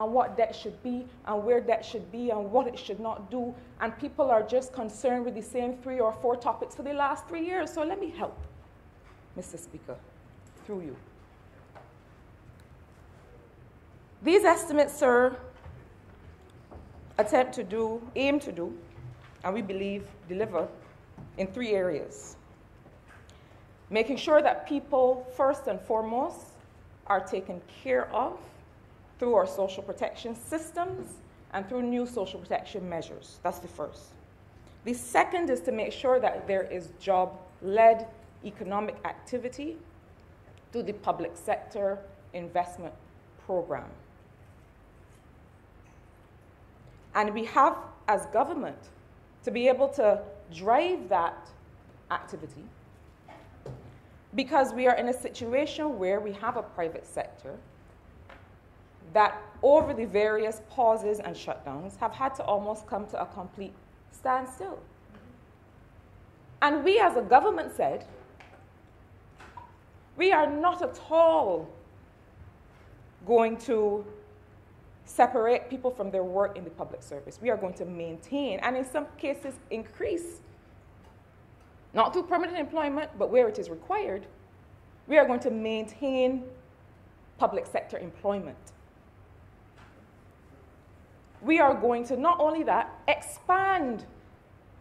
and what debt should be and where debt should be and what it should not do. And people are just concerned with the same three or four topics for the last three years. So let me help, Mr. Speaker, through you. These estimates, sir, attempt to do, aim to do, and we believe deliver in three areas. Making sure that people, first and foremost, are taken care of through our social protection systems and through new social protection measures. That's the first. The second is to make sure that there is job led economic activity through the public sector investment program. And we have, as government, to be able to drive that activity because we are in a situation where we have a private sector that over the various pauses and shutdowns have had to almost come to a complete standstill. And we as a government said, we are not at all going to separate people from their work in the public service. We are going to maintain and in some cases increase, not through permanent employment, but where it is required, we are going to maintain public sector employment we are going to not only that, expand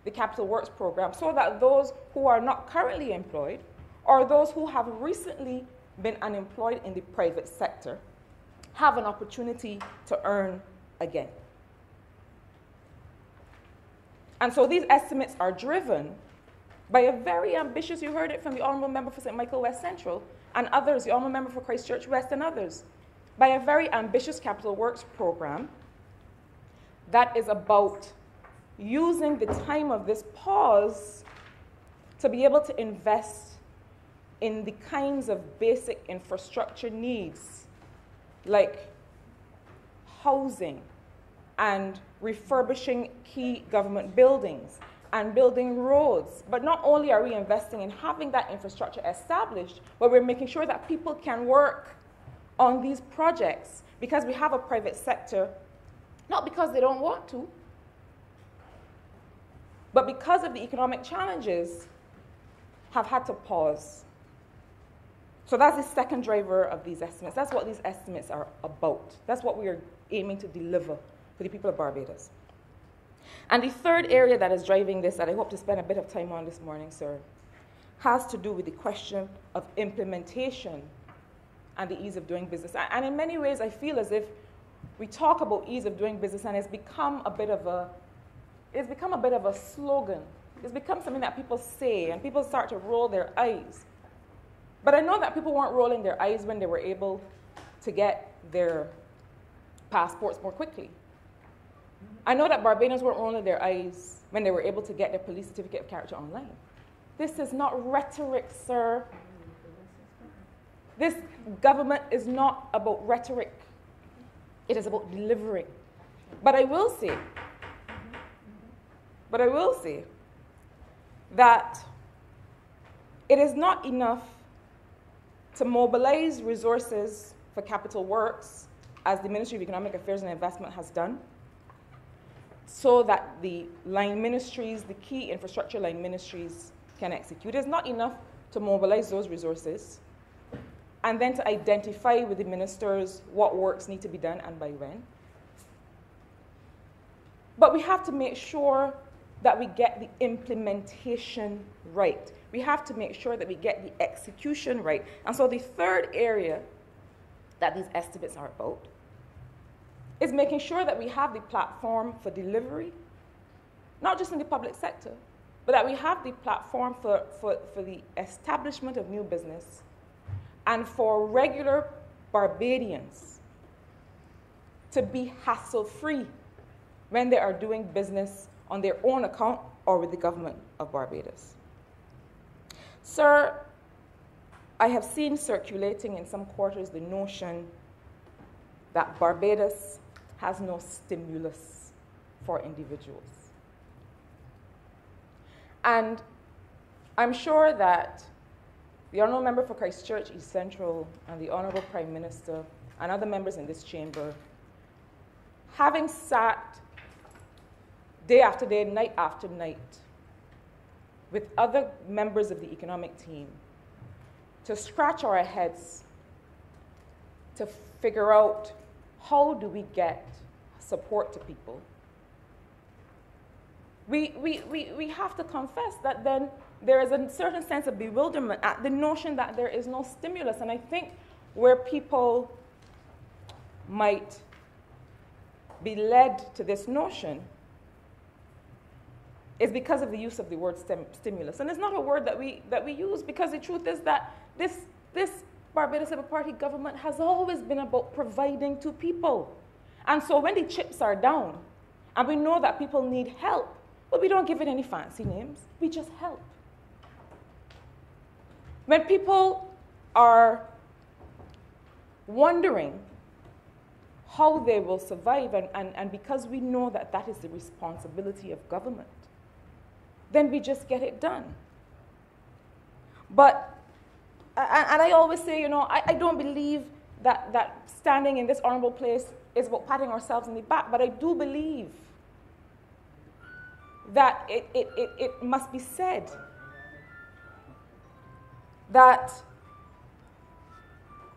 the Capital Works program so that those who are not currently employed or those who have recently been unemployed in the private sector have an opportunity to earn again. And so these estimates are driven by a very ambitious, you heard it from the Honorable Member for St. Michael West Central and others, the Honorable Member for Christchurch West and others, by a very ambitious Capital Works program that is about using the time of this pause to be able to invest in the kinds of basic infrastructure needs like housing and refurbishing key government buildings and building roads. But not only are we investing in having that infrastructure established, but we're making sure that people can work on these projects because we have a private sector not because they don't want to, but because of the economic challenges, have had to pause. So that's the second driver of these estimates. That's what these estimates are about. That's what we are aiming to deliver for the people of Barbados. And the third area that is driving this, that I hope to spend a bit of time on this morning, sir, has to do with the question of implementation and the ease of doing business. And in many ways, I feel as if we talk about ease of doing business and it's become a bit of a it's become a bit of a slogan. It's become something that people say and people start to roll their eyes. But I know that people weren't rolling their eyes when they were able to get their passports more quickly. I know that Barbadians weren't rolling their eyes when they were able to get their police certificate of character online. This is not rhetoric, sir. This government is not about rhetoric. It is about delivering. But I will say, but I will say that it is not enough to mobilize resources for capital works, as the Ministry of Economic Affairs and Investment has done, so that the line ministries, the key infrastructure line ministries, can execute. It is not enough to mobilize those resources and then to identify with the ministers what works need to be done and by when. But we have to make sure that we get the implementation right. We have to make sure that we get the execution right. And so the third area that these estimates are about is making sure that we have the platform for delivery, not just in the public sector, but that we have the platform for, for, for the establishment of new business and for regular Barbadians to be hassle free when they are doing business on their own account or with the government of Barbados. Sir, I have seen circulating in some quarters the notion that Barbados has no stimulus for individuals. And I'm sure that the Honourable Member for Christchurch East Central and the Honourable Prime Minister and other members in this chamber having sat day after day, night after night, with other members of the economic team to scratch our heads to figure out how do we get support to people. We, we, we, we have to confess that then there is a certain sense of bewilderment at the notion that there is no stimulus. And I think where people might be led to this notion is because of the use of the word stim- stimulus. And it's not a word that we, that we use because the truth is that this, this Barbados Labour Party government has always been about providing to people. And so when the chips are down, and we know that people need help, but we don't give it any fancy names, we just help. When people are wondering how they will survive, and, and, and because we know that that is the responsibility of government, then we just get it done. But, and I always say, you know, I, I don't believe that, that standing in this honorable place is about patting ourselves in the back, but I do believe that it, it, it, it must be said that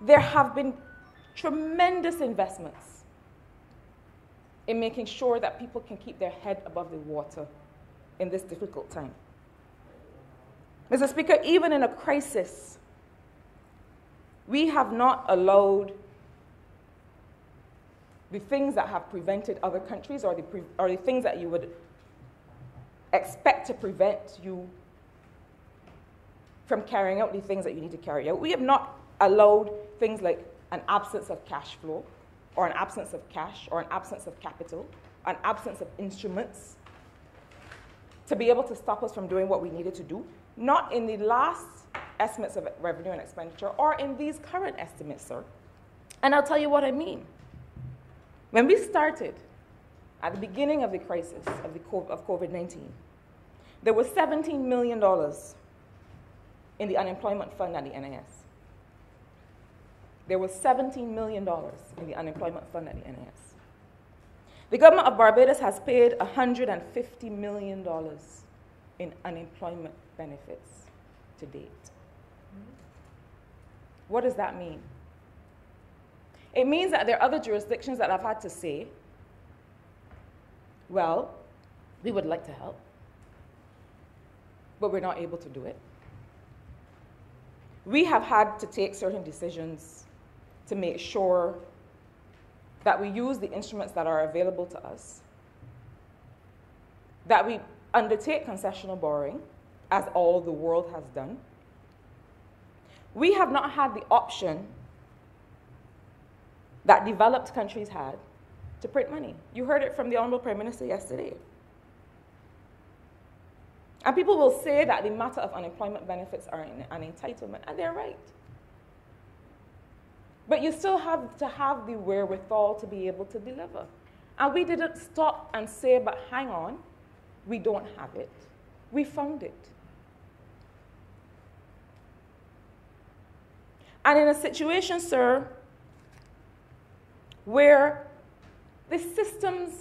there have been tremendous investments in making sure that people can keep their head above the water in this difficult time. Mr. Speaker, even in a crisis, we have not allowed the things that have prevented other countries or the, pre- or the things that you would expect to prevent you from carrying out the things that you need to carry out. We have not allowed things like an absence of cash flow, or an absence of cash, or an absence of capital, an absence of instruments to be able to stop us from doing what we needed to do, not in the last estimates of revenue and expenditure or in these current estimates, sir. And I'll tell you what I mean. When we started at the beginning of the crisis of, the COVID, of COVID-19, there was $17 million in the unemployment fund at the NIS. There was $17 million in the unemployment fund at the NIS. The government of Barbados has paid $150 million in unemployment benefits to date. What does that mean? It means that there are other jurisdictions that have had to say, well, we would like to help, but we're not able to do it. We have had to take certain decisions to make sure that we use the instruments that are available to us, that we undertake concessional borrowing, as all the world has done. We have not had the option that developed countries had to print money. You heard it from the Honorable Prime Minister yesterday. And people will say that the matter of unemployment benefits are an entitlement, and they're right. But you still have to have the wherewithal to be able to deliver. And we didn't stop and say, but hang on, we don't have it. We found it. And in a situation, sir, where the systems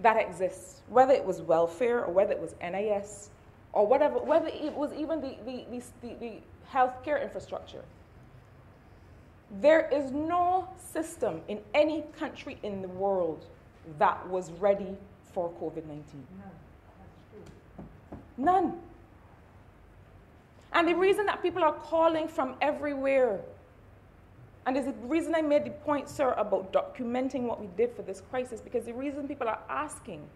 that exists, whether it was welfare or whether it was NIS or whatever, whether it was even the, the, the, the healthcare infrastructure, there is no system in any country in the world that was ready for COVID 19. None. And the reason that people are calling from everywhere, and there's the reason I made the point, sir, about documenting what we did for this crisis, because the reason people are asking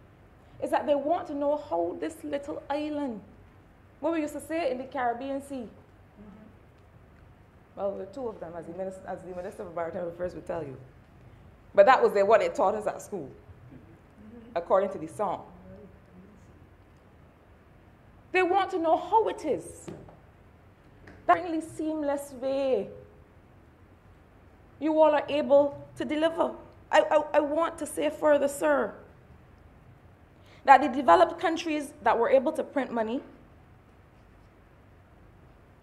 is that they want to know how this little island, what we used to say in the Caribbean Sea, mm-hmm. well, the two of them, as the minister, as the minister of maritime affairs would tell you. But that was what they taught us at school, mm-hmm. according to the song. They want to know how it is. That really seamless way you all are able to deliver. I, I, I want to say further, sir, that the developed countries that were able to print money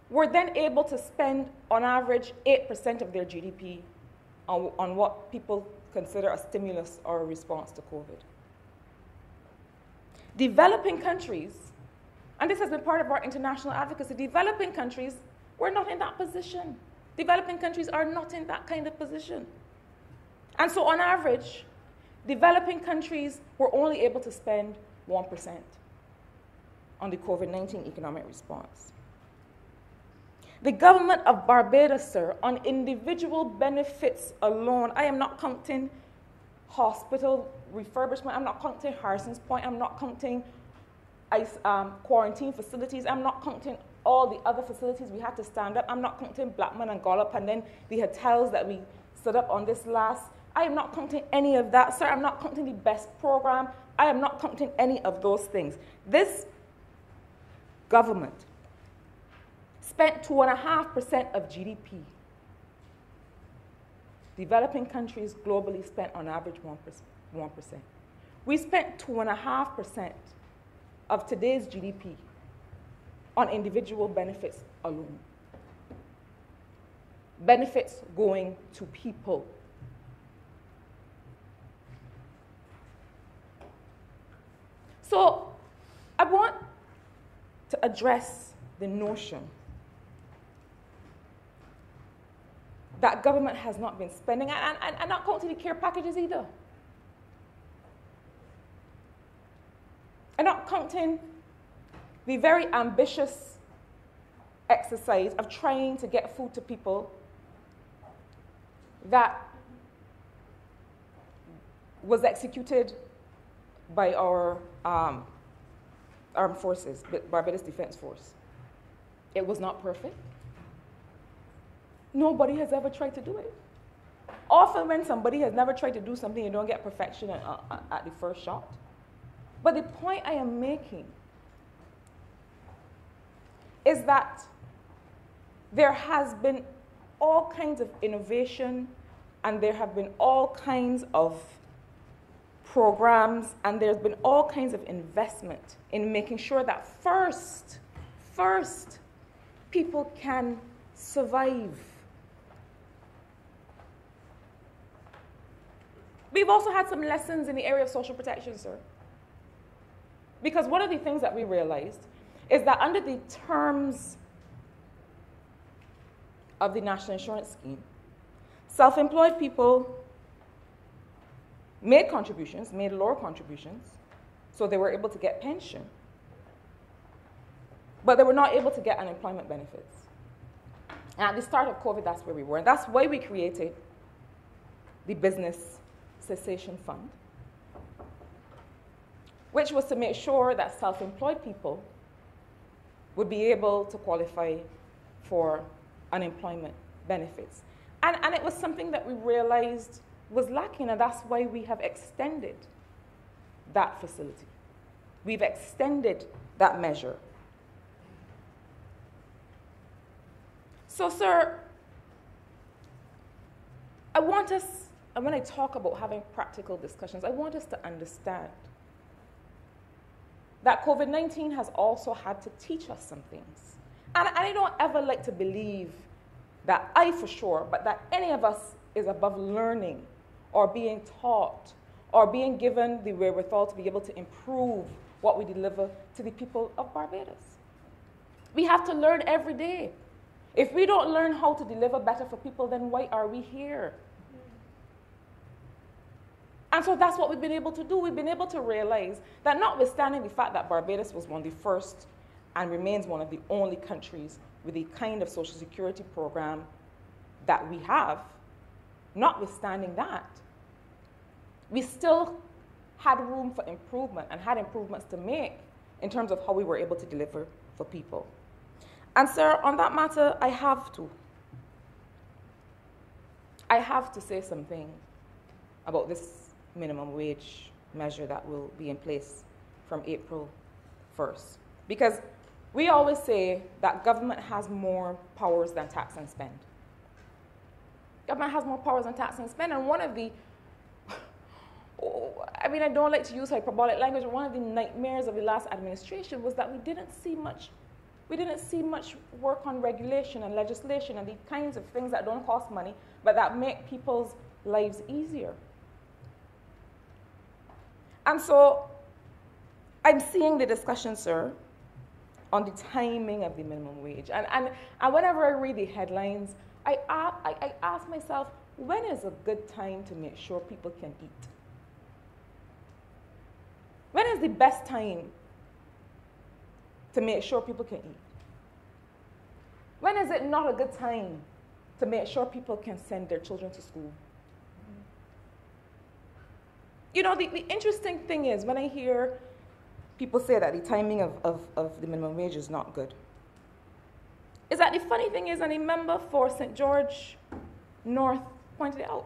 were then able to spend, on average, 8% of their GDP on, on what people consider a stimulus or a response to COVID. Developing countries, and this has been part of our international advocacy, developing countries were not in that position. Developing countries are not in that kind of position. And so, on average, developing countries were only able to spend 1% on the COVID 19 economic response. The government of Barbados, sir, on individual benefits alone, I am not counting hospital refurbishment, I'm not counting Harrison's Point, I'm not counting ice, um, quarantine facilities, I'm not counting all the other facilities we had to stand up, I'm not counting Blackman and Gollop, and then the hotels that we stood up on this last. I am not counting any of that, sir. I'm not counting the best program. I am not counting any of those things. This government spent 2.5% of GDP. Developing countries globally spent on average 1%. 1%. We spent 2.5% of today's GDP on individual benefits alone. Benefits going to people. So I want to address the notion that government has not been spending, and, and, and not counting the care packages either. And not counting the very ambitious exercise of trying to get food to people that was executed by our um, armed forces, Barbados Defense Force. It was not perfect. Nobody has ever tried to do it. Often, when somebody has never tried to do something, you don't get perfection at, at the first shot. But the point I am making is that there has been all kinds of innovation and there have been all kinds of programs and there's been all kinds of investment in making sure that first, first, people can survive. We've also had some lessons in the area of social protection, sir. Because one of the things that we realized is that under the terms of the National Insurance Scheme, self employed people made contributions, made lower contributions, so they were able to get pension, but they were not able to get unemployment benefits. And at the start of COVID, that's where we were. And that's why we created the Business Cessation Fund, which was to make sure that self employed people would be able to qualify for unemployment benefits. And, and it was something that we realized was lacking, and that's why we have extended that facility. We've extended that measure. So, sir, I want us, and when I talk about having practical discussions, I want us to understand that COVID 19 has also had to teach us some things. And, I don't ever like to believe that I, for sure, but that any of us is above learning or being taught or being given the wherewithal to be able to improve what we deliver to the people of Barbados. We have to learn every day. If we don't learn how to deliver better for people, then why are we here? And so that's what we've been able to do. We've been able to realize that notwithstanding the fact that Barbados was one of the first and remains one of the only countries with the kind of social security program that we have, notwithstanding that, we still had room for improvement and had improvements to make in terms of how we were able to deliver for people. And, sir, on that matter, I have to. I have to say something about this minimum wage measure that will be in place from April 1st. Because we always say that government has more powers than tax and spend. Government has more powers than tax and spend, and one of the I mean, I don't like to use hyperbolic language, but one of the nightmares of the last administration was that we didn't see much, we didn't see much work on regulation and legislation and the kinds of things that don't cost money, but that make people's lives easier. And so I'm seeing the discussion, sir, on the timing of the minimum wage. And, and, and whenever I read the headlines, I, I, I ask myself, when is a good time to make sure people can eat? When is the best time to make sure people can eat? When is it not a good time to make sure people can send their children to school? You know, the, the interesting thing is when I hear people say that the timing of, of, of the minimum wage is not good, is that the funny thing is, and a member for St. George North pointed out,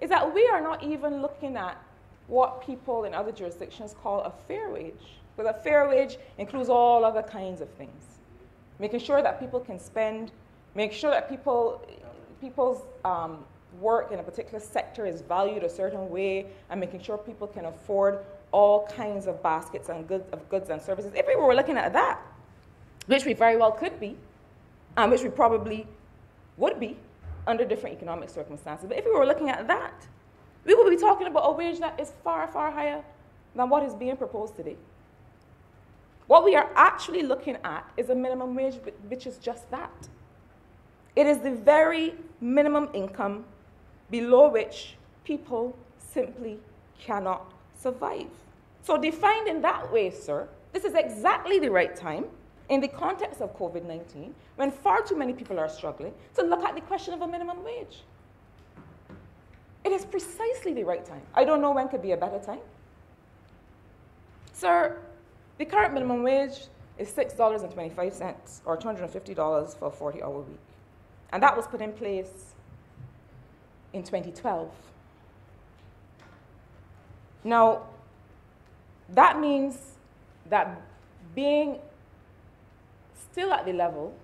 is that we are not even looking at what people in other jurisdictions call a fair wage. Because a fair wage includes all other kinds of things. Making sure that people can spend, make sure that people, people's um, work in a particular sector is valued a certain way, and making sure people can afford all kinds of baskets and goods, of goods and services. If we were looking at that, which we very well could be, and which we probably would be under different economic circumstances, but if we were looking at that, we would be talking about a wage that is far, far higher than what is being proposed today. What we are actually looking at is a minimum wage, which is just that. It is the very minimum income below which people simply cannot survive. So, defined in that way, sir, this is exactly the right time in the context of COVID 19, when far too many people are struggling, to look at the question of a minimum wage. It is precisely the right time. I don't know when could be a better time. Sir, the current minimum wage is $6.25 or $250 for a 40 hour week. And that was put in place in 2012. Now, that means that being still at the level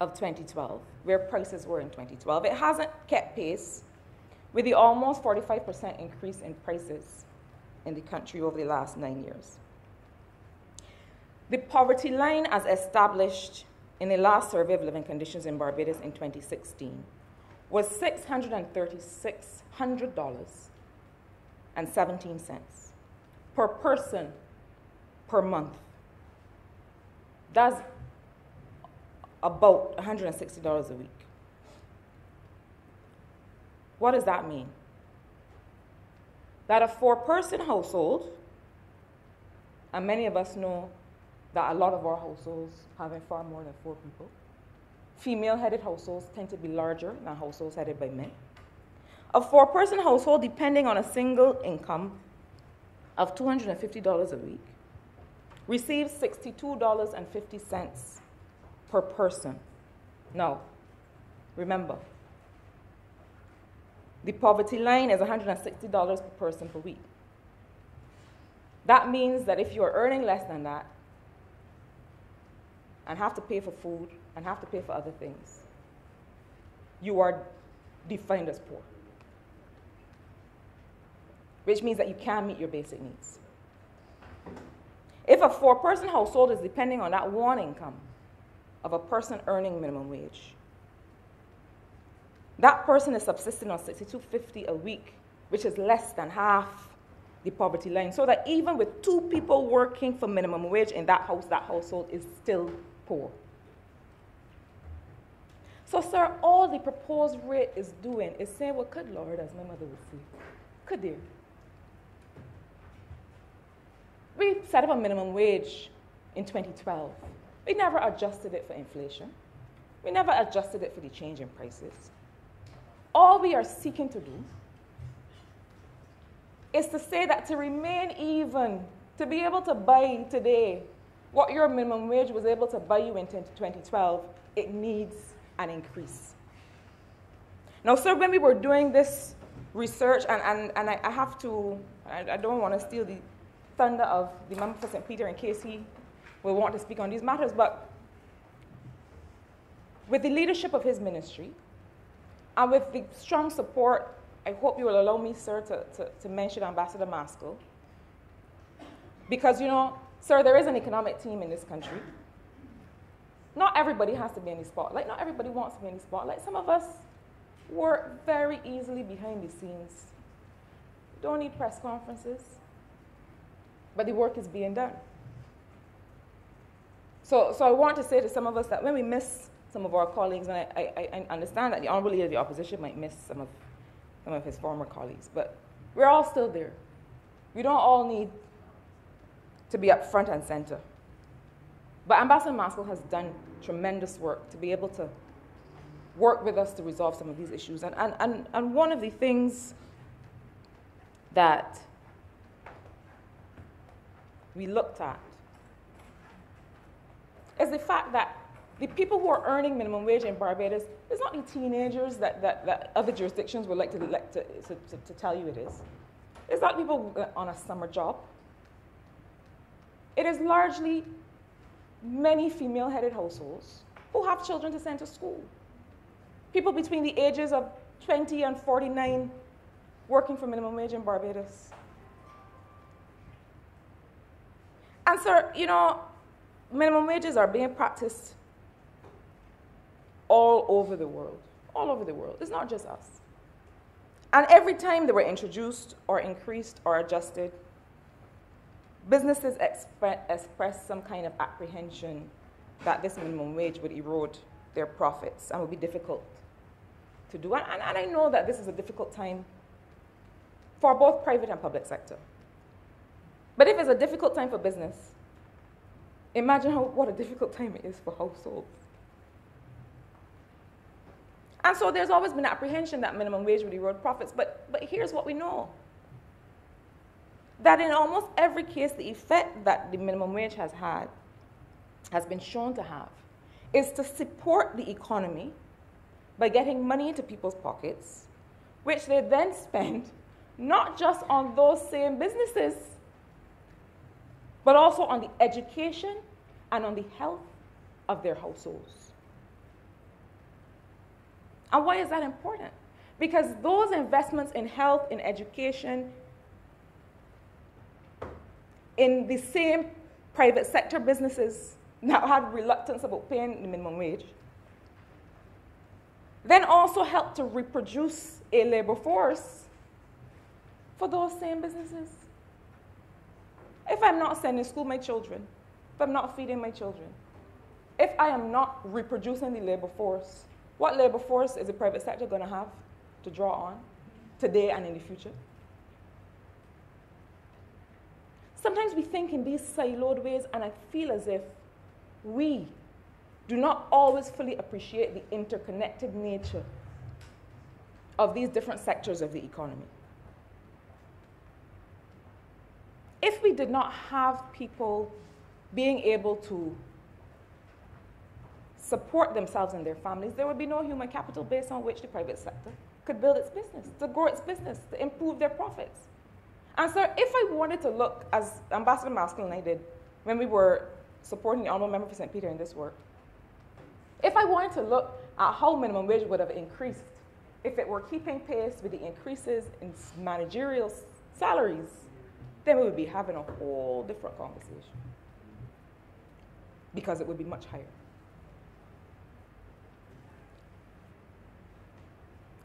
of 2012, where prices were in 2012, it hasn't kept pace with the almost 45% increase in prices in the country over the last nine years. The poverty line, as established in the last survey of living conditions in Barbados in 2016, was $636.17 per person per month. That's about $160 a week. What does that mean? That a four person household, and many of us know that a lot of our households having far more than four people. Female headed households tend to be larger than households headed by men. A four person household, depending on a single income of $250 a week, receives $62.50 per person. Now, remember, the poverty line is $160 per person per week. That means that if you're earning less than that, and have to pay for food and have to pay for other things, you are defined as poor. Which means that you can't meet your basic needs. If a four person household is depending on that one income of a person earning minimum wage, that person is subsisting on 6250 a week, which is less than half the poverty line. So that even with two people working for minimum wage in that house, that household is still poor. So, sir, all the proposed rate is doing is saying, well, good Lord, as my mother would say, could there? We set up a minimum wage in 2012. We never adjusted it for inflation. We never adjusted it for the change in prices. All we are seeking to do is to say that to remain even, to be able to buy today what your minimum wage was able to buy you in 2012, it needs an increase. Now, sir, when we were doing this research, and, and, and I, I have to, I, I don't want to steal the thunder of the member for St. Peter in case he will want to speak on these matters, but with the leadership of his ministry and with the strong support, I hope you will allow me, sir, to, to, to mention Ambassador Maskell. Because, you know, Sir, there is an economic team in this country. Not everybody has to be in the spotlight. Like not everybody wants to be in the spotlight. Like some of us work very easily behind the scenes. Don't need press conferences. but the work is being done. So, so I want to say to some of us that when we miss some of our colleagues, and I, I, I understand that the Honorable Leader of the Opposition might miss some of, some of his former colleagues, but we're all still there. We don't all need to be up front and center. But Ambassador Maskell has done tremendous work to be able to work with us to resolve some of these issues. And, and, and, and one of the things that we looked at is the fact that the people who are earning minimum wage in Barbados is not the teenagers that, that, that other jurisdictions would like to, like to, to, to, to tell you it is. It's not people on a summer job. It is largely many female headed households who have children to send to school. People between the ages of 20 and 49 working for minimum wage in Barbados. And, sir, you know, minimum wages are being practiced all over the world. All over the world. It's not just us. And every time they were introduced or increased or adjusted, businesses expre- express some kind of apprehension that this minimum wage would erode their profits and would be difficult to do. And, and, and I know that this is a difficult time for both private and public sector. But if it's a difficult time for business, imagine how, what a difficult time it is for households. And so there's always been apprehension that minimum wage would erode profits. But, but here's what we know that in almost every case, the effect that the minimum wage has had, has been shown to have, is to support the economy by getting money into people's pockets, which they then spend not just on those same businesses, but also on the education and on the health of their households. And why is that important? Because those investments in health, in education, in the same private sector businesses that had reluctance about paying the minimum wage, then also help to reproduce a labor force for those same businesses. If I'm not sending school my children, if I'm not feeding my children, if I am not reproducing the labor force, what labor force is the private sector going to have to draw on today and in the future? Sometimes we think in these siloed ways, and I feel as if we do not always fully appreciate the interconnected nature of these different sectors of the economy. If we did not have people being able to support themselves and their families, there would be no human capital base on which the private sector could build its business, to grow its business, to improve their profits. And so, if I wanted to look, as Ambassador Maskell I did when we were supporting the Honorable Member for St. Peter in this work, if I wanted to look at how minimum wage would have increased if it were keeping pace with the increases in managerial salaries, then we would be having a whole different conversation because it would be much higher.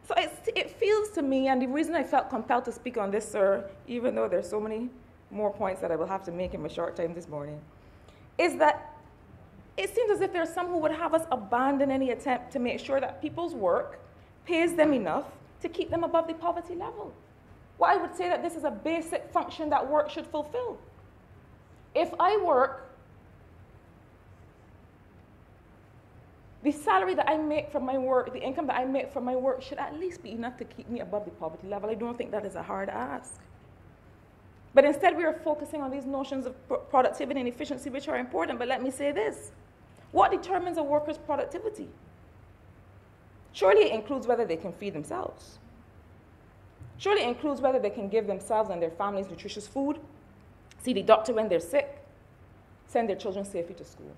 So it feels to me, and the reason I felt compelled to speak on this, sir, even though there's so many more points that I will have to make in my short time this morning, is that it seems as if there's some who would have us abandon any attempt to make sure that people's work pays them enough to keep them above the poverty level. Well, I would say that this is a basic function that work should fulfill. If I work The salary that I make from my work, the income that I make from my work, should at least be enough to keep me above the poverty level. I don't think that is a hard ask. But instead, we are focusing on these notions of productivity and efficiency, which are important. But let me say this what determines a worker's productivity? Surely it includes whether they can feed themselves. Surely it includes whether they can give themselves and their families nutritious food, see the doctor when they're sick, send their children safely to school.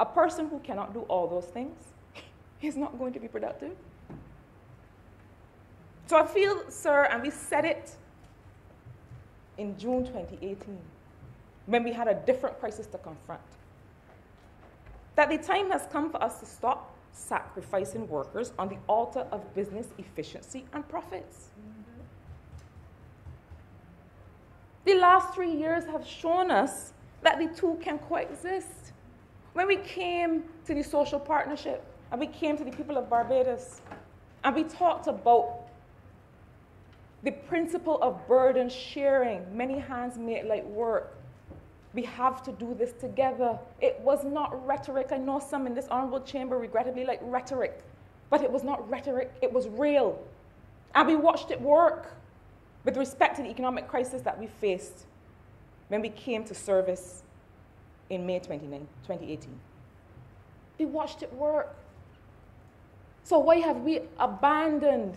A person who cannot do all those things is not going to be productive. So I feel, sir, and we said it in June 2018 when we had a different crisis to confront, that the time has come for us to stop sacrificing workers on the altar of business efficiency and profits. Mm-hmm. The last three years have shown us that the two can coexist. When we came to the social partnership and we came to the people of Barbados and we talked about the principle of burden sharing, many hands make light work. We have to do this together. It was not rhetoric. I know some in this honorable chamber regrettably like rhetoric, but it was not rhetoric, it was real. And we watched it work with respect to the economic crisis that we faced when we came to service in May 2018. We watched it work. So, why have we abandoned,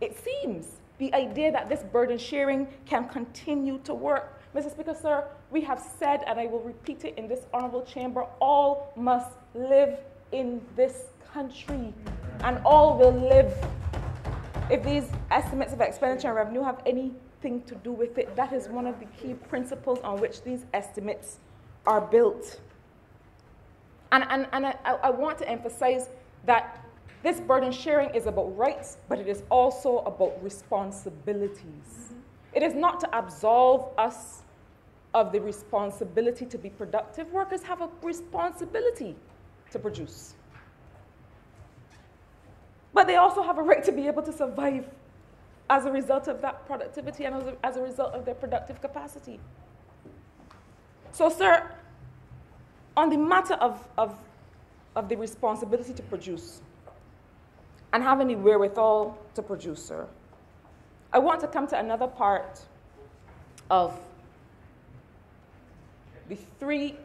it seems, the idea that this burden sharing can continue to work? Mr. Speaker, sir, we have said, and I will repeat it in this honorable chamber all must live in this country, and all will live if these estimates of expenditure and revenue have anything to do with it, that is one of the key principles on which these estimates are built. And, and, and I, I want to emphasize that this burden sharing is about rights, but it is also about responsibilities. Mm-hmm. It is not to absolve us of the responsibility to be productive. Workers have a responsibility to produce. But they also have a right to be able to survive as a result of that productivity and as a, as a result of their productive capacity. So, sir, on the matter of, of, of the responsibility to produce and having the wherewithal to produce, sir, I want to come to another part of the three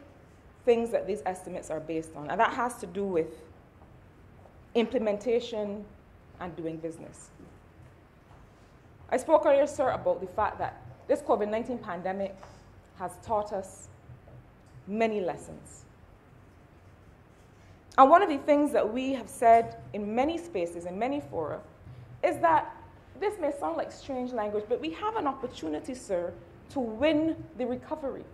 things that these estimates are based on, and that has to do with implementation, and doing business. I spoke earlier, sir, about the fact that this COVID 19 pandemic has taught us many lessons. And one of the things that we have said in many spaces, in many fora, is that this may sound like strange language, but we have an opportunity, sir, to win the recovery.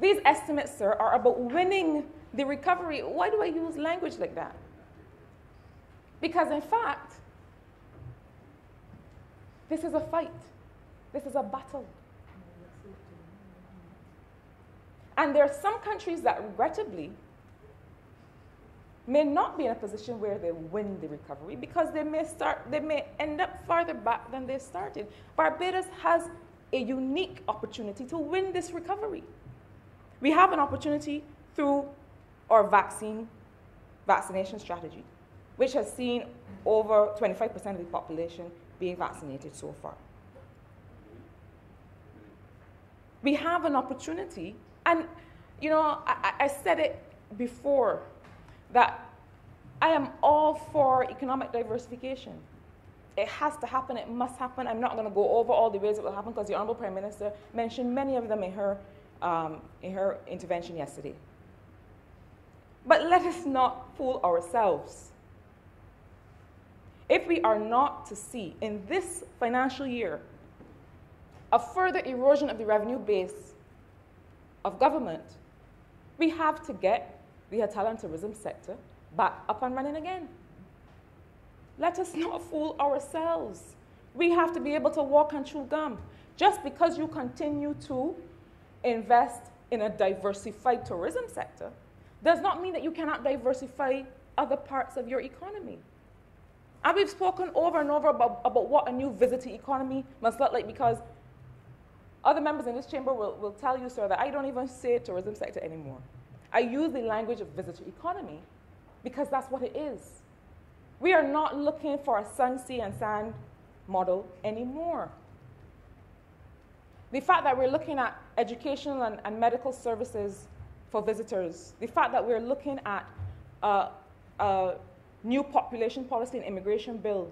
These estimates, sir, are about winning the recovery. Why do I use language like that? Because, in fact, this is a fight, this is a battle. And there are some countries that regrettably may not be in a position where they win the recovery because they may start they may end up farther back than they started. Barbados has a unique opportunity to win this recovery. We have an opportunity through our vaccine vaccination strategy, which has seen over 25% of the population being vaccinated so far. We have an opportunity, and you know, I, I said it before that I am all for economic diversification. It has to happen, it must happen. I'm not going to go over all the ways it will happen because the Honorable Prime Minister mentioned many of them in her, um, in her intervention yesterday. But let us not fool ourselves. If we are not to see in this financial year a further erosion of the revenue base of government, we have to get the hotel and tourism sector back up and running again. Let us not fool ourselves. We have to be able to walk and chew gum. Just because you continue to invest in a diversified tourism sector does not mean that you cannot diversify other parts of your economy. And we've spoken over and over about, about what a new visitor economy must look like because other members in this chamber will, will tell you, sir, that I don't even say tourism sector anymore. I use the language of visitor economy because that's what it is. We are not looking for a sun, sea, and sand model anymore. The fact that we're looking at educational and, and medical services for visitors. The fact that we're looking at a, a new population policy and immigration bill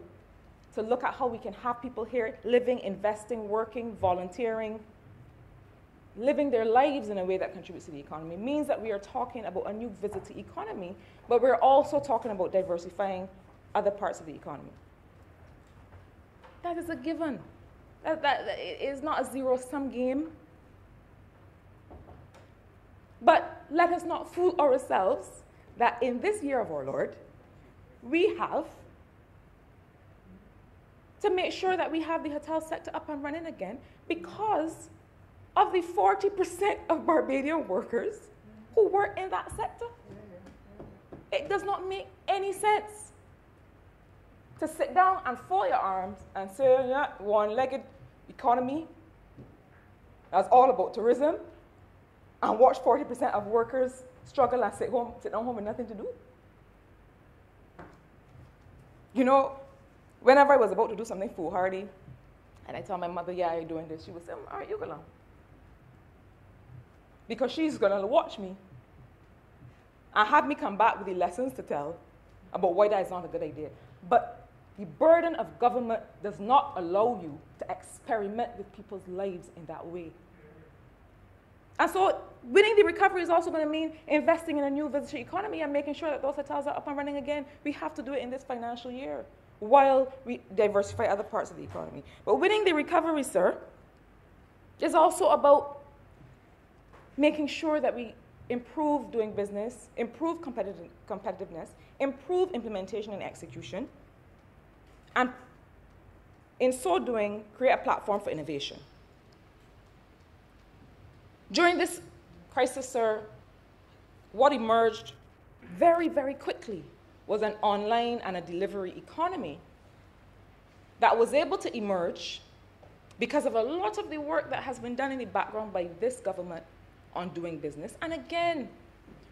to look at how we can have people here living, investing, working, volunteering, living their lives in a way that contributes to the economy means that we are talking about a new visitor economy, but we're also talking about diversifying other parts of the economy. That is a given. That, that, that is not a zero sum game. But let us not fool ourselves that in this year of our Lord, we have to make sure that we have the hotel sector up and running again because of the 40% of Barbadian workers who work in that sector. It does not make any sense to sit down and fold your arms and say, yeah, one legged economy that's all about tourism and watch 40% of workers struggle and sit home, sit down home with nothing to do. You know, whenever I was about to do something foolhardy, and I tell my mother, yeah, I'm doing this, she would say, all right, you go along. Because she's going to watch me and have me come back with the lessons to tell about why that is not a good idea. But the burden of government does not allow you to experiment with people's lives in that way. And so, winning the recovery is also going to mean investing in a new visitor economy and making sure that those hotels are up and running again. We have to do it in this financial year while we diversify other parts of the economy. But winning the recovery, sir, is also about making sure that we improve doing business, improve competitive, competitiveness, improve implementation and execution, and in so doing, create a platform for innovation. During this crisis, sir, what emerged very, very quickly was an online and a delivery economy that was able to emerge because of a lot of the work that has been done in the background by this government on doing business. And again,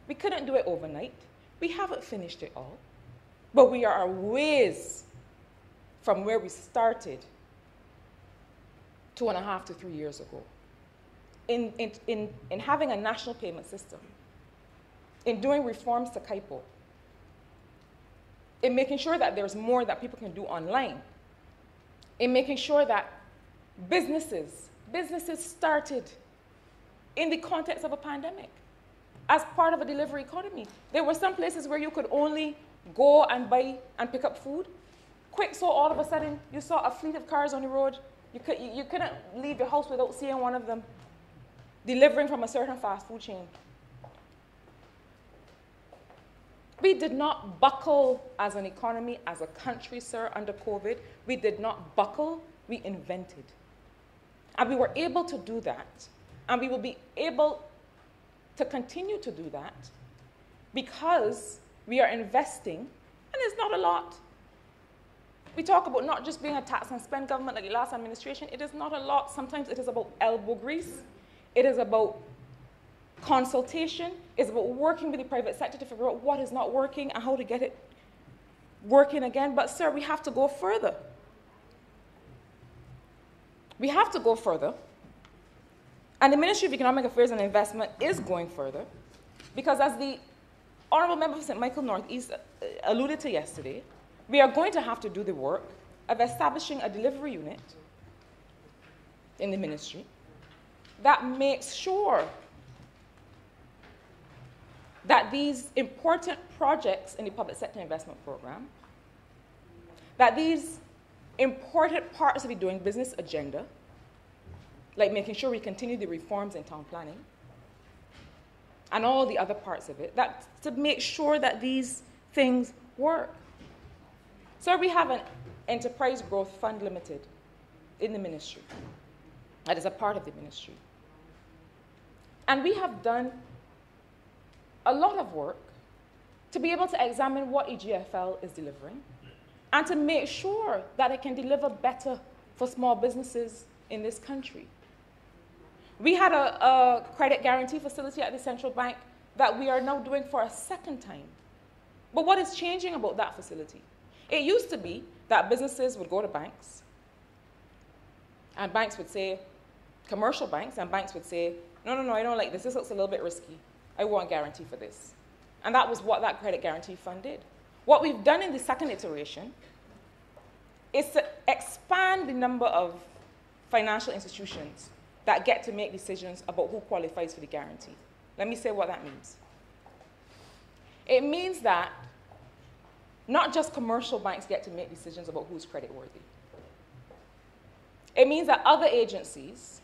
we couldn't do it overnight. We haven't finished it all. But we are a ways from where we started two and a half to three years ago in, in, in, in having a national payment system, in doing reforms to CAIPO, in making sure that there's more that people can do online, in making sure that businesses, businesses started in the context of a pandemic as part of a delivery economy. There were some places where you could only go and buy and pick up food. Quick, so all of a sudden you saw a fleet of cars on the road. You, could, you, you couldn't leave your house without seeing one of them delivering from a certain fast food chain. We did not buckle as an economy, as a country, sir, under COVID. We did not buckle, we invented. And we were able to do that. And we will be able to continue to do that because we are investing, and it's not a lot. We talk about not just being a tax and spend government like the last administration, it is not a lot. Sometimes it is about elbow grease. It is about consultation. It's about working with the private sector to figure out what is not working and how to get it working again. But, sir, we have to go further. We have to go further. And the Ministry of Economic Affairs and Investment is going further because, as the Honorable Member for St. Michael Northeast uh, alluded to yesterday, we are going to have to do the work of establishing a delivery unit in the ministry that makes sure that these important projects in the public sector investment program, that these important parts of the doing business agenda, like making sure we continue the reforms in town planning, and all the other parts of it, that to make sure that these things work. So we have an enterprise growth fund limited in the ministry. That is a part of the ministry. And we have done a lot of work to be able to examine what EGFL is delivering and to make sure that it can deliver better for small businesses in this country. We had a, a, credit guarantee facility at the central bank that we are now doing for a second time. But what is changing about that facility? It used to be that businesses would go to banks, and banks would say, commercial banks, and banks would say, no, no, no, I don't like this. This looks a little bit risky. I want guarantee for this. And that was what that credit guarantee fund did. What we've done in the second iteration is to expand the number of financial institutions that get to make decisions about who qualifies for the guarantee. Let me say what that means. It means that not just commercial banks get to make decisions about who's creditworthy. It means that other agencies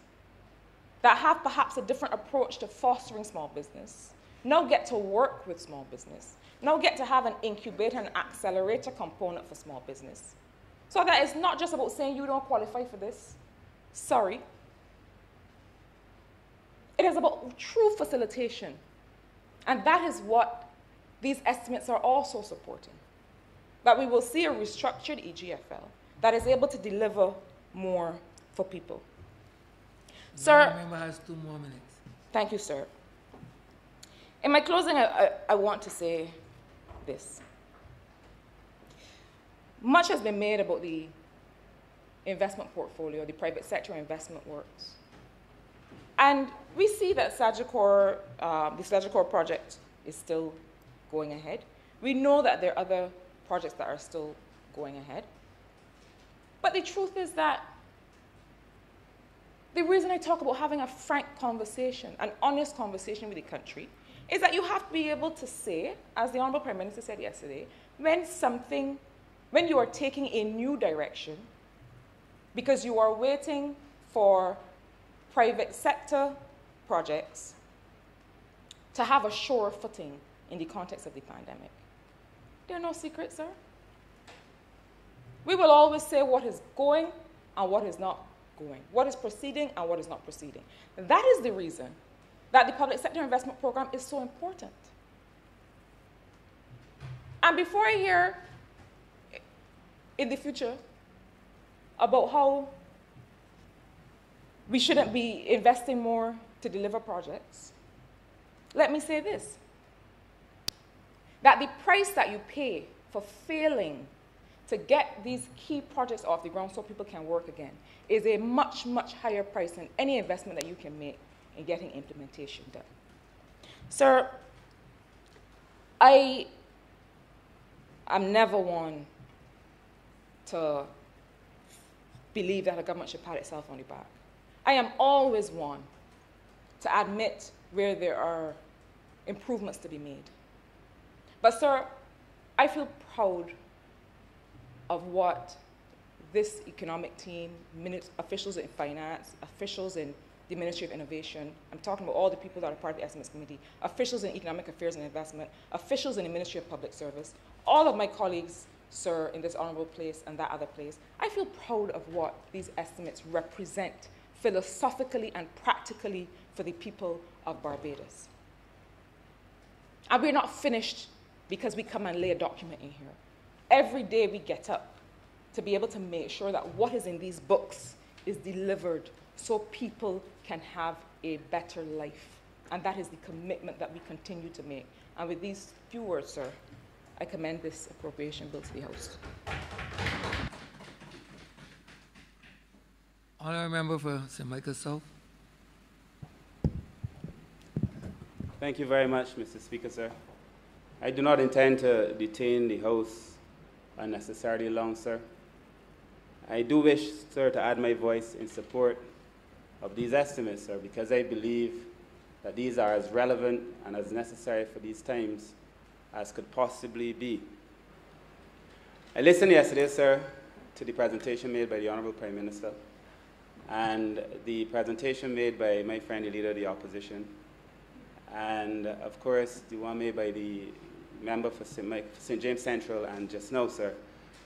that have perhaps a different approach to fostering small business now get to work with small business, now get to have an incubator and accelerator component for small business. So that it's not just about saying you don't qualify for this. Sorry. It is about true facilitation. And that is what these estimates are also supporting. That we will see a restructured EGFL that is able to deliver more for people. Sir, member has two more minutes. Thank you, sir. In my closing, I, I, I, want to say this. Much has been made about the investment portfolio, the private sector investment works. And we see that Sagicor, um, the Sagicor project is still going ahead. We know that there are other projects that are still going ahead. But the truth is that the reason I talk about having a frank conversation, an honest conversation with the country, is that you have to be able to say, as the Honorable Prime Minister said yesterday, when something, when you are taking a new direction, because you are waiting for private sector projects to have a sure footing in the context of the pandemic. There are no secrets, sir. We will always say what is going and what is not going, what is proceeding and what is not proceeding. That is the reason that the public sector investment program is so important. And before I hear in the future about how we shouldn't be investing more to deliver projects, let me say this that the price that you pay for failing to get these key projects off the ground so people can work again is a much, much higher price than any investment that you can make in getting implementation done. Sir, I am never one to believe that a government should pat itself on the back. I am always one to admit where there are improvements to be made. But, sir, I feel proud of what this economic team, officials in finance, officials in the Ministry of Innovation, I'm talking about all the people that are part of the Estimates Committee, officials in Economic Affairs and Investment, officials in the Ministry of Public Service, all of my colleagues, sir, in this honorable place and that other place, I feel proud of what these estimates represent philosophically and practically for the people of Barbados. And we're not finished because we come and lay a document in here every day we get up to be able to make sure that what is in these books is delivered so people can have a better life. And that is the commitment that we continue to make. And with these few words, sir, I commend this appropriation bill to the House. Honourable member for St. Michael South. Thank you very much, Mr. Speaker, sir. I do not intend to detain the House unnecessarily long, sir. I do wish, sir, to add my voice in support of these estimates, sir, because I believe that these are as relevant and as necessary for these times as could possibly be. I listened yesterday, sir, to the presentation made by the Honorable Prime Minister and the presentation made by my friend, the Leader of the Opposition, and of course, the one made by the member for St. James Central, and just now, sir,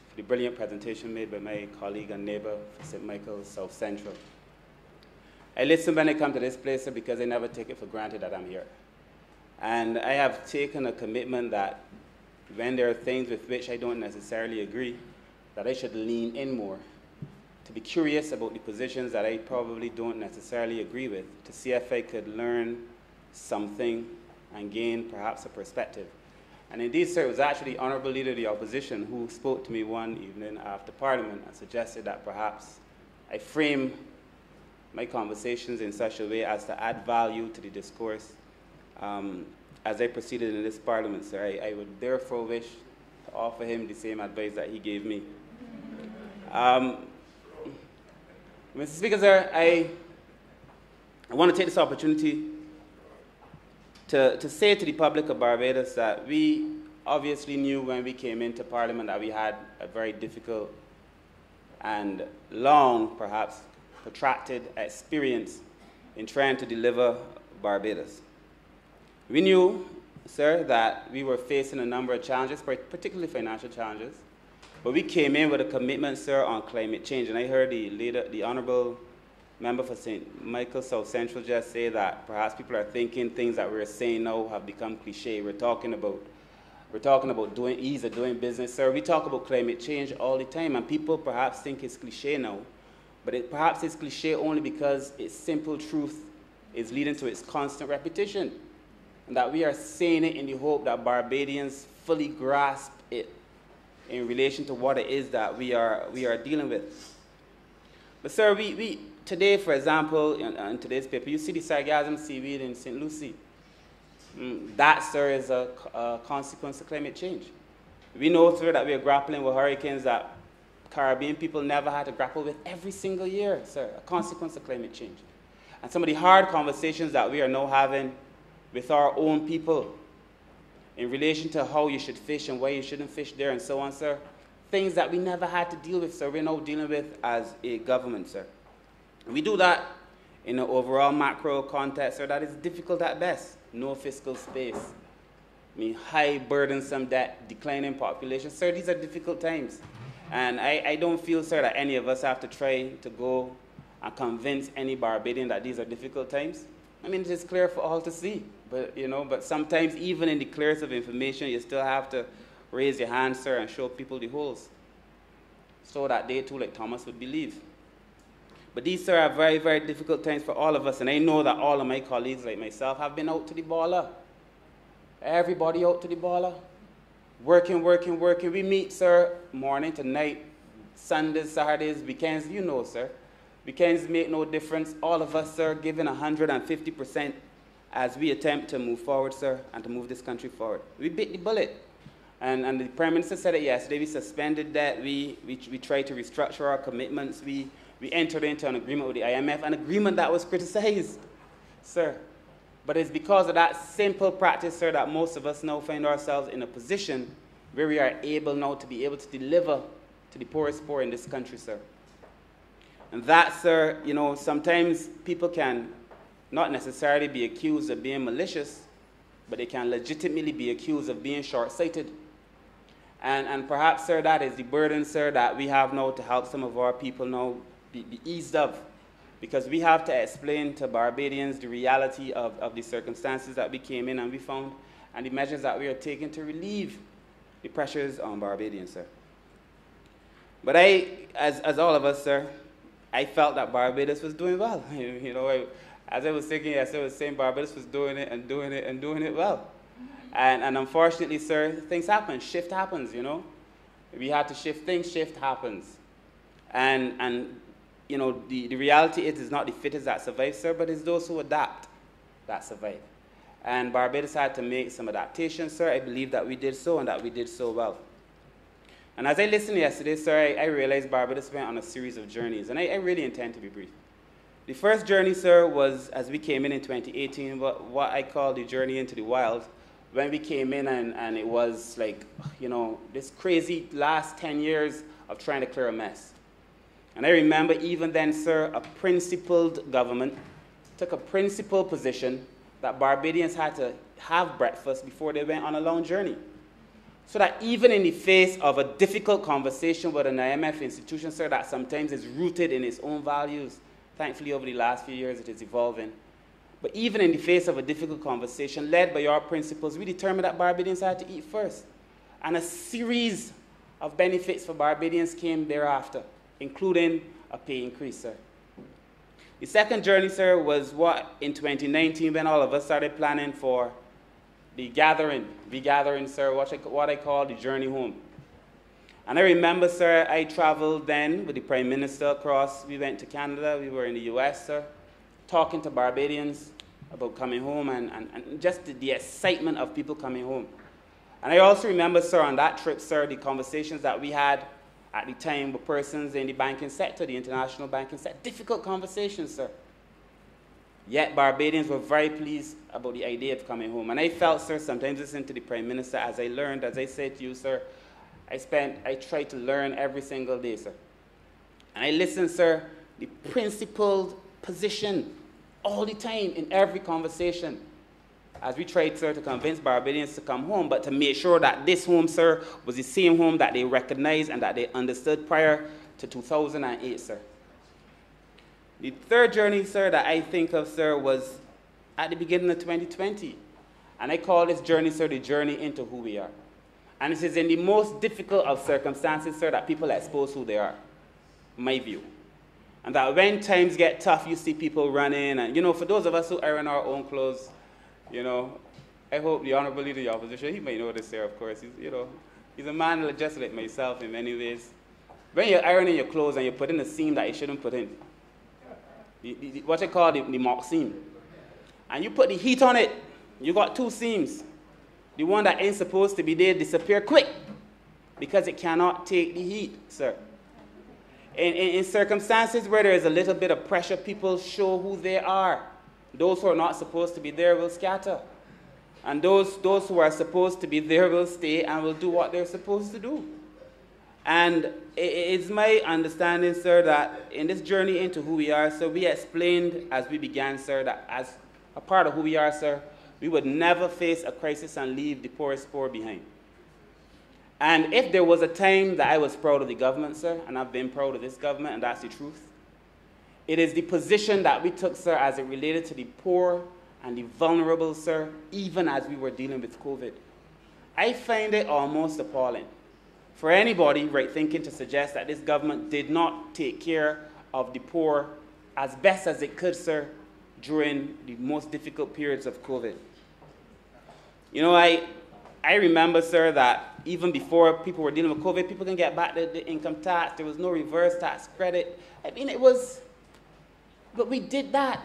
for the brilliant presentation made by my colleague and neighbor for St. Michael's South Central. I listen when I come to this place sir, because I never take it for granted that I'm here. And I have taken a commitment that when there are things with which I don't necessarily agree, that I should lean in more, to be curious about the positions that I probably don't necessarily agree with, to see if I could learn something and gain perhaps a perspective. And indeed, sir, it was actually the Honourable Leader of the Opposition who spoke to me one evening after Parliament and suggested that perhaps I frame my conversations in such a way as to add value to the discourse um, as I proceeded in this Parliament, sir. I, I, would therefore wish to offer him the same advice that he gave me. Um, Mr. Speaker, sir, I, I want to take this opportunity to, to say to the public of Barbados that we obviously knew when we came into Parliament that we had a very difficult and long, perhaps protracted experience in trying to deliver Barbados. We knew, sir, that we were facing a number of challenges, particularly financial challenges, But we came in with a commitment, sir, on climate change. And I heard the leader, the honorable member for St. Michael South Central just say that perhaps people are thinking things that we're saying now have become cliche. We're talking about we're talking about doing ease of doing business, sir. We talk about climate change all the time, and people perhaps think it's cliche now, but it, perhaps it's cliche only because its simple truth is leading to its constant repetition, and that we are saying it in the hope that Barbadians fully grasp it in relation to what it is that we are we are dealing with. But sir, we, we today, for example, in, in today's paper, you see the sargassum seaweed in St. Lucia. Mm, that, sir, is a, a, consequence of climate change. We know, sir, that we are grappling with hurricanes that Caribbean people never had to grapple with every single year, sir, a consequence of climate change. And some of the hard conversations that we are now having with our own people in relation to how you should fish and why you shouldn't fish there and so on, sir, things that we never had to deal with, sir, we're now dealing with as a government, sir. We do that in an overall macro context, sir, that is difficult at best no fiscal space. I mean, high burdensome debt, declining population. Sir, these are difficult times. And I, I don't feel, sir, that any of us have to try to go and convince any Barbadian that these are difficult times. I mean, it is clear for all to see. But, you know, but sometimes even in the clearest of information, you still have to raise your hand, sir, and show people the holes. So that they too, like Thomas, would believe. But these, sir, are very, very difficult times for all of us. And I know that all of my colleagues, like myself, have been out to the baller. Everybody out to the baller. Working, working, working. We meet, sir, morning to night, Sundays, Saturdays, weekends. You know, sir. Weekends make no difference. All of us, sir, giving 150% as we attempt to move forward, sir, and to move this country forward. We bit the bullet. And, and the Prime Minister said it yesterday. We suspended that. We, we, we tried to restructure our commitments. We, we entered into an agreement with the IMF, an agreement that was criticized, sir. But it's because of that simple practice, sir, that most of us now find ourselves in a position where we are able now to be able to deliver to the poorest poor in this country, sir. And that, sir, you know, sometimes people can not necessarily be accused of being malicious, but they can legitimately be accused of being short sighted. And, and perhaps, sir, that is the burden, sir, that we have now to help some of our people now be, be eased up because we have to explain to Barbadians the reality of, of the circumstances that we came in and we found and the measures that we are taking to relieve the pressures on Barbadians, sir. But I, as, as all of us, sir, I felt that Barbados was doing well. you know, I, as I was thinking, as I was saying, Barbados was doing it and doing it and doing it well. And, and unfortunately, sir, things happen. Shift happens, you know. We had to shift things, shift happens. And, and you know, the, the reality is it's not the fittest that survive, sir, but it's those who adapt that survive. And Barbados had to make some adaptations, sir. I believe that we did so and that we did so well. And as I listened yesterday, sir, I, I realized Barbados went on a series of journeys, and I, I, really intend to be brief. The first journey, sir, was as we came in in 2018, what, what I call the journey into the wild. When we came in, and, and it was like, you know, this crazy last 10 years of trying to clear a mess. And I remember even then, sir, a principled government took a principled position that Barbadians had to have breakfast before they went on a long journey. So that even in the face of a difficult conversation with an IMF institution, sir, that sometimes is rooted in its own values, thankfully over the last few years it is evolving. But even in the face of a difficult conversation led by our principles, we determined that Barbadians had to eat first. And a series of benefits for Barbadians came thereafter including a pay increase, sir. The second journey, sir, was what in 2019 when all of us started planning for the gathering, the gathering, sir, what I, what I call the journey home. And I remember, sir, I traveled then with the Prime Minister across. We went to Canada, we were in the US, sir, talking to Barbadians about coming home and, and, and just the, the excitement of people coming home. And I also remember, sir, on that trip, sir, the conversations that we had at the time with persons in the banking sector, the international banking sector. Difficult conversations, sir. Yet Barbadians were very pleased about the idea of coming home. And I felt, sir, sometimes listening to the Prime Minister, as I learned, as I said to you, sir, I spent, I tried to learn every single day, sir. And I listened, sir, the principled position all the time in every conversation. As we tried, sir, to convince Barbadians to come home, but to make sure that this home, sir, was the same home that they recognized and that they understood prior to 2008, sir. The third journey, sir, that I think of, sir, was at the beginning of 2020. And I call this journey, sir, the journey into who we are. And it is in the most difficult of circumstances, sir, that people expose who they are. My view. And that when times get tough, you see people running. And, you know, for those of us who iron our own clothes, you know, I hope the Honorable Leader of the Opposition, he may know this here, of course. He's, you know, he's a man just like myself in many ways. When you're ironing your clothes and you put in a seam that you shouldn't put in, the, the, what they call the, the mock seam, and you put the heat on it, you got two seams. The one that ain't supposed to be there disappear quick because it cannot take the heat, sir. In, in, in, circumstances where there is a little bit of pressure, people show who they are. Those who are not supposed to be there will scatter. And those, those who are supposed to be there will stay and will do what they're supposed to do. And it's my understanding, sir, that in this journey into who we are, sir, we explained as we began, sir, that as a part of who we are, sir, we would never face a crisis and leave the poorest poor behind. And if there was a time that I was proud of the government, sir, and I've been proud of this government, and that's the truth, it is the position that we took, sir, as it related to the poor and the vulnerable, sir, even as we were dealing with COVID. I find it almost appalling for anybody right thinking to suggest that this government did not take care of the poor as best as it could, sir, during the most difficult periods of COVID. You know, I, I remember, sir, that even before people were dealing with COVID, people can get back the, the income tax. There was no reverse tax credit. I mean, it was, but we did that.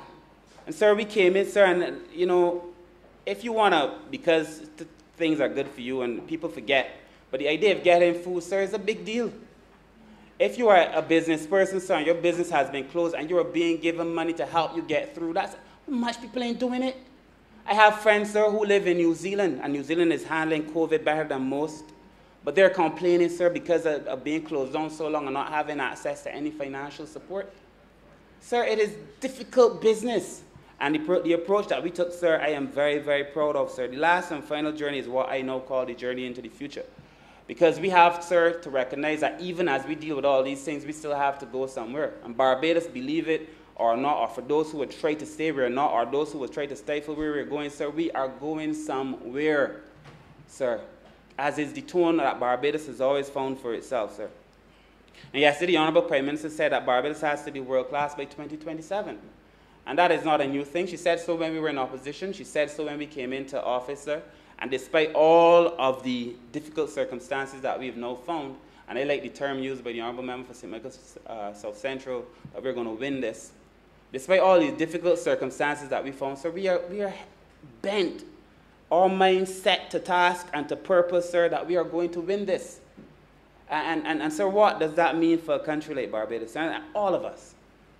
And, sir, we came in, sir, and, you know, if you want to, because things are good for you and people forget, but the idea of getting food, sir, is a big deal. If you are a business person, sir, and your business has been closed and you are being given money to help you get through, that's much people ain't doing it. I have friends, sir, who live in New Zealand, and New Zealand is handling COVID better than most. But they're complaining, sir, because of, of being closed down so long and not having access to any financial support. Sir, it is difficult business. And the, the, approach that we took, sir, I am very, very proud of, sir. The last and final journey is what I now call the journey into the future. Because we have, sir, to recognize that even as we deal with all these things, we still have to go somewhere. And Barbados, believe it or not, or for those who would try to stay where or not, or those who would try to stifle where we're going, sir, we are going somewhere, sir. As is the tone that Barbados has always found for itself, sir. And yesterday, the Honorable Prime Minister said that Barbados has to be world class by 2027. And that is not a new thing. She said so when we were in opposition. She said so when we came into office, sir. And despite all of the difficult circumstances that we've now found, and I like the term used by the Honorable Member for St. Michael's uh, South Central, that we're going to win this. Despite all these difficult circumstances that we found, so we are, we are bent, our mind set to task and to purpose, sir, that we are going to win this. And, and, and so what does that mean for a country like Barbados? And all of us,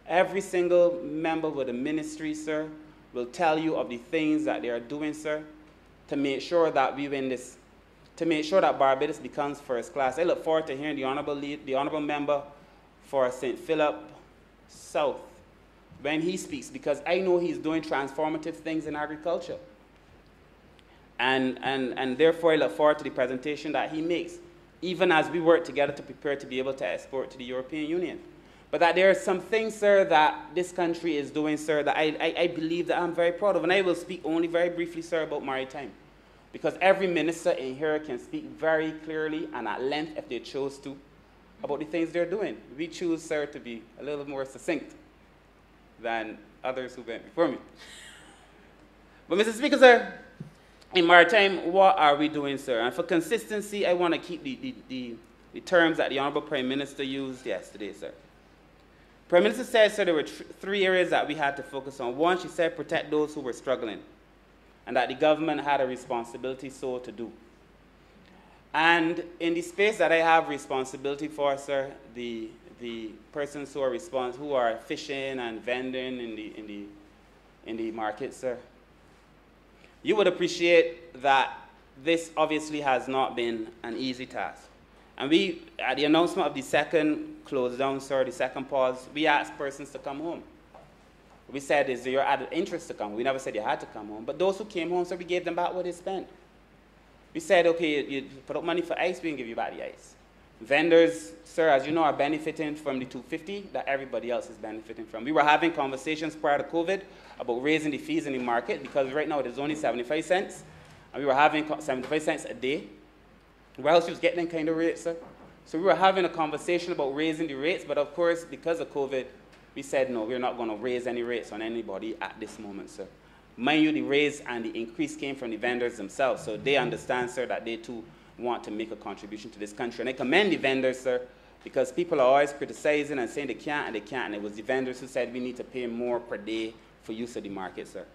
every single member with a ministry, sir, will tell you of the things that they are doing, sir, to make sure that we win this, to make sure that Barbados becomes first class. I look forward to hearing the honorable, lead, the honorable member for St. Philip South when he speaks because I know he's doing transformative things in agriculture. And, and, and therefore, I look forward to the presentation that he makes, even as we work together to prepare to be able to export to the European Union. But that there are some things, sir, that this country is doing, sir, that I, I, I believe that I'm very proud of. And I will speak only very briefly, sir, about maritime. Because every minister in here can speak very clearly and at length, if they chose to, about the things they're doing. We choose, sir, to be a little more succinct than others who went before me. But, Mr. Speaker, sir, in maritime, what are we doing, sir? And for consistency, I want to keep the, the, the, the terms that the Honorable Prime Minister used yesterday, sir. Prime Minister said, sir, there were three areas that we had to focus on. One, she said, protect those who were struggling, and that the government had a responsibility so to do. And in the space that I have responsibility for, sir, the the persons who are who are fishing and vending in the, in the, in the market, sir. You would appreciate that this obviously has not been an easy task. And we, at the announcement of the second close down, sir, the second pause, we asked persons to come home. we said is your added interest to come. We never said you had to come home. But those who came home, so we gave them back what they spent. We said, okay, you put up money for ice, we can give you back the ice. Vendors, sir, as you know, are benefiting from the 250 that everybody else is benefiting from. We were having conversations prior to COVID about raising the fees in the market because right now it is only 75 cents, and we were having 75 cents a day. Where else was getting kind of rates, sir? So we were having a conversation about raising the rates, but of course, because of COVID, we said no, we're not going to raise any rates on anybody at this moment, sir. Mind you, the raise and the increase came from the vendors themselves, so they understand, sir, that they too want to make a contribution to this country. And I commend the vendors, sir, because people are always criticizing and saying they can't and they can't. And it was the vendors who said we need to pay more per day for use of the market, sir.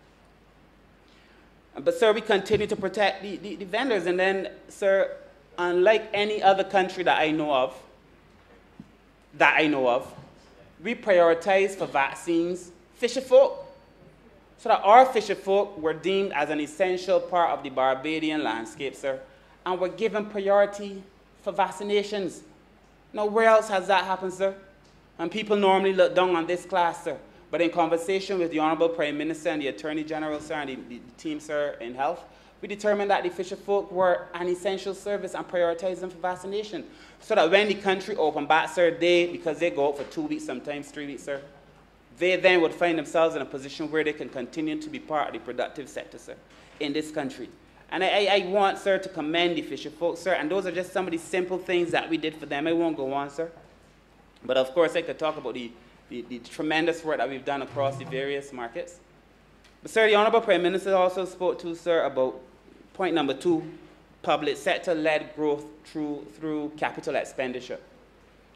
But, sir, we continue to protect the, the, the vendors. And then, sir, unlike any other country that I know of, that I know of, we prioritize for vaccines fisher folk so that our fisher folk were deemed as an essential part of the Barbadian landscape, sir and we're given priority for vaccinations. Now, where else has that happened, sir? And people normally look down on this class, sir. But in conversation with the Honorable Prime Minister and the Attorney General, sir, and the, the, the team, sir, in health, we determined that the fisher folk were an essential service and prioritized them for vaccination. So that when the country opened back, sir, they, because they go out for two weeks, sometimes three weeks, sir, they then would find themselves in a position where they can continue to be part of the productive sector, sir, in this country. And I, I, want, sir, to commend the fisher folks, sir. And those are just some of the simple things that we did for them. I won't go on, sir. But of course, I could talk about the, the, the tremendous work that we've done across the various markets. But, sir, the Honorable Prime Minister also spoke to, sir, about point number two public sector led growth through, through capital expenditure.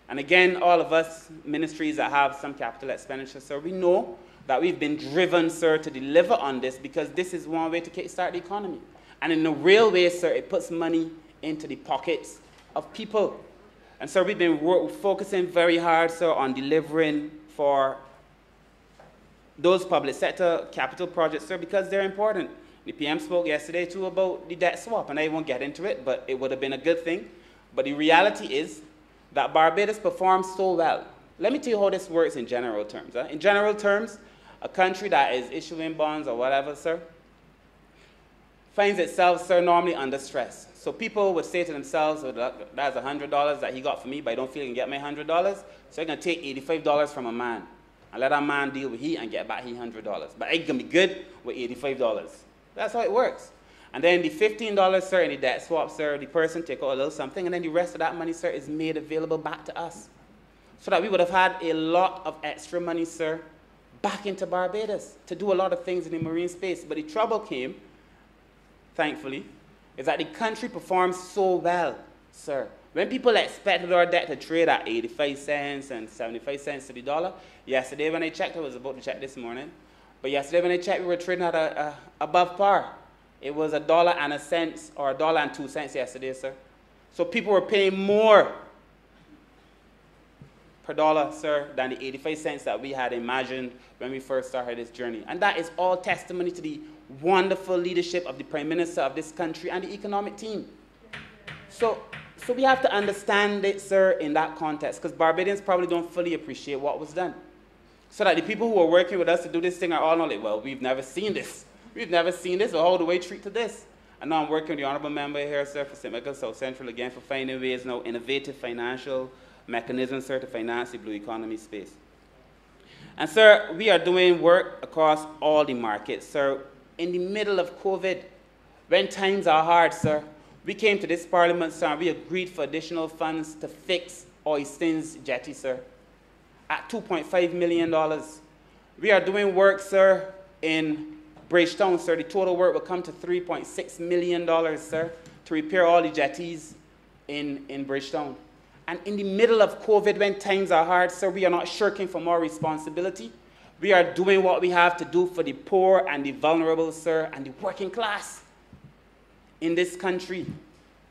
And again, all of us ministries that have some capital expenditure, sir, we know that we've been driven, sir, to deliver on this because this is one way to kickstart the economy. And in a real way, sir, it puts money into the pockets of people. And so we've been focusing very hard, sir, on delivering for those public sector capital projects, sir, because they're important. The PM spoke yesterday too about the debt swap, and I won't get into it, but it would have been a good thing. But the reality is that Barbados performs so well. Let me tell you how this works in general terms. Huh? In general terms, a country that is issuing bonds or whatever, sir, finds itself, sir, normally under stress. So people would say to themselves, oh, that's $100 that he got for me, but I don't feel he can get my $100. So I'm going to take $85 from a man and let that man deal with he and get back his $100. But I can be good with $85. That's how it works. And then the $15, sir, in the debt swap, sir, the person take out a little something, and then the rest of that money, sir, is made available back to us. So that we would have had a lot of extra money, sir, back into Barbados to do a lot of things in the marine space. But the trouble came thankfully, is that the country performs so well, sir. When people expected our debt to trade at 85 cents and 75 cents to the dollar, yesterday when I checked, I was about to check this morning, but yesterday when I checked, we were trading at a, a above par. It was a dollar and a cent or a dollar and two cents yesterday, sir. So people were paying more per dollar, sir, than the 85 cents that we had imagined when we first started this journey. And that is all testimony to the wonderful leadership of the Prime Minister of this country and the economic team. So, so we have to understand it, sir, in that context, because Barbadians probably don't fully appreciate what was done. So that the people who are working with us to do this thing are all like, well, we've never seen this. We've never seen this, or do we treat to this? And now I'm working with the Honorable Member here, sir, for St. Michael South Central again for finding ways, now innovative financial mechanisms, sir, to finance the blue economy space. And, sir, we are doing work across all the markets. Sir, in the middle of COVID, when times are hard, sir, we came to this parliament, sir, and we agreed for additional funds to fix Oistins jetty, sir, at $2.5 million. We are doing work, sir, in Bridgetown, sir. The total work will come to $3.6 million, sir, to repair all the jetties in, in Bridgetown. And in the middle of COVID, when times are hard, sir, we are not shirking from our responsibility. We are doing what we have to do for the poor and the vulnerable, sir, and the working class in this country.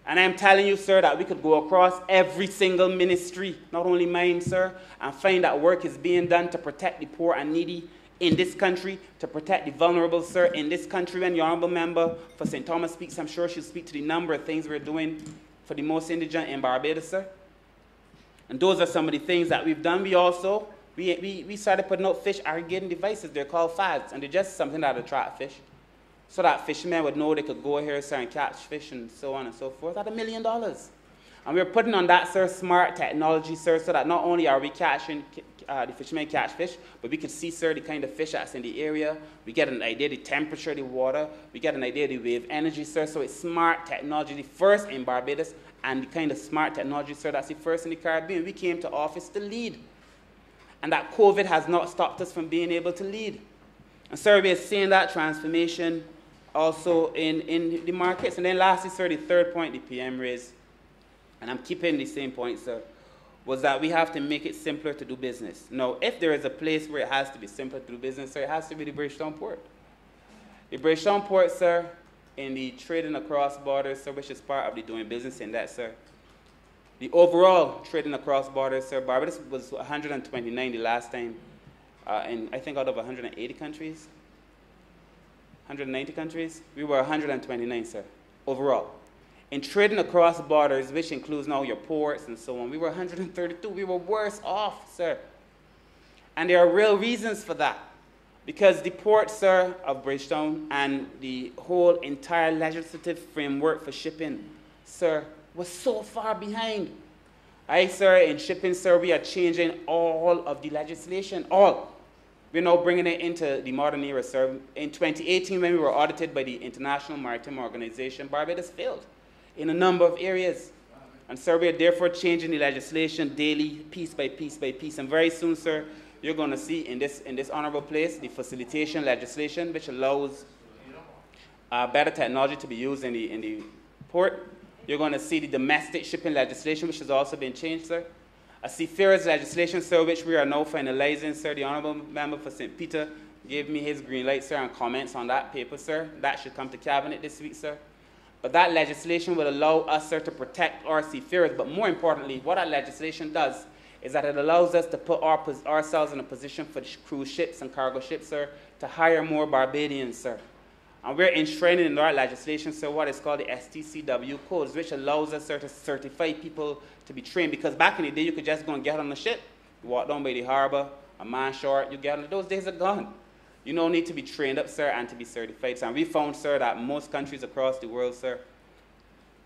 And I'm telling you, sir, that we could go across every single ministry, not only mine, sir, and find that work is being done to protect the poor and needy in this country, to protect the vulnerable, sir, in this country. When the honorable member for St. Thomas speaks, I'm sure she'll speak to the number of things we're doing for the most indigent in Barbados, sir. And those are some of the things that we've done. We also We, we, we started putting out fish aggregating devices. They're called fads, and they're just something that attract fish. So that fishermen would know they could go here, and catch fish and so on and so forth at a million dollars. And we're putting on that, sir, smart technology, sir, so that not only are we catching, uh, the fishermen catch fish, but we can see, sir, the kind of fish that's in the area. We get an idea the temperature of the water. We get an idea the wave energy, sir. So it's smart technology, the first in Barbados, and the kind of smart technology, sir, that's the first in the Caribbean. We came to office to lead. And that COVID has not stopped us from being able to lead. And sir, we are seeing that transformation also in, in the markets. And then lastly, sir, the third point the PM raised, and I'm keeping the same point, sir, was that we have to make it simpler to do business. Now, if there is a place where it has to be simpler to do business, sir, it has to be the Bridgetown Port. The Bridgetown Port, sir, in the trading across borders, sir, which is part of the doing business in that, sir. The overall trading across borders, sir, Barbados was 129 the last time, uh, and I think out of 180 countries, 190 countries, we were 129, sir, overall. In trading across borders, which includes now your ports and so on, we were 132. We were worse off, sir. And there are real reasons for that. Because the port, sir, of Bridgetown and the whole entire legislative framework for shipping, sir, was so far behind. I, sir, in shipping, sir, we are changing all of the legislation, all. We're now bringing it into the modern era, sir. In 2018, when we were audited by the International Maritime Organization, Barbados failed in a number of areas. And, sir, we are therefore changing the legislation daily, piece by piece by piece. And very soon, sir, you're going to see in this, in this honorable place the facilitation legislation, which allows uh, better technology to be used in the, in the port. You're going to see the domestic shipping legislation, which has also been changed, sir. A seafarers legislation, sir, which we are now finalizing, sir. The Honorable Member for St. Peter gave me his green light, sir, and comments on that paper, sir. That should come to Cabinet this week, sir. But that legislation will allow us, sir, to protect our seafarers. But more importantly, what that legislation does is that it allows us to put our, ourselves in a position for cruise ships and cargo ships, sir, to hire more Barbadians, sir. And we're enshrining in our legislation, sir, what is called the STCW codes, which allows us, sir, to certify people to be trained. Because back in the day, you could just go and get on the ship, you walk down by the harbor, a man short, you get on. Those days are gone. You don't need to be trained up, sir, and to be certified. So, and we found, sir, that most countries across the world, sir,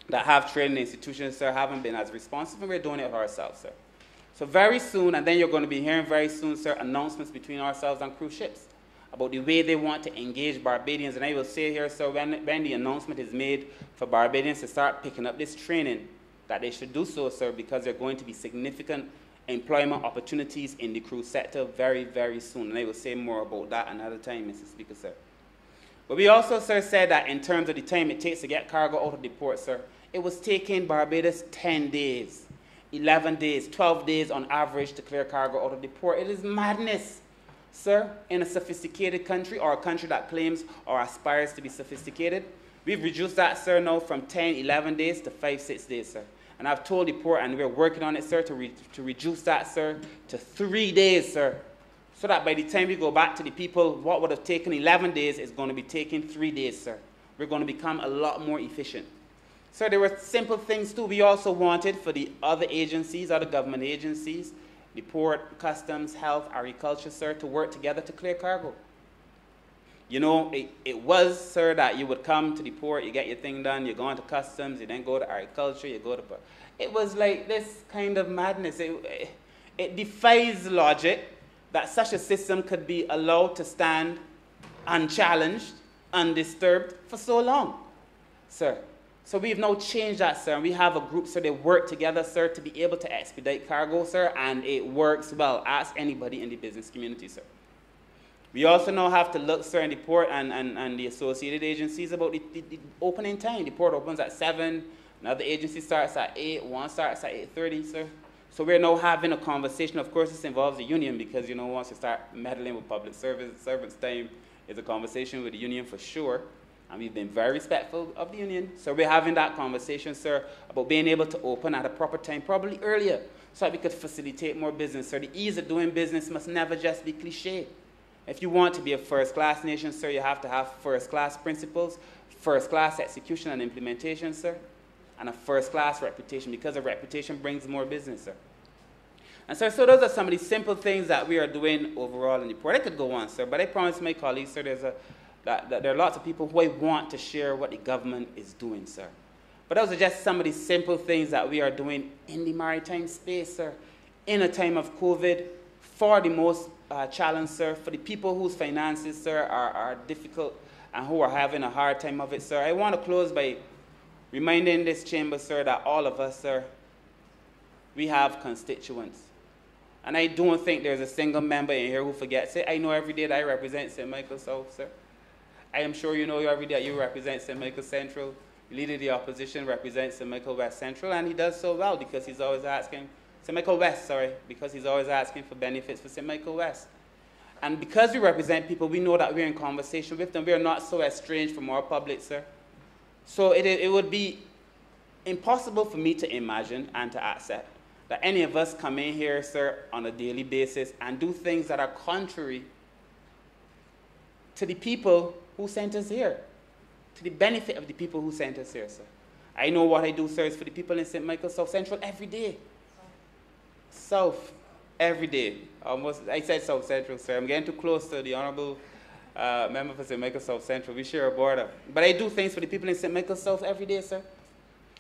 that have training institutions, sir, haven't been as responsive, and we're doing it ourselves, sir. So very soon, and then you're going to be hearing very soon, sir, announcements between ourselves and cruise ships about the way they want to engage Barbadians. And I will say here, so when, when the announcement is made for Barbadians to start picking up this training, that they should do so, sir, because there are going to be significant employment opportunities in the cruise sector very, very soon. And I will say more about that another time, Mr. Speaker, sir. But we also, sir, said that in terms of the time it takes to get cargo out of the port, sir, it was taking Barbados 10 days, 11 days, 12 days on average to clear cargo out of the port. It is madness. Sir, in a sophisticated country or a country that claims or aspires to be sophisticated, we've reduced that, sir, now from 10, 11 days to 5, 6 days, sir. And I've told the port, and we're working on it, sir, to, re- to reduce that, sir, to three days, sir. So that by the time we go back to the people, what would have taken 11 days is going to be taking three days, sir. We're going to become a lot more efficient. Sir, there were simple things too. We also wanted for the other agencies, other government agencies, the port, customs, health, agriculture, sir, to work together to clear cargo. You know, it, it was, sir, that you would come to the port, you get your thing done, you go into customs, you then go to agriculture, you go to. It was like this kind of madness. It, it, it defies logic that such a system could be allowed to stand unchallenged, undisturbed for so long, sir. So we've now changed that, sir. We have a group, so they work together, sir, to be able to expedite cargo, sir, and it works well. Ask anybody in the business community, sir. We also now have to look, sir, in the port and, and, and the associated agencies about the, the, the opening time. The port opens at 7, another agency starts at 8, one starts at 8.30, sir. So we're now having a conversation. Of course, this involves the union because, you know, once you start meddling with public service, servants' time is a conversation with the union for sure. And we've been very respectful of the union. So we're having that conversation, sir, about being able to open at a proper time, probably earlier, so that we could facilitate more business. So the ease of doing business must never just be cliche. If you want to be a first class nation, sir, you have to have first class principles, first class execution and implementation, sir, and a first class reputation because a reputation brings more business, sir. And sir, so those are some of the simple things that we are doing overall in the report. I could go on, sir, but I promise my colleagues, sir, there's a, that, that there are lots of people who want to share what the government is doing, sir. But those are just some of the simple things that we are doing in the maritime space, sir, in a time of COVID, for the most uh, challenged, sir, for the people whose finances, sir, are, are difficult and who are having a hard time of it, sir. I want to close by reminding this chamber, sir, that all of us, sir, we have constituents. And I don't think there's a single member in here who forgets it. I know every day that I represent St. Michael's South, sir. I am sure you know every day that you represent St. Michael Central. Leader of the opposition represents St. Michael West Central, and he does so well because he's always asking, St. Michael West, sorry, because he's always asking for benefits for St. Michael West. And because we represent people, we know that we're in conversation with them. We are not so estranged from our public, sir. So it, it would be impossible for me to imagine and to accept that any of us come in here, sir, on a daily basis and do things that are contrary to the people who sent us here, to the benefit of the people who sent us here, sir. I know what I do, sir, is for the people in St. Michael South Central every day. South, every day. Almost, I said South Central, sir. I'm getting too close to the Honorable uh, member for St. Michael South Central. We share a border. But I do things for the people in St. Michael South every day, sir.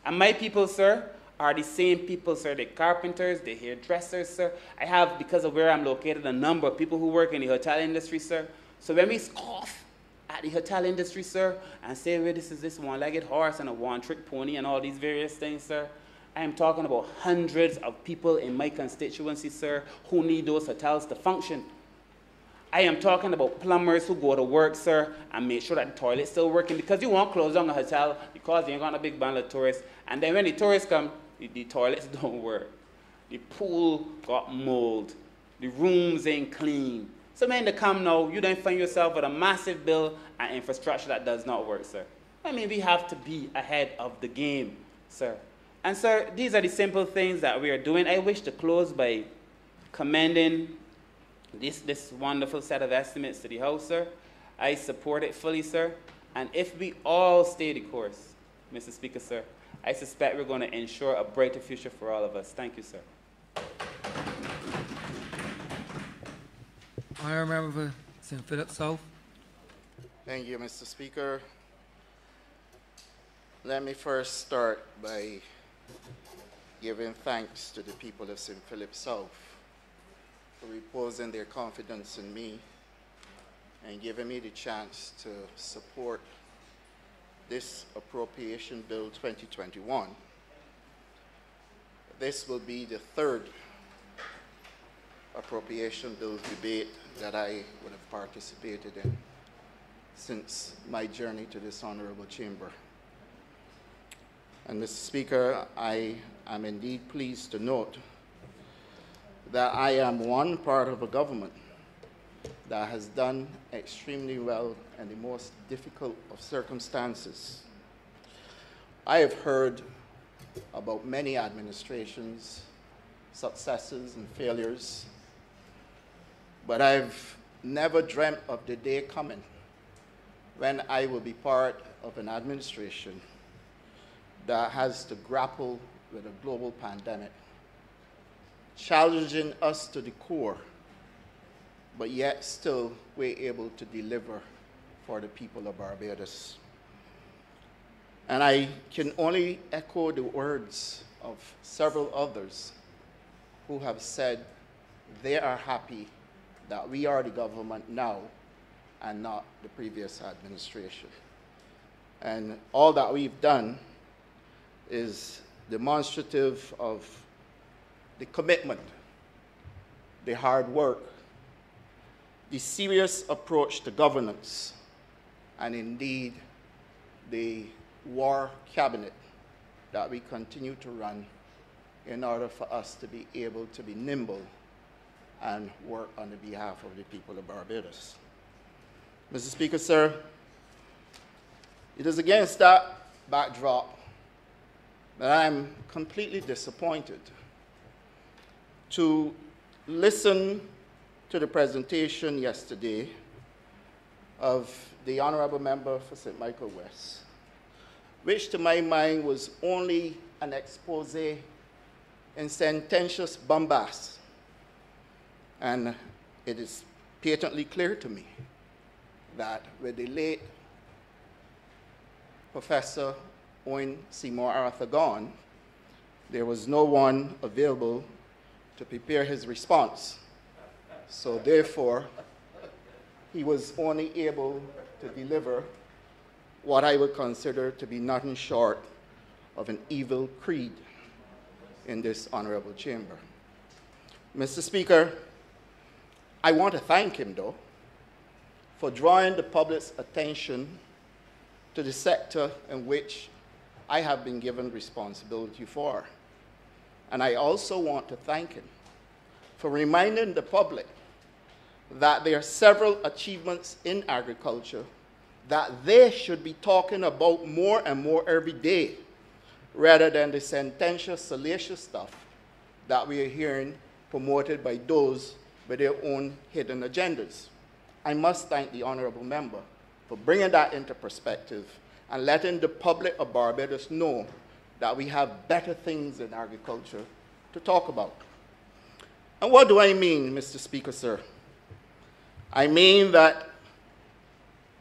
And my people, sir, are the same people, sir. The carpenters, the hairdressers, sir. I have, because of where I'm located, a number of people who work in the hotel industry, sir. So when we scoff at the hotel industry, sir, and say, well, this is this one-legged horse and a one-trick pony and all these various things, sir, I am talking about hundreds of people in my constituency, sir, who need those hotels to function. I am talking about plumbers who go to work, sir, and make sure that the toilet's still working because you won't close down a hotel because you ain't got a big band of tourists. And then when the tourists come, the, the toilets don't work. The pool got mold. The rooms ain't clean. So when they come now, you don't find yourself with a massive bill and infrastructure that does not work, sir. I mean, we have to be ahead of the game, sir. And sir, these are the simple things that we are doing. I wish to close by commending this, this wonderful set of estimates to the House, sir. I support it fully, sir. And if we all stay the course, Mr. Speaker, sir, I suspect we're going to ensure a brighter future for all of us. Thank you, sir. Honorable member St. Philip South. Thank you, Mr. Speaker. Let me first start by giving thanks to the people of St. Philip South for reposing their confidence in me and giving me the chance to support this appropriation bill 2021. This will be the third appropriation bill debate that I would have participated in since my journey to this honorable chamber. And Mr. Speaker, I am indeed pleased to note that I am one part of a government that has done extremely well in the most difficult of circumstances. I have heard about many administrations, successes and failures, but I've never dreamt of the day coming when I will be part of an administration that has to grapple with a global pandemic, challenging us to the core, but yet still we're able to deliver for the people of Barbados. And I can only echo the words of several others who have said they are happy that we are the government now and not the previous administration. And all that we've done is demonstrative of the commitment, the hard work, the serious approach to governance, and indeed the war cabinet that we continue to run in order for us to be able to be nimble and work on the behalf of the people of Barbados. Mr. Speaker, sir, it is against that backdrop that I'm completely disappointed to listen to the presentation yesterday of the Honorable Member for St. Michael West, which to my mind was only an expose in sententious bombast And it is patently clear to me that with the late Professor Owen Seymour Arthur gone, there was no one available to prepare his response. So therefore, he was only able to deliver what I would consider to be nothing short of an evil creed in this honorable chamber. Mr. Speaker, I want to thank him, though, for drawing the public's attention to the sector in which I have been given responsibility for. And I also want to thank him for reminding the public that there are several achievements in agriculture that they should be talking about more and more every day rather than the sententious, salacious stuff that we are hearing promoted by those with their own hidden agendas. I must thank the honorable member for bringing that into perspective and letting the public of Barbados know that we have better things in agriculture to talk about. And what do I mean, Mr. Speaker, sir? I mean that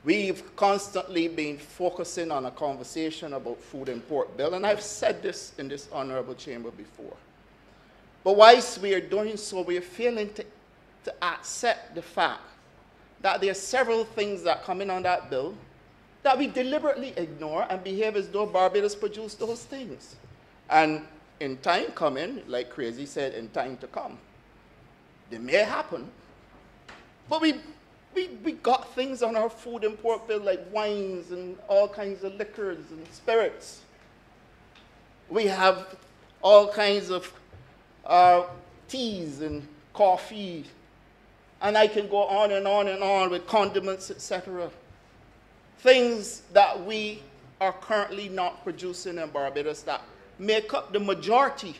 we've constantly been focusing on a conversation about food import bill, and I've said this in this honorable chamber before. But whilst we are doing so, we are failing to, to accept the fact that there are several things that come in on that bill that we deliberately ignore and behave as though Barbados produced those things. And in time coming, like Crazy said, in time to come, they may happen. But we, we, we got things on our food import bill like wines and all kinds of liquors and spirits. We have all kinds of uh, teas and coffee. And I can go on and on and on with condiments, etc. Things that we are currently not producing in Barbados that make up the majority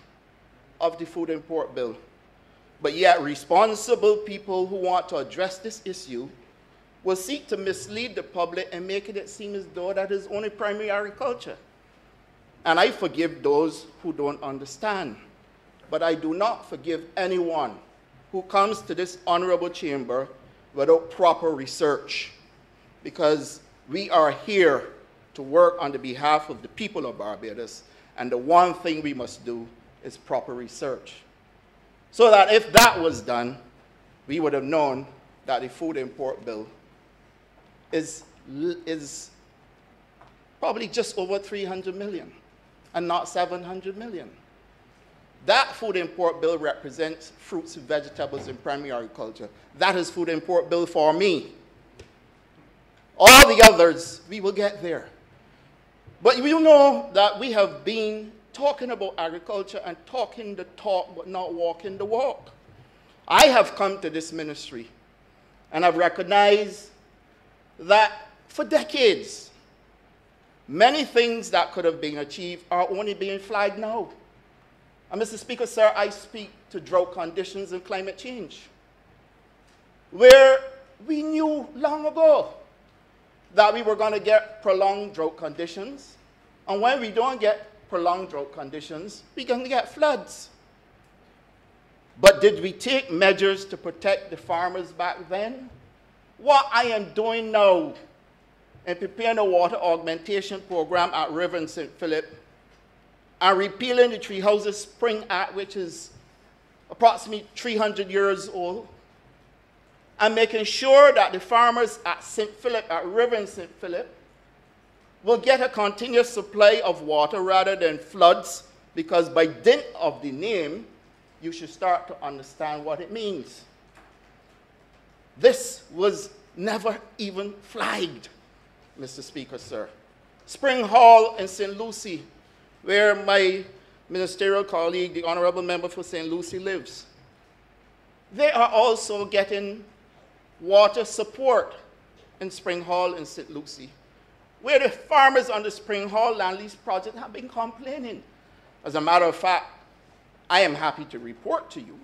of the food import bill. But yet, responsible people who want to address this issue will seek to mislead the public and make it seem as though that is only primary agriculture. And I forgive those who don't understand. But I do not forgive anyone who comes to this honorable chamber without proper research. Because we are here to work on the behalf of the people of Barbados, and the one thing we must do is proper research. So that if that was done, we would have known that the food import bill is, is probably just over 300 million and not 700 million. That food import bill represents fruits and vegetables in primary agriculture. That is food import bill for me. All the others, we will get there. But you know that we have been talking about agriculture and talking the talk but not walking the walk. I have come to this ministry and I've recognized that for decades, many things that could have been achieved are only being flagged now. And Mr. Speaker, sir, I speak to drought conditions and climate change, where we knew long ago that we were going to get prolonged drought conditions. And when we don't get prolonged drought conditions, we're going to get floods. But did we take measures to protect the farmers back then? What I am doing now in preparing a water augmentation program at River and St. Philip and repealing the Three Houses Spring Act, which is approximately 300 years old, and making sure that the farmers at St. Philip, at River St. Philip, will get a continuous supply of water rather than floods, because by dint of the name, you should start to understand what it means. This was never even flagged, Mr. Speaker, sir. Spring Hall in St. Lucy, where my ministerial colleague, the honorable member for St. Lucy, lives. They are also getting water support in Spring Hall in St. Lucy, where the farmers on the Spring Hall land lease project have been complaining. As a matter of fact, I am happy to report to you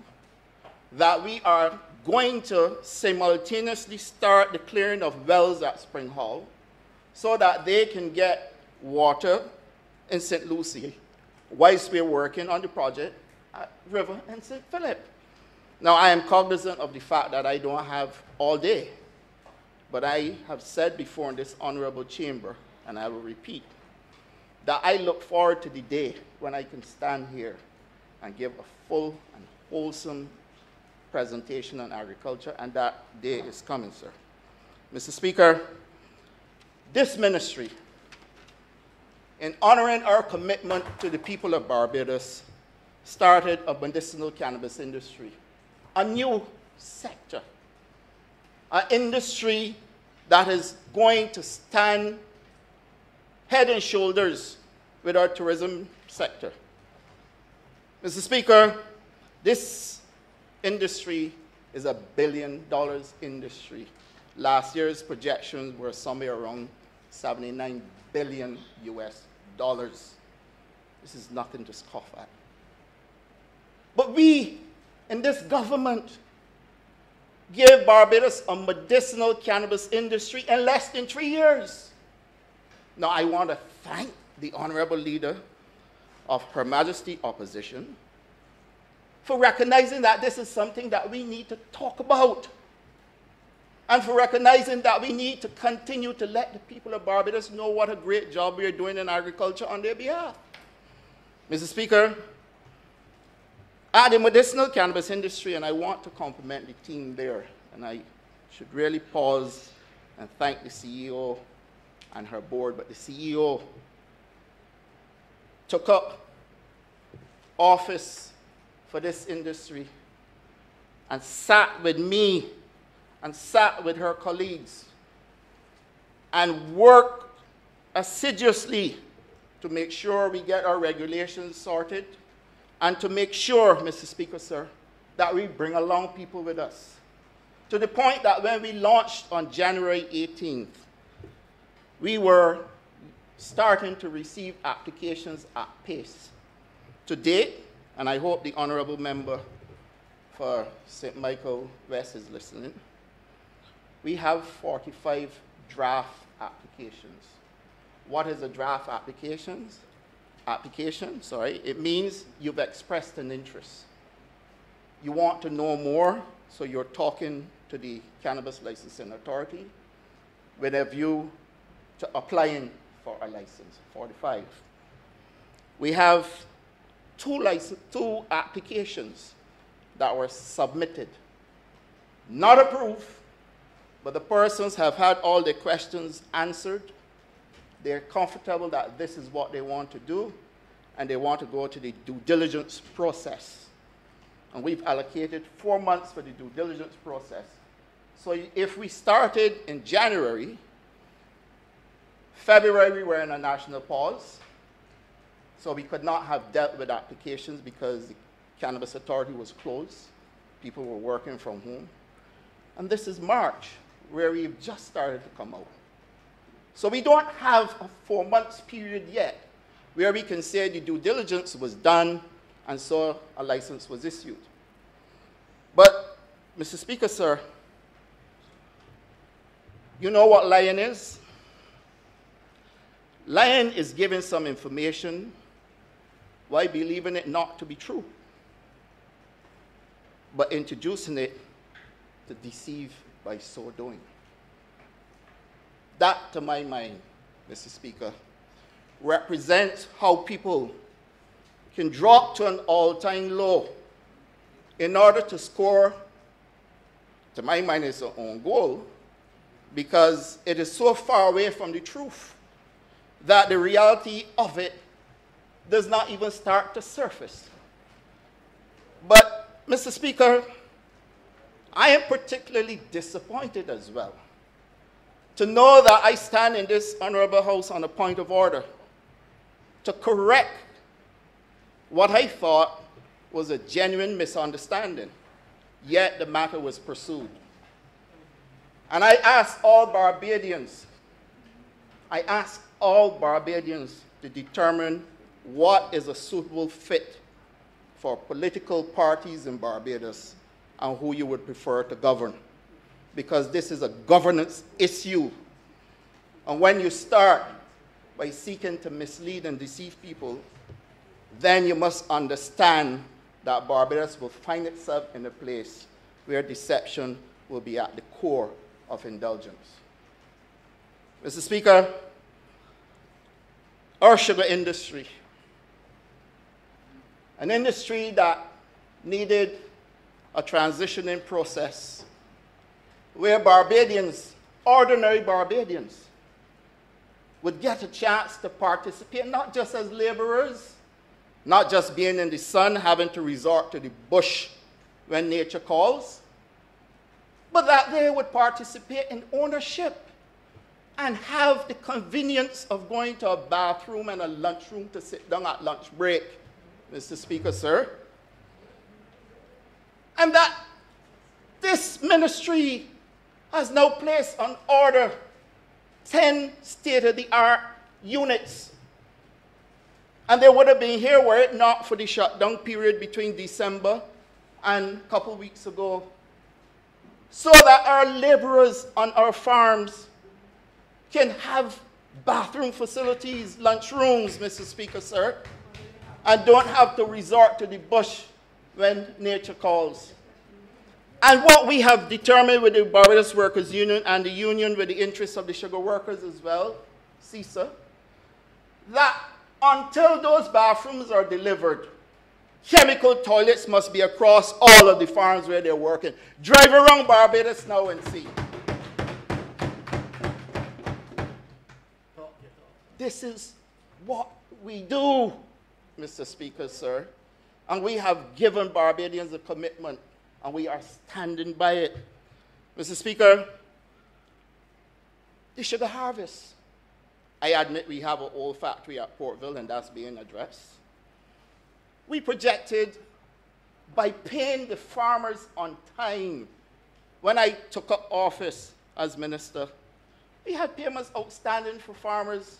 that we are going to simultaneously start the clearing of wells at Spring Hall so that they can get water in St. Lucy whilst we're working on the project at River and St. Philip. Now, I am cognizant of the fact that I don't have all day, but I have said before in this honorable chamber, and I will repeat, that I look forward to the day when I can stand here and give a full and wholesome presentation on agriculture, and that day is coming, sir. Mr. Speaker, this ministry, in honoring our commitment to the people of Barbados, started a medicinal cannabis industry, a new sector, an industry that is going to stand head and shoulders with our tourism sector. Mr. Speaker, this industry is a billion dollars industry. Last year's projections were somewhere around 79 billion US dollars. This is nothing to scoff at. But we in this government gave Barbados a medicinal cannabis industry in less than three years. Now, I want to thank the Honorable Leader of Her Majesty Opposition for recognizing that this is something that we need to talk about and for recognizing that we need to continue to let the people of Barbados know what a great job we are doing in agriculture on their behalf. Mr. Speaker, at the medicinal cannabis industry, and I want to compliment the team there, and I should really pause and thank the CEO and her board, but the CEO took up office for this industry and sat with me and sat with her colleagues and worked assiduously to make sure we get our regulations sorted and to make sure, Mr. Speaker, sir, that we bring along people with us. To the point that when we launched on January 18th, we were starting to receive applications at pace. To date, and I hope the honorable member for St. Michael West is listening, we have 45 draft applications. What is a draft application? Application, sorry, it means you've expressed an interest. You want to know more, so you're talking to the Cannabis Licensing Authority with a view to applying for a license, 45. We have two, license, two applications that were submitted, not approved, but the persons have had all their questions answered. They're comfortable that this is what they want to do, and they want to go to the due diligence process. And we've allocated four months for the due diligence process. So if we started in January, February we were in a national pause. So we could not have dealt with applications because the Cannabis Authority was closed. People were working from home. And this is March, where we've just started to come out. So we don't have a four months period yet where we can say the due diligence was done and so a license was issued. But, Mr. Speaker, sir, you know what Lion is? Lion is giving some information while believing it not to be true, but introducing it to deceive by so doing. That, to my mind, Mr. Speaker, represents how people can drop to an all time low in order to score, to my mind, its own goal, because it is so far away from the truth that the reality of it does not even start to surface. But, Mr. Speaker, I am particularly disappointed as well to know that I stand in this honorable house on a point of order to correct what I thought was a genuine misunderstanding, yet the matter was pursued. And I ask all Barbadians, I ask all Barbadians to determine what is a suitable fit for political parties in Barbados and who you would prefer to govern. Because this is a governance issue. And when you start by seeking to mislead and deceive people, then you must understand that Barbados will find itself in a place where deception will be at the core of indulgence. Mr. Speaker, our sugar industry, an industry that needed a transitioning process where Barbadians, ordinary Barbadians, would get a chance to participate, not just as laborers, not just being in the sun, having to resort to the bush when nature calls, but that they would participate in ownership and have the convenience of going to a bathroom and a lunchroom to sit down at lunch break, Mr. Speaker, sir. And that this ministry has now placed on order 10 state of the art units. And they would have been here were it not for the shutdown period between December and a couple weeks ago. So that our laborers on our farms can have bathroom facilities, lunchrooms, Mr. Speaker, sir, and don't have to resort to the bush when nature calls. And what we have determined with the Barbados Workers Union and the union with the interests of the sugar workers as well, CISA, that until those bathrooms are delivered, chemical toilets must be across all of the farms where they're working. Drive around Barbados now and see. This is what we do, Mr. Speaker, sir. And we have given Barbadians a commitment and we are standing by it. Mr. Speaker, the sugar harvest. I admit we have an old factory at Portvale, and that's being addressed. We projected by paying the farmers on time. When I took up office as minister, we had payments outstanding for farmers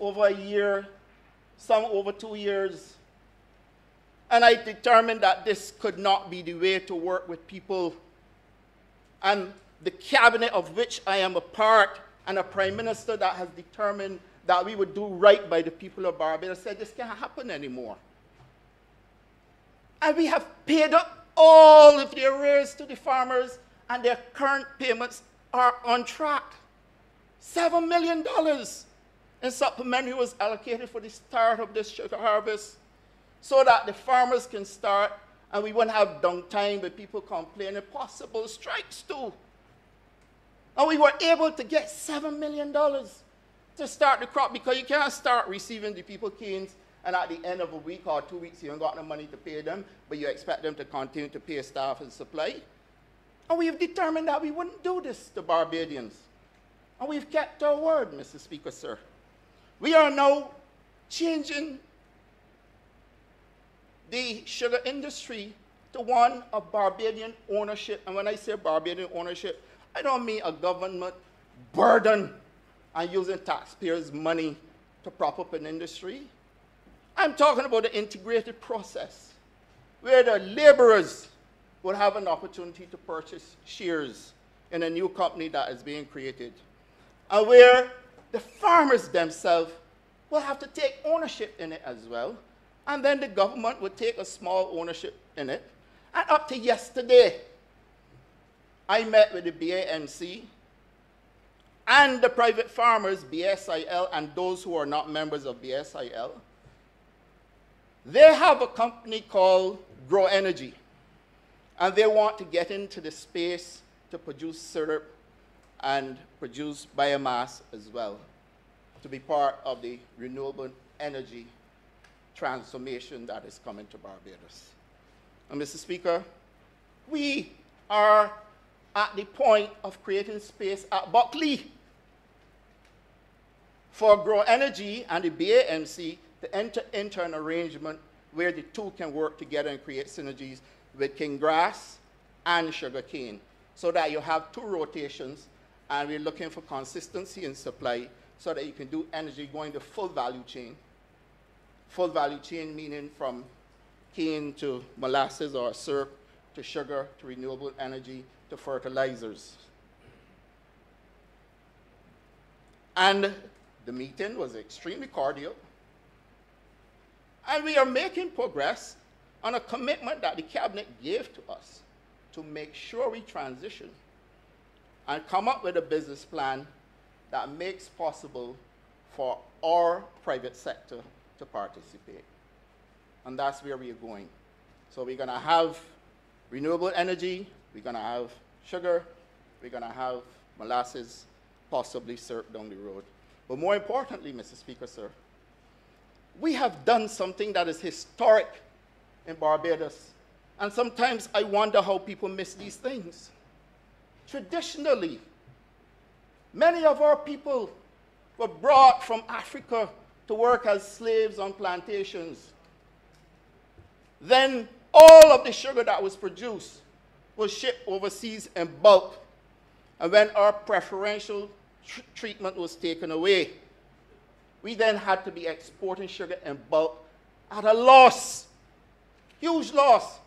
over a year, some over two years. And I determined that this could not be the way to work with people. And the cabinet of which I am a part, and a prime minister that has determined that we would do right by the people of Barbados, said this can't happen anymore. And we have paid up all of the arrears to the farmers, and their current payments are on track. $7 million in supplementary was allocated for the start of this sugar harvest so that the farmers can start and we won't have downtime with people complaining, possible strikes too. And we were able to get $7 million to start the crop because you can't start receiving the people canes and at the end of a week or two weeks you haven't got no money to pay them, but you expect them to continue to pay staff and supply. And we've determined that we wouldn't do this to Barbadians. And we've kept our word, Mr. Speaker, sir. We are now changing the sugar industry to one of Barbadian ownership. And when I say Barbadian ownership, I don't mean a government burden on using taxpayers' money to prop up an industry. I'm talking about the integrated process where the laborers will have an opportunity to purchase shares in a new company that is being created, and where the farmers themselves will have to take ownership in it as well and then the government would take a small ownership in it. And up to yesterday, I met with the BAMC and the private farmers, BSIL, and those who are not members of BSIL. They have a company called Grow Energy, and they want to get into the space to produce syrup and produce biomass as well, to be part of the renewable energy transformation that is coming to Barbados. And Mr. Speaker, we are at the point of creating space at Bulkeley for Grow Energy and the BAMC to enter into an arrangement where the two can work together and create synergies with cane grass and sugarcane so that you have two rotations and we're looking for consistency in supply so that you can do energy going the full value chain full value chain, meaning from cane to molasses or syrup to sugar to renewable energy to fertilizers. And the meeting was extremely cordial. And we are making progress. on a commitment that the cabinet gave to us to make sure we transition and come up with a business plan that makes possible for our private sector to participate. And that's where we're going. So we're going to have renewable energy, we're going to have sugar, we're going to have molasses, possibly syrup down the road. But more importantly, Mr. Speaker, sir, we have done something that is historic in Barbados. And sometimes I wonder how people miss these things. Traditionally, many of our people were brought from Africa to work as slaves on plantations. Then all of the sugar that was produced was shipped overseas in bulk. And when our preferential tr- treatment was taken away, we then had to be exporting sugar in bulk at a loss, huge loss,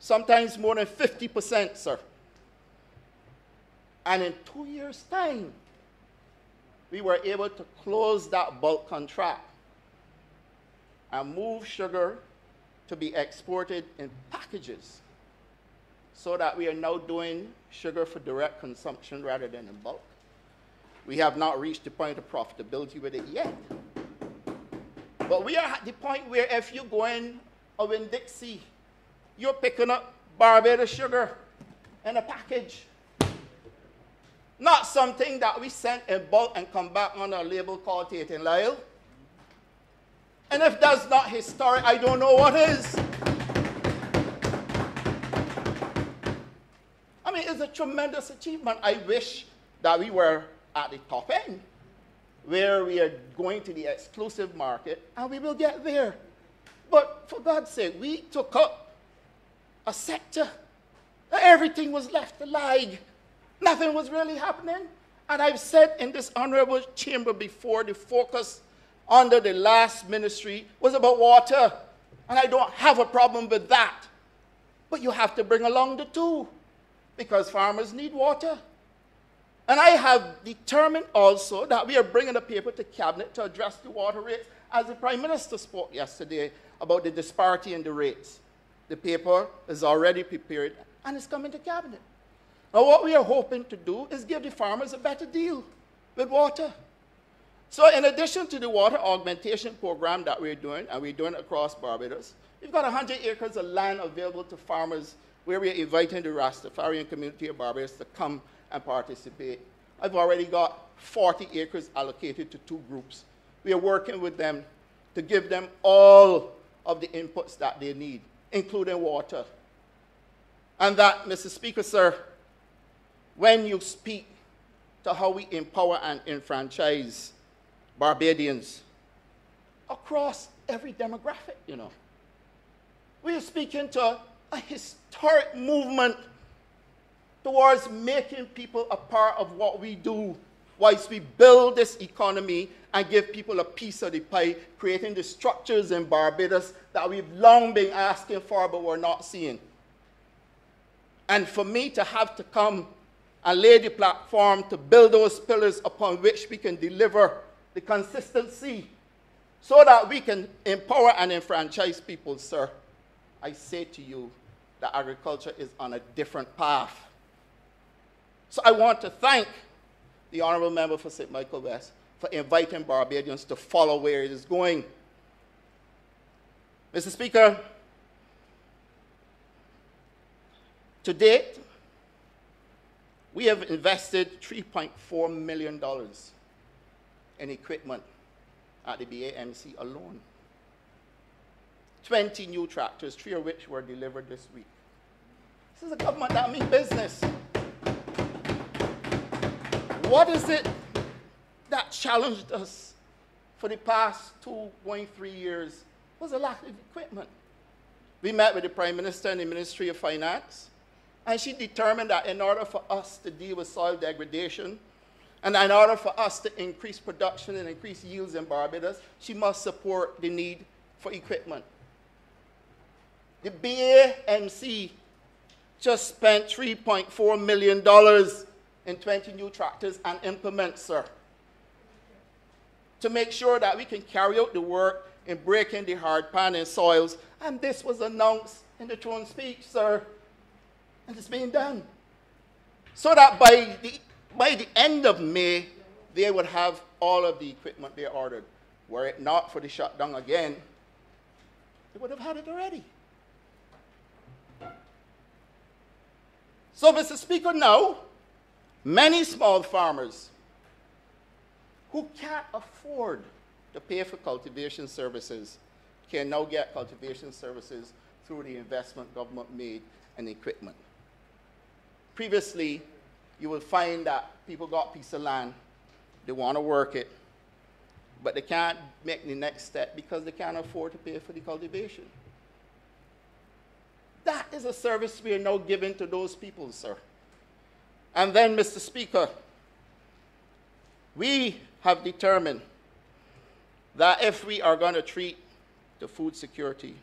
sometimes more than 50%, sir. And in two years' time, we were able to close that bulk contract and move sugar to be exported in packages so that we are now doing sugar for direct consumption rather than in bulk. We have not reached the point of profitability with it yet. But we are at the point where if you go in a Winn-Dixie, you're picking up Barbados sugar in a package. Not something that we send in bulk and come back on a label called Tate and Lyle. And if that's not historic, I don't know what is. I mean, it's a tremendous achievement. I wish that we were at the top end, where we are going to the exclusive market, and we will get there. But for God's sake, we took up a sector. Everything was left alive. Nothing was really happening. And I've said in this honorable chamber before, the focus under the last ministry was about water. And I don't have a problem with that. But you have to bring along the two because farmers need water. And I have determined also that we are bringing a paper to cabinet to address the water rates, as the Prime Minister spoke yesterday about the disparity in the rates. The paper is already prepared and it's coming to cabinet. Now, what we are hoping to do is give the farmers a better deal with water. So, in addition to the water augmentation program that we're doing, and we're doing it across Barbados, we've got 100 acres of land available to farmers where we're inviting the Rastafarian community of Barbados to come and participate. I've already got 40 acres allocated to two groups. We are working with them to give them all of the inputs that they need, including water. And that, Mr. Speaker, sir, when you speak to how we empower and enfranchise Barbadians across every demographic, you know. We are speaking to a historic movement towards making people a part of what we do whilst we build this economy and give people a piece of the pie, creating the structures in Barbados that we've long been asking for but we're not seeing. And for me to have to come and lay the platform to build those pillars upon which we can deliver the consistency so that we can empower and enfranchise people, sir, I say to you that agriculture is on a different path. So I want to thank the Honorable Member for St. Michael West for inviting Barbadians to follow where it is going. Mr. Speaker, to date, we have invested $3.4 million in equipment at the BAMC alone. 20 new tractors, three of which were delivered this week. This is a government that means business. What is it that challenged us for the past two, going three years was a lack of equipment. We met with the Prime Minister and the Ministry of Finance, and she determined that in order for us to deal with soil degradation, and in order for us to increase production and increase yields in Barbados, she must support the need for equipment. The BAMC just spent $3.4 million in 20 new tractors and implements, sir, to make sure that we can carry out the work in breaking the hard pan in soils And this was announced in the throne speech, sir. And it's being done. So that by the, by the end of May, they would have all of the equipment they ordered. Were it not for the shutdown again, they would have had it already. So, Mr. Speaker, now, many small farmers who can't afford to pay for cultivation services can now get cultivation services through the investment government made in equipment. Previously, you will find that people got piece of land, they want to work it, but they can't make the next step because they can't afford to pay for the cultivation. That is a service we are now giving to those people, sir. And then, Mr. Speaker, we have determined that if we are going to treat the food security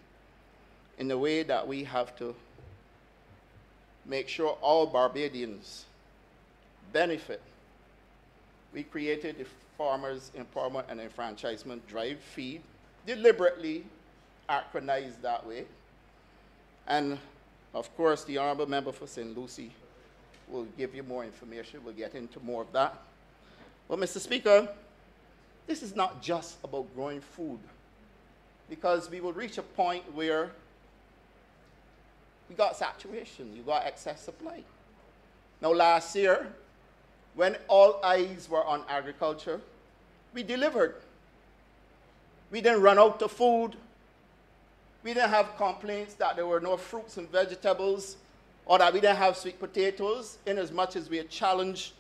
in the way that we have to make sure all Barbadians benefit, we created the Farmers Empowerment and Enfranchisement Drive Feed, deliberately acronized that way. And of course, the Honorable Member for St. Lucy will give you more information. We'll get into more of that. But, Mr. Speaker, this is not just about growing food, because we will reach a point where we got saturation, you got excess supply. Now, last year, when all eyes were on agriculture, we delivered. We didn't run out of food. We didn't have complaints that there were no fruits and vegetables or that we didn't have sweet potatoes, in as much as we are challenged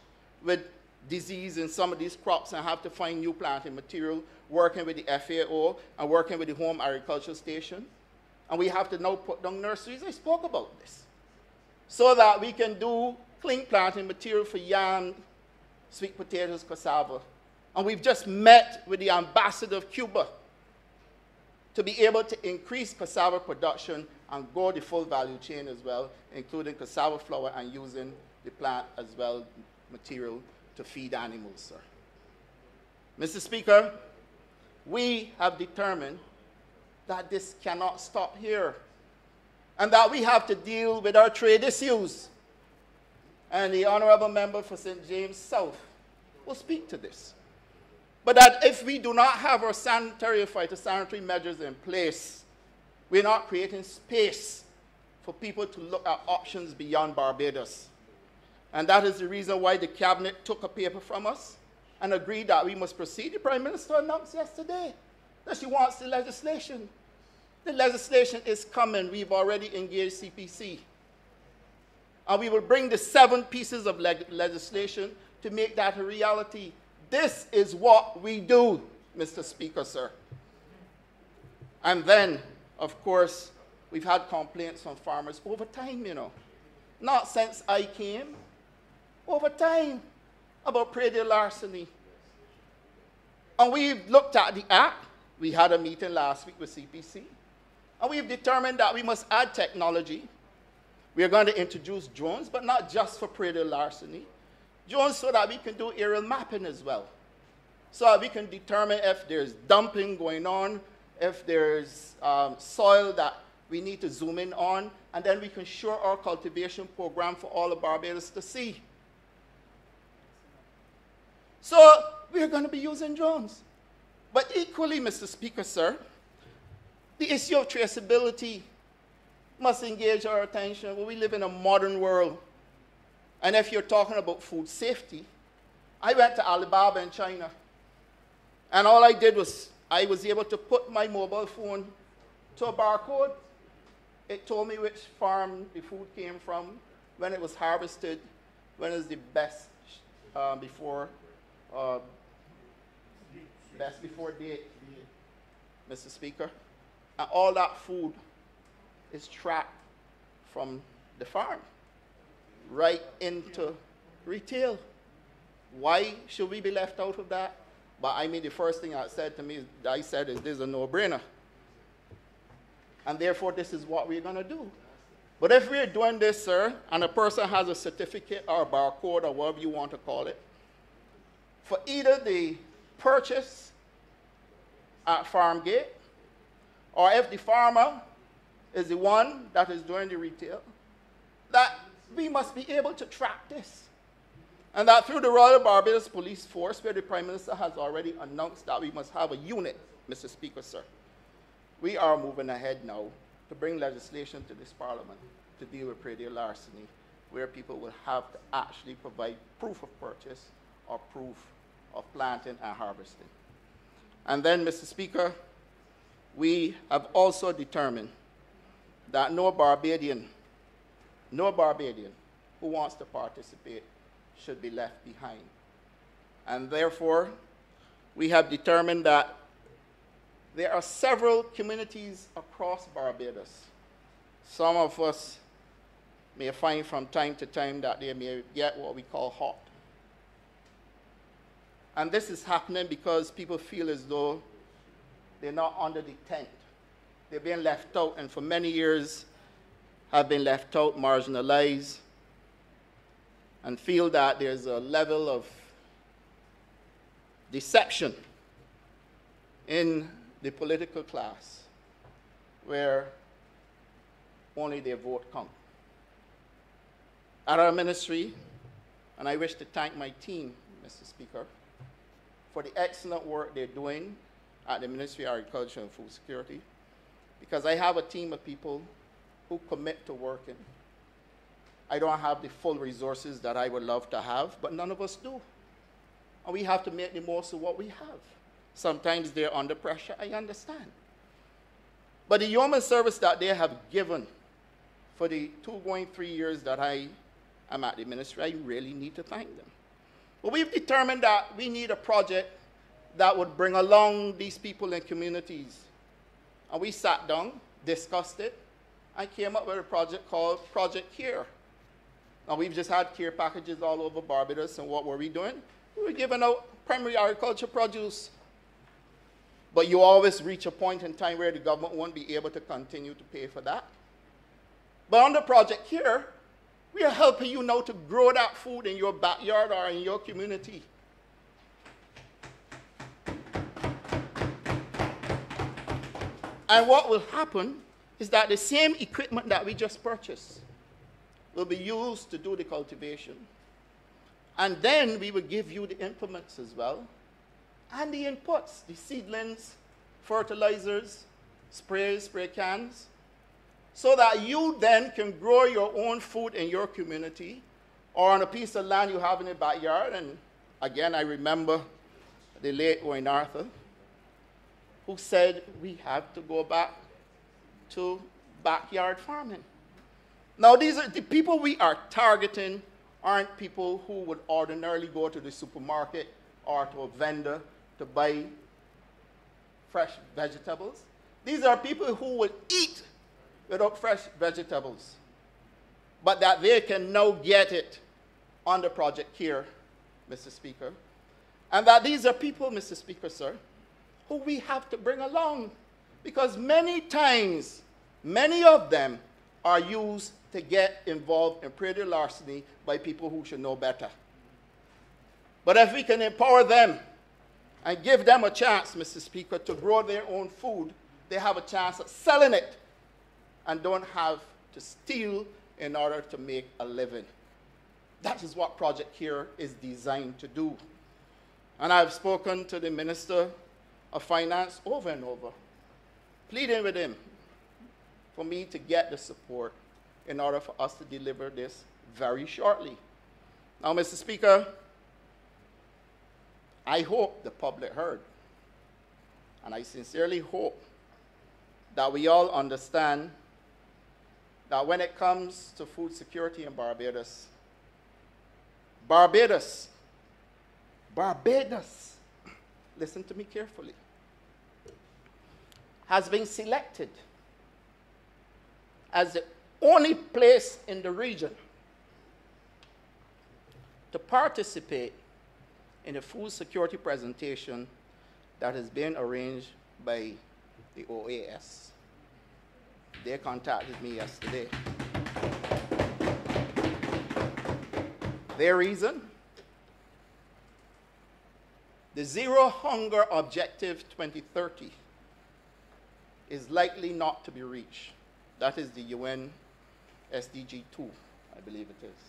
with disease in some of these crops and have to find new planting material, working with the FAO and working with the home agriculture station. And we have to now put down nurseries. I spoke about this. So that we can do clean planting material for yam, sweet potatoes, cassava. And we've just met with the ambassador of Cuba to be able to increase cassava production and grow the full value chain as well, including cassava flour and using the plant as well material to feed animals, sir. Mr. Speaker, we have determined that this cannot stop here and that we have to deal with our trade issues. And the Honorable Member for St. James South will speak to this. But that if we do not have our sanitary phytosanitary measures in place, we're not creating space for people to look at options beyond Barbados. And that is the reason why the cabinet took a paper from us and agreed that we must proceed. The Prime Minister announced yesterday that she wants the legislation. The legislation is coming. We've already engaged CPC. And we will bring the seven pieces of leg legislation to make that a reality. This is what we do, Mr. Speaker, sir. And then, of course, we've had complaints from farmers over time, you know. Not since I came, over time about predial larceny. And we've looked at the act. We had a meeting last week with CPC. And we've determined that we must add technology. We are going to introduce drones, but not just for predial larceny. Drones so that we can do aerial mapping as well. So that we can determine if there's dumping going on, if there's um, soil that we need to zoom in on, and then we can show our cultivation program for all of Barbados to see. So we're going to be using drones. But equally, Mr. Speaker, sir, the issue of traceability must engage our attention. We live in a modern world. And if you're talking about food safety, I went to Alibaba in China. And all I did was I was able to put my mobile phone to a barcode. It told me which farm the food came from, when it was harvested, when it was the best uh, before uh, best before date, Mr. Speaker. And all that food is tracked from the farm right into retail. Why should we be left out of that? But I mean, the first thing I said to me, I said, is this is a no-brainer. And therefore, this is what we're going to do. But if we're doing this, sir, and a person has a certificate or a barcode or whatever you want to call it, for either the purchase at farm gate, or if the farmer is the one that is doing the retail, that we must be able to track this. And that through the Royal Barbados Police Force, where the Prime Minister has already announced that we must have a unit, Mr. Speaker, sir, we are moving ahead now to bring legislation to this Parliament to deal with predial larceny, where people will have to actually provide proof of purchase or proof of planting and harvesting. And then, Mr. Speaker, we have also determined that no Barbadian, no Barbadian who wants to participate should be left behind. And therefore, we have determined that there are several communities across Barbados. Some of us may find from time to time that they may get what we call hot. And this is happening because people feel as though they're not under the tent. They're being left out, and for many years have been left out, marginalized, and feel that there's a level of deception in the political class where only their vote counts. At our ministry, and I wish to thank my team, Mr. Speaker, for the excellent work they're doing at the Ministry of Agriculture and Food Security, because I have a team of people who commit to working. I don't have the full resources that I would love to have, but none of us do. And we have to make the most of what we have. Sometimes they're under pressure, I understand. But the yeoman service that they have given for the two going three years that I am at the ministry, I really need to thank them. But we've determined that we need a project that would bring along these people and communities. And we sat down, discussed it, and came up with a project called Project Care. Now, we've just had care packages all over Barbados, and what were we doing? We were giving out primary agriculture produce. But you always reach a point in time where the government won't be able to continue to pay for that. But under Project Care, we are helping you now to grow that food in your backyard or in your community. And what will happen is that the same equipment that we just purchased will be used to do the cultivation. And then we will give you the implements as well, and the inputs, the seedlings, fertilizers, sprays, spray cans, so that you then can grow your own food in your community or on a piece of land you have in the backyard. And again, I remember the late Owen Arthur, who said we have to go back to backyard farming. Now, these are the people we are targeting aren't people who would ordinarily go to the supermarket or to a vendor to buy fresh vegetables. These are people who would eat without fresh vegetables, but that they can now get it on the project here, Mr. Speaker. And that these are people, Mr. Speaker, sir, who we have to bring along because many times, many of them are used to get involved in predial larceny by people who should know better. But if we can empower them and give them a chance, Mr. Speaker, to grow their own food, they have a chance at selling it and don't have to steal in order to make a living. That is what Project Care is designed to do. And I've spoken to the Minister of Finance over and over, pleading with him for me to get the support in order for us to deliver this very shortly. Now, Mr. Speaker, I hope the public heard, and I sincerely hope that we all understand when it comes to food security in Barbados, Barbados, Barbados, listen to me carefully, has been selected as the only place in the region to participate in a food security presentation that has been arranged by the OAS. They contacted me yesterday. Their reason? The Zero Hunger Objective 2030 is likely not to be reached That is the UN SDG 2, I believe it is.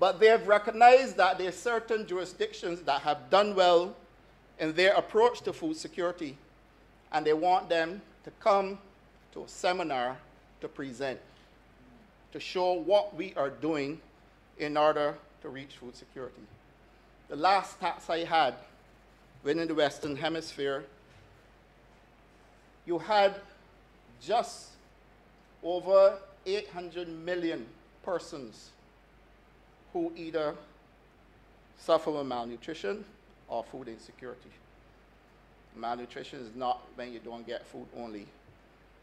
But they have recognized that there are certain jurisdictions that have done well in their approach to food security, and they want them to come to a seminar to present, to show what we are doing in order to reach food security. The last tax I had within the Western Hemisphere, you had just over 800 million persons who either suffer from malnutrition or food insecurity. Malnutrition is not when you don't get food only,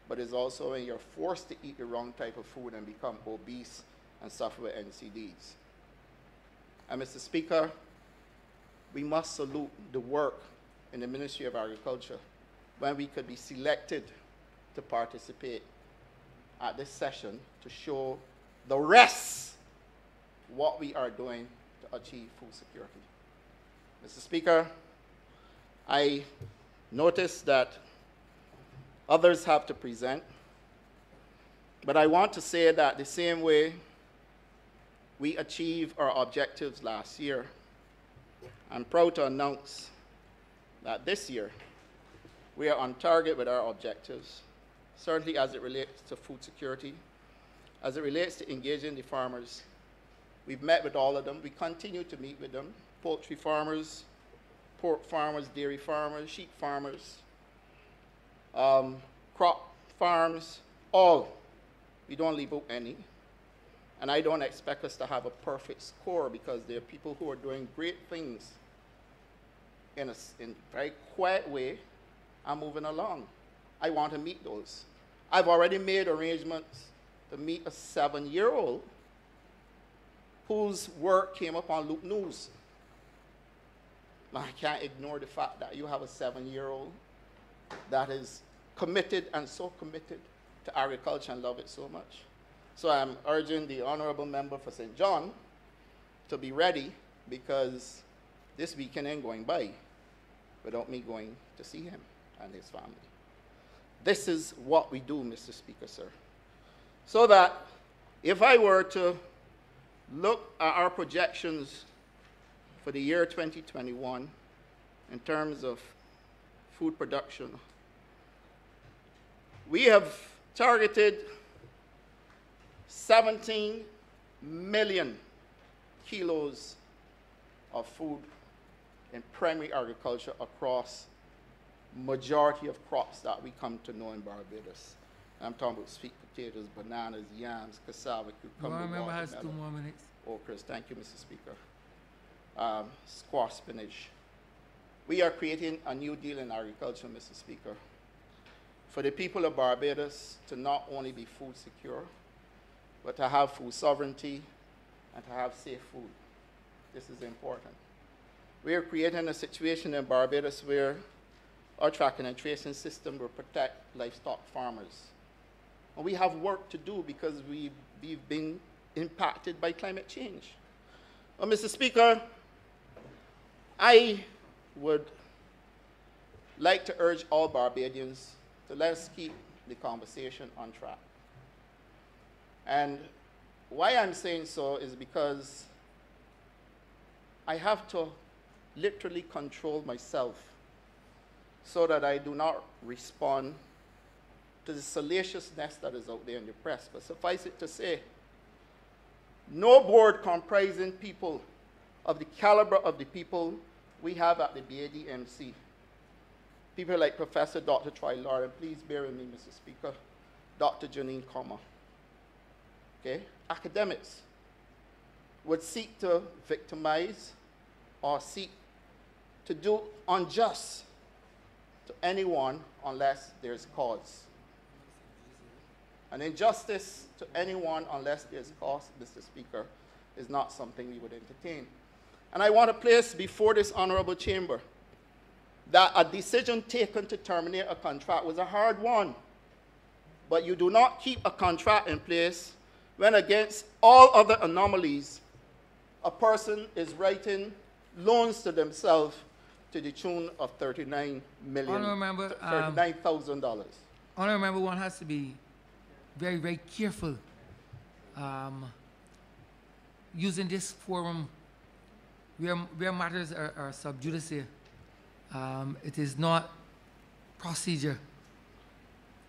but it's also when you're forced to eat the wrong type of food and become obese and suffer with NCDs. And Mr. Speaker, we must salute the work in the Ministry of Agriculture when we could be selected to participate at this session to show the rest what we are doing to achieve food security. Mr. Speaker, I noticed that others have to present, but I want to say that the same way we achieved our objectives last year, I'm proud to announce that this year we are on target with our objectives, certainly as it relates to food security, as it relates to engaging the farmers. We've met with all of them. We continue to meet with them poultry farmers, pork farmers, dairy farmers, sheep farmers, um, crop farms, all. We don't leave out any. And I don't expect us to have a perfect score because there are people who are doing great things in a, in very quiet way and moving along. I want to meet those. I've already made arrangements to meet a seven year old whose work came up on Loop News. I can't ignore the fact that you have a seven year old that is committed and so committed to agriculture and love it so much. So I'm urging the honorable member for St. John to be ready because this weekend ain't going by without me going to see him and his family. This is what we do, Mr. Speaker, sir. So that if I were to look at our projections for the year 2021 in terms of food production, we have targeted 17 million kilos of food in primary agriculture across majority of crops that we come to know in Barbados. I'm talking about sweet potatoes, bananas, yams, cassava, cucumber, One member has two more minutes. okras. Thank you, Mr. Speaker. Um, squash spinach. We are creating a new deal in agriculture, Mr. Speaker, for the people of Barbados to not only be food secure, but to have food sovereignty and to have safe food. This is important. We are creating a situation in Barbados where our tracking and tracing system will protect livestock farmers. And we have work to do because we've, we've been impacted by climate change. Well, Mr. Speaker, I would like to urge all Barbadians to let's keep the conversation on track. And why I'm saying so is because I have to literally control myself so that I do not respond to the salaciousness that is out there in the press. But suffice it to say, no board comprising people of the caliber of the people we have at the BADMC. People like Professor Dr. Troy Lauren, please bear with me, Mr. Speaker, Dr. Janine Comer. Okay? Academics would seek to victimize or seek to do unjust to anyone unless there's cause. An injustice to anyone unless there's cause, Mr. Speaker, is not something we would entertain. And I want to place before this honorable chamber that a decision taken to terminate a contract was a hard one. But you do not keep a contract in place when, against all other anomalies, a person is writing loans to themselves to the tune of 39 million, Honourable member, um, $39,000. honorable member, one has to be very, very careful um, using this forum where, where matters are, are sub judice. Um, it is not procedure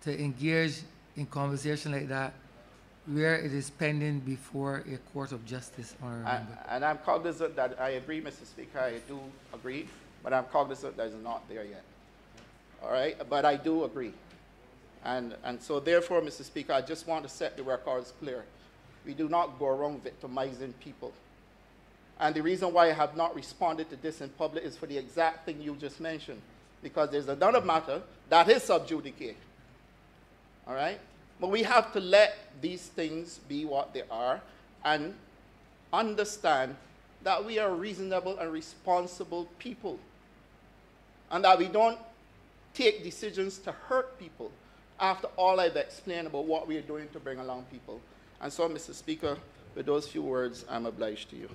to engage in conversation like that where it is pending before a court of justice, honorable And, member. and I'm cognizant that I agree, Mr. Speaker, I do agree, but I'm cognizant that it's not there yet. All right, but I do agree. And, and so therefore, Mr. Speaker, I just want to set the records clear. We do not go around victimizing people. And the reason why I have not responded to this in public is for the exact thing you just mentioned. Because there's another matter that is sub judice. All right? But we have to let these things be what they are and understand that we are reasonable and responsible people. And that we don't take decisions to hurt people after all I've explained about what we are doing to bring along people. And so, Mr. Speaker, with those few words, I'm obliged to you.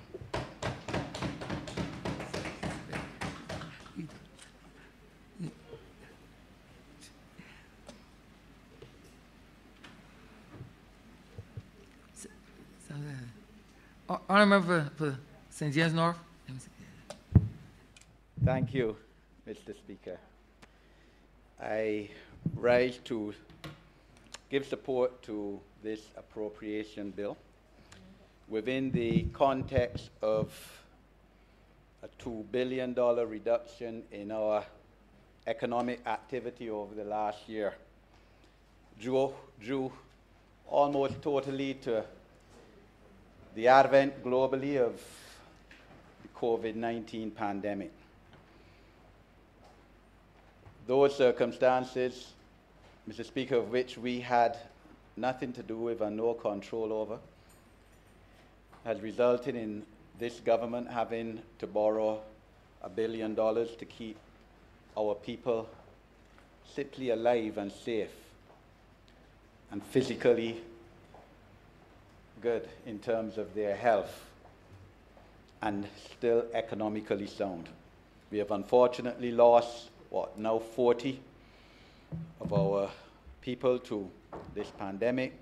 So, uh, ho- honorable member for, St. James North. Thank you, Mr. Speaker. I rise to give support to this appropriation bill within the context of a $2 billion reduction in our economic activity over the last year. Due, due almost totally to the advent globally of the COVID 19 pandemic. Those circumstances, Mr. Speaker, of which we had nothing to do with and no control over, has resulted in this government having to borrow a billion dollars to keep our people simply alive and safe and physically good in terms of their health and still economically sound. We have unfortunately lost, what, now 40 of our people to this pandemic.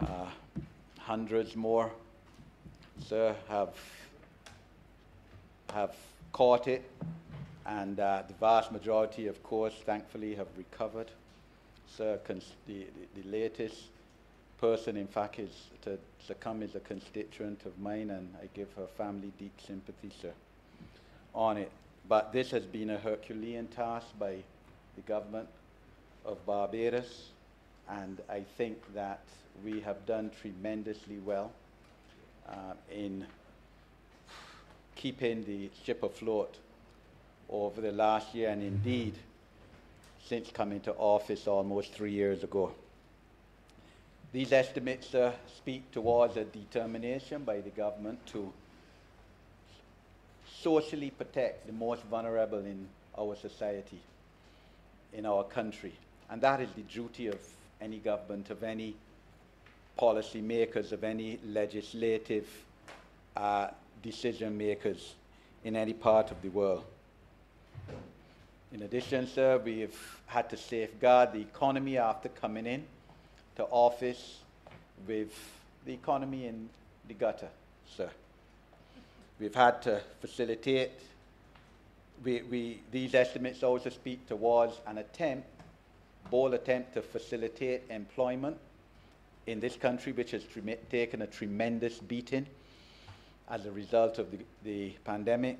Uh, hundreds more, sir, have, have caught it, and uh, the vast majority, of course, thankfully, have recovered. Sir, the, the, the latest person, in fact, is to succumb is a constituent of mine, and I give her family deep sympathy, sir, on it. But this has been a Herculean task by the government of Barbados, and I think that we have done tremendously well uh, in keeping the ship afloat over the last year, and indeed since coming to office almost three years ago. These estimates uh, speak towards a determination by the government to socially protect the most vulnerable in our society, in our country. And that is the duty of any government, of any policy makers, of any legislative uh, decision makers in any part of the world. In addition, sir, we've had to safeguard the economy after coming in to office with the economy in the gutter, sir. We've had to facilitate, we, we, these estimates also speak towards an attempt, bold attempt to facilitate employment in this country, which has taken a tremendous beating as a result of the, the pandemic,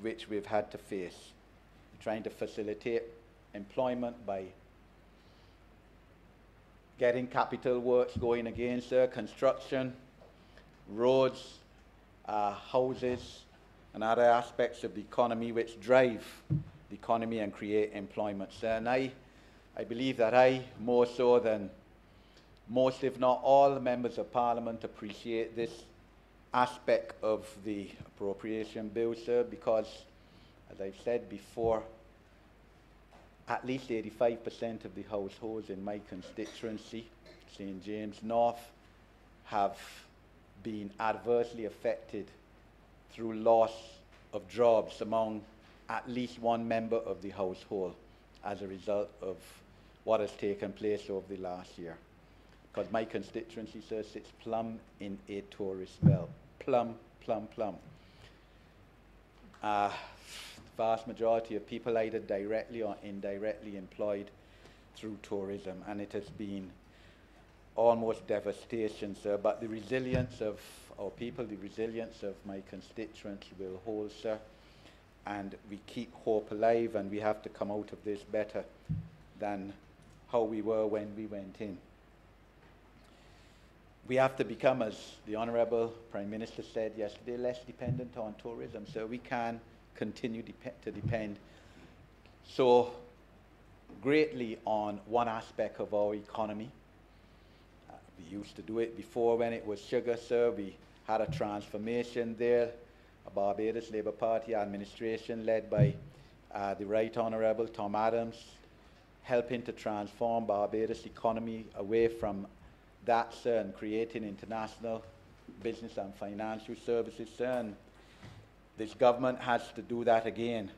which we've had to face. Trying to facilitate employment by getting capital works going again, sir, construction, roads, uh, houses, and other aspects of the economy which drive the economy and create employment, sir. And I, I believe that I, more so than most, if not all, members of Parliament appreciate this aspect of the appropriation bill, sir, because, as I've said before, at least 85% of the households in my constituency, St. James North, have been adversely affected through loss of jobs among at least one member of the household as a result of what has taken place over the last year. Because my constituency, sir, sits plumb in a tourist belt. Plumb, plumb, plumb. Uh, vast majority of people either directly or indirectly employed through tourism, and it has been almost devastation, sir. But the resilience of our people, the resilience of my constituents will hold, sir. And we keep hope alive, and we have to come out of this better than how we were when we went in. We have to become, as the Honourable Prime Minister said yesterday, less dependent on tourism, so we can continue dep- to depend so greatly on one aspect of our economy. Uh, we used to do it before when it was sugar, sir. We had a transformation there, a Barbados Labour Party administration led by uh, the Right Honourable Tom Adams, helping to transform Barbados' economy away from that, sir, and creating international business and financial services, sir. And this government has to do that again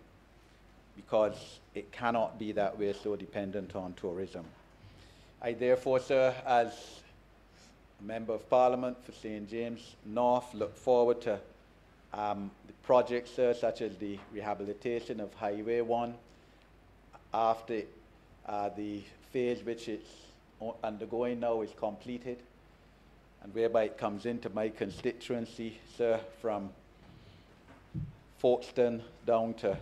because it cannot be that we're so dependent on tourism. I therefore, sir, as a Member of Parliament for St. James North, look forward to um, the projects, sir, such as the rehabilitation of Highway 1 after uh, the phase which it's undergoing now is completed, and whereby it comes into my constituency, sir, from Folkestone down to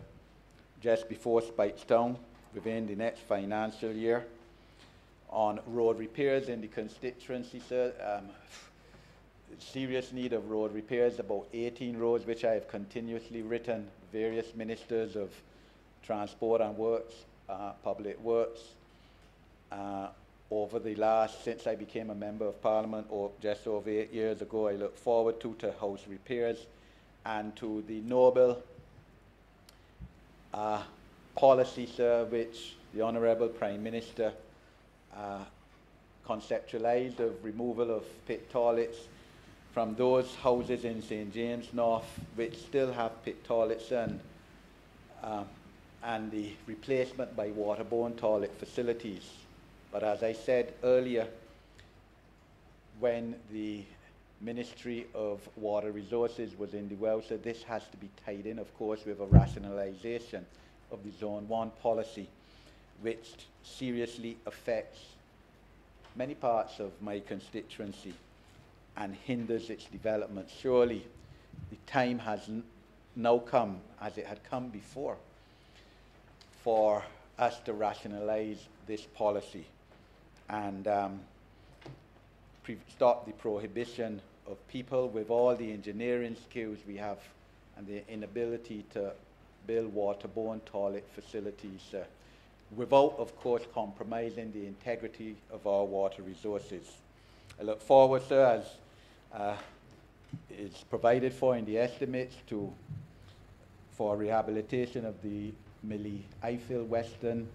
just before Speightstown within the next financial year. On road repairs in the constituency, sir, um, serious need of road repairs, about 18 roads which I have continuously written various ministers of transport and works, uh, public works, uh, over the last, since I became a member of parliament, or just over eight years ago, I look forward to, to house repairs and to the noble uh, policy, sir, which the Honourable Prime Minister uh, conceptualised of removal of pit toilets from those houses in St James North which still have pit toilets and, um, and the replacement by waterborne toilet facilities. But as I said earlier, when the Ministry of Water Resources was in the well, so this has to be tied in, of course, with a rationalisation of the Zone 1 policy, which seriously affects many parts of my constituency and hinders its development. Surely the time has now come, as it had come before, for us to rationalise this policy and um, stop the prohibition of people with all the engineering skills we have and the inability to build waterborne toilet facilities uh, without, of course, compromising the integrity of our water resources. I look forward, sir, as uh, is provided for in the estimates to for rehabilitation of the Millie Eiffel Western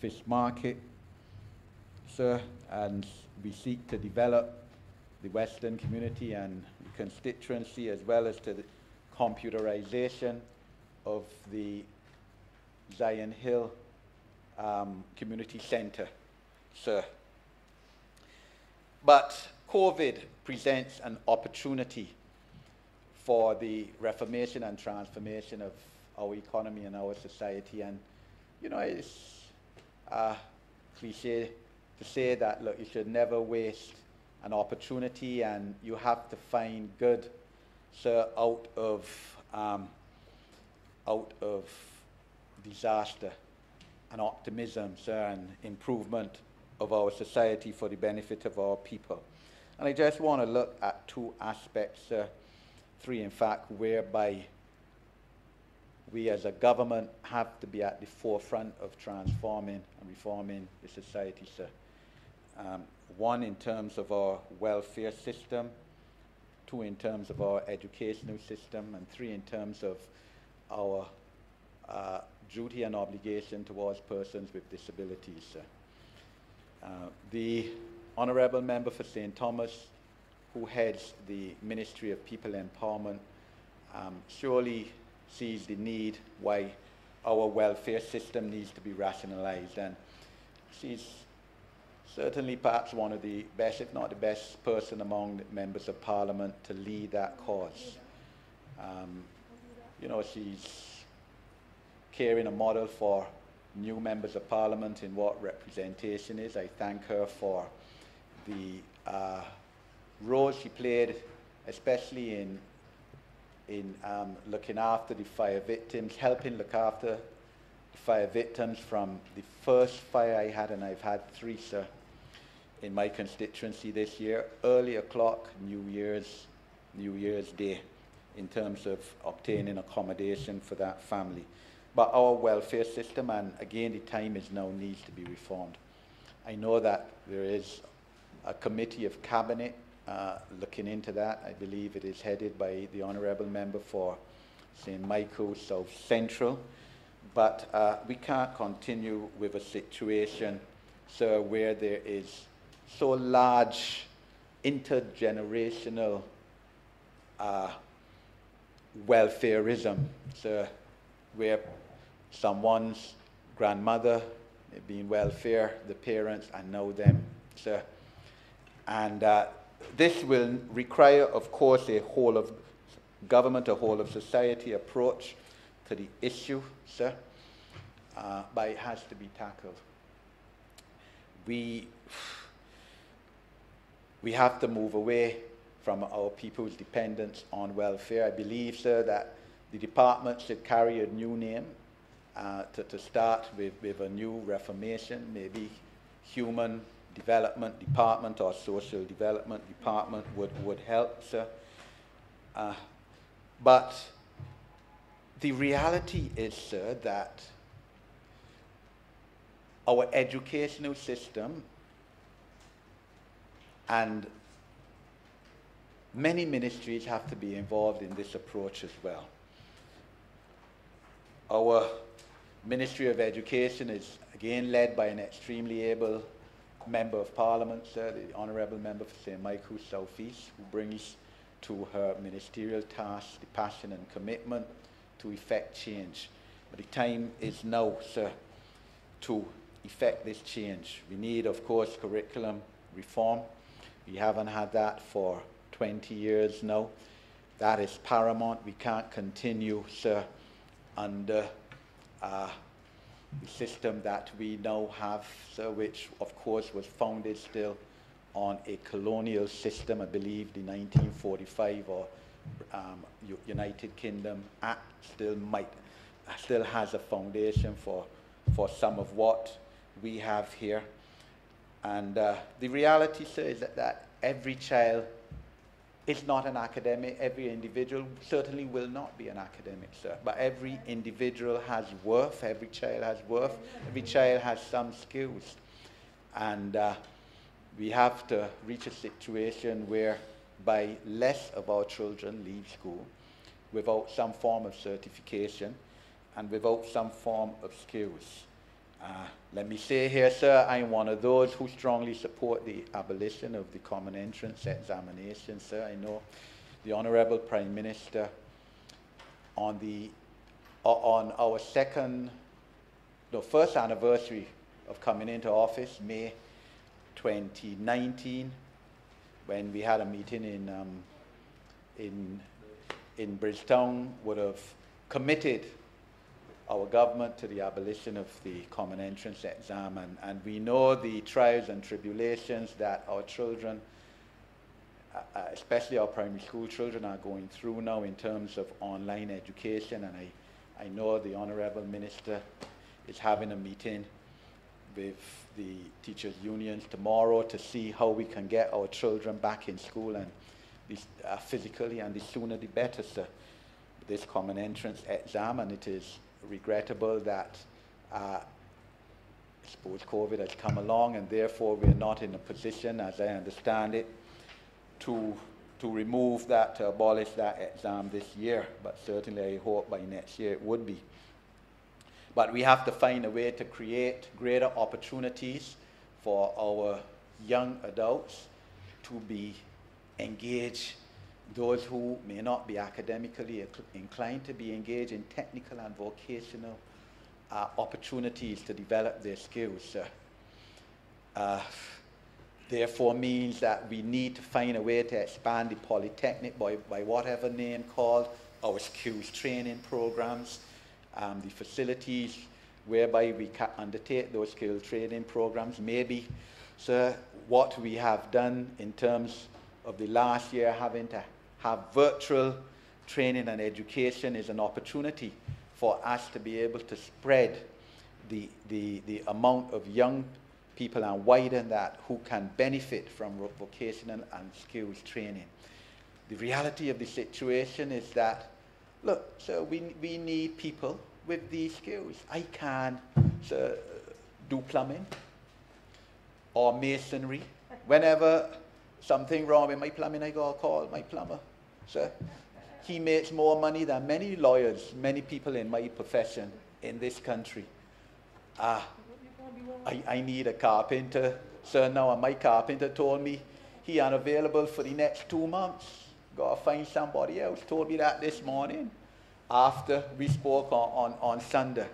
Fish Market sir, and we seek to develop the Western community and constituency as well as to the computerization of the Zion Hill um, Community Center, sir. But COVID presents an opportunity for the reformation and transformation of our economy and our society. And, you know, it's a cliche to say that, look, you should never waste an opportunity and you have to find good, sir, out of, um, out of disaster and optimism, sir, and improvement of our society for the benefit of our people. And I just want to look at two aspects, uh, three in fact, whereby we as a government have to be at the forefront of transforming and reforming the society, sir. Um, one in terms of our welfare system, two in terms of our educational system, and three in terms of our uh, duty and obligation towards persons with disabilities. Uh, the Honourable Member for St. Thomas, who heads the Ministry of People Empowerment, um, surely sees the need why our welfare system needs to be rationalised. And she's certainly perhaps one of the best, if not the best person among members of parliament to lead that cause. Um, you know, she's carrying a model for new members of parliament in what representation is. I thank her for the uh, role she played, especially in in um, looking after the fire victims, helping look after the fire victims from the first fire I had, and I've had three, sir, in my constituency this year, early o'clock, New Year's, New Year's Day, in terms of obtaining accommodation for that family. But our welfare system, and again, the time is now needs to be reformed. I know that there is a committee of cabinet uh, looking into that. I believe it is headed by the honourable member for St. Michael South Central. But uh, we can't continue with a situation, sir, where there is so large intergenerational uh, welfareism, sir, where someone's grandmother being welfare, the parents, and now them, sir. And uh, this will require, of course, a whole of government, a whole of society approach to the issue, sir, uh, but it has to be tackled. We, we have to move away from our people's dependence on welfare. I believe, sir, that the department should carry a new name uh, to, to start with, with a new reformation, maybe human development department or social development department would, would help, sir. Uh, but the reality is, sir, that our educational system and many ministries have to be involved in this approach as well. Our Ministry of Education is again led by an extremely able Member of Parliament, sir, the Honourable Member for St Michael's South East, who brings to her ministerial task the passion and commitment to effect change. But the time is now, sir, to effect this change. We need, of course, curriculum reform. We haven't had that for 20 years now. That is paramount. We can't continue, sir, under uh, the system that we now have, so which of course was founded still on a colonial system, I believe the 1945 or um, United Kingdom Act still might, still has a foundation for, for some of what we have here. And uh, the reality, sir, is that, that every child is not an academic. Every individual certainly will not be an academic, sir. But every individual has worth. Every child has worth. Every child has some skills. And uh, we have to reach a situation where by less of our children leave school without some form of certification and without some form of skills. Uh, let me say here, sir, I'm one of those who strongly support the abolition of the common entrance examination, sir. I know the Honorable Prime Minister on the uh, on our second, no, first anniversary of coming into office, May 2019, when we had a meeting in um, in in Bridgetown, would have committed our government to the abolition of the common entrance exam. And, and we know the trials and tribulations that our children, uh, uh, especially our primary school children, are going through now in terms of online education. And I, I know the Honorable Minister is having a meeting with the teachers' unions tomorrow to see how we can get our children back in school and uh, physically, and the sooner the better, sir. This common entrance exam, and it is regrettable that uh, I suppose COVID has come along and therefore we're not in a position, as I understand it, to, to remove that, to abolish that exam this year. But certainly I hope by next year it would be. But we have to find a way to create greater opportunities for our young adults to be engaged those who may not be academically inclined to be engaged in technical and vocational uh, opportunities to develop their skills. Uh, therefore means that we need to find a way to expand the polytechnic by, by whatever name called, our skills training programs, um, the facilities whereby we can undertake those skill training programs. Maybe, sir, what we have done in terms of the last year having to have virtual training and education is an opportunity for us to be able to spread the, the, the amount of young people and widen that who can benefit from vocational and skills training. The reality of the situation is that, look, so we, we need people with these skills. I can so, do plumbing or masonry. Whenever something wrong with my plumbing, I go call my plumber. So he makes more money than many lawyers, many people in my profession in this country. Ah, I, I need a carpenter. So now my carpenter told me he unavailable for the next two months. Gotta find somebody else. Told me that this morning after we spoke on, on, on Sunday.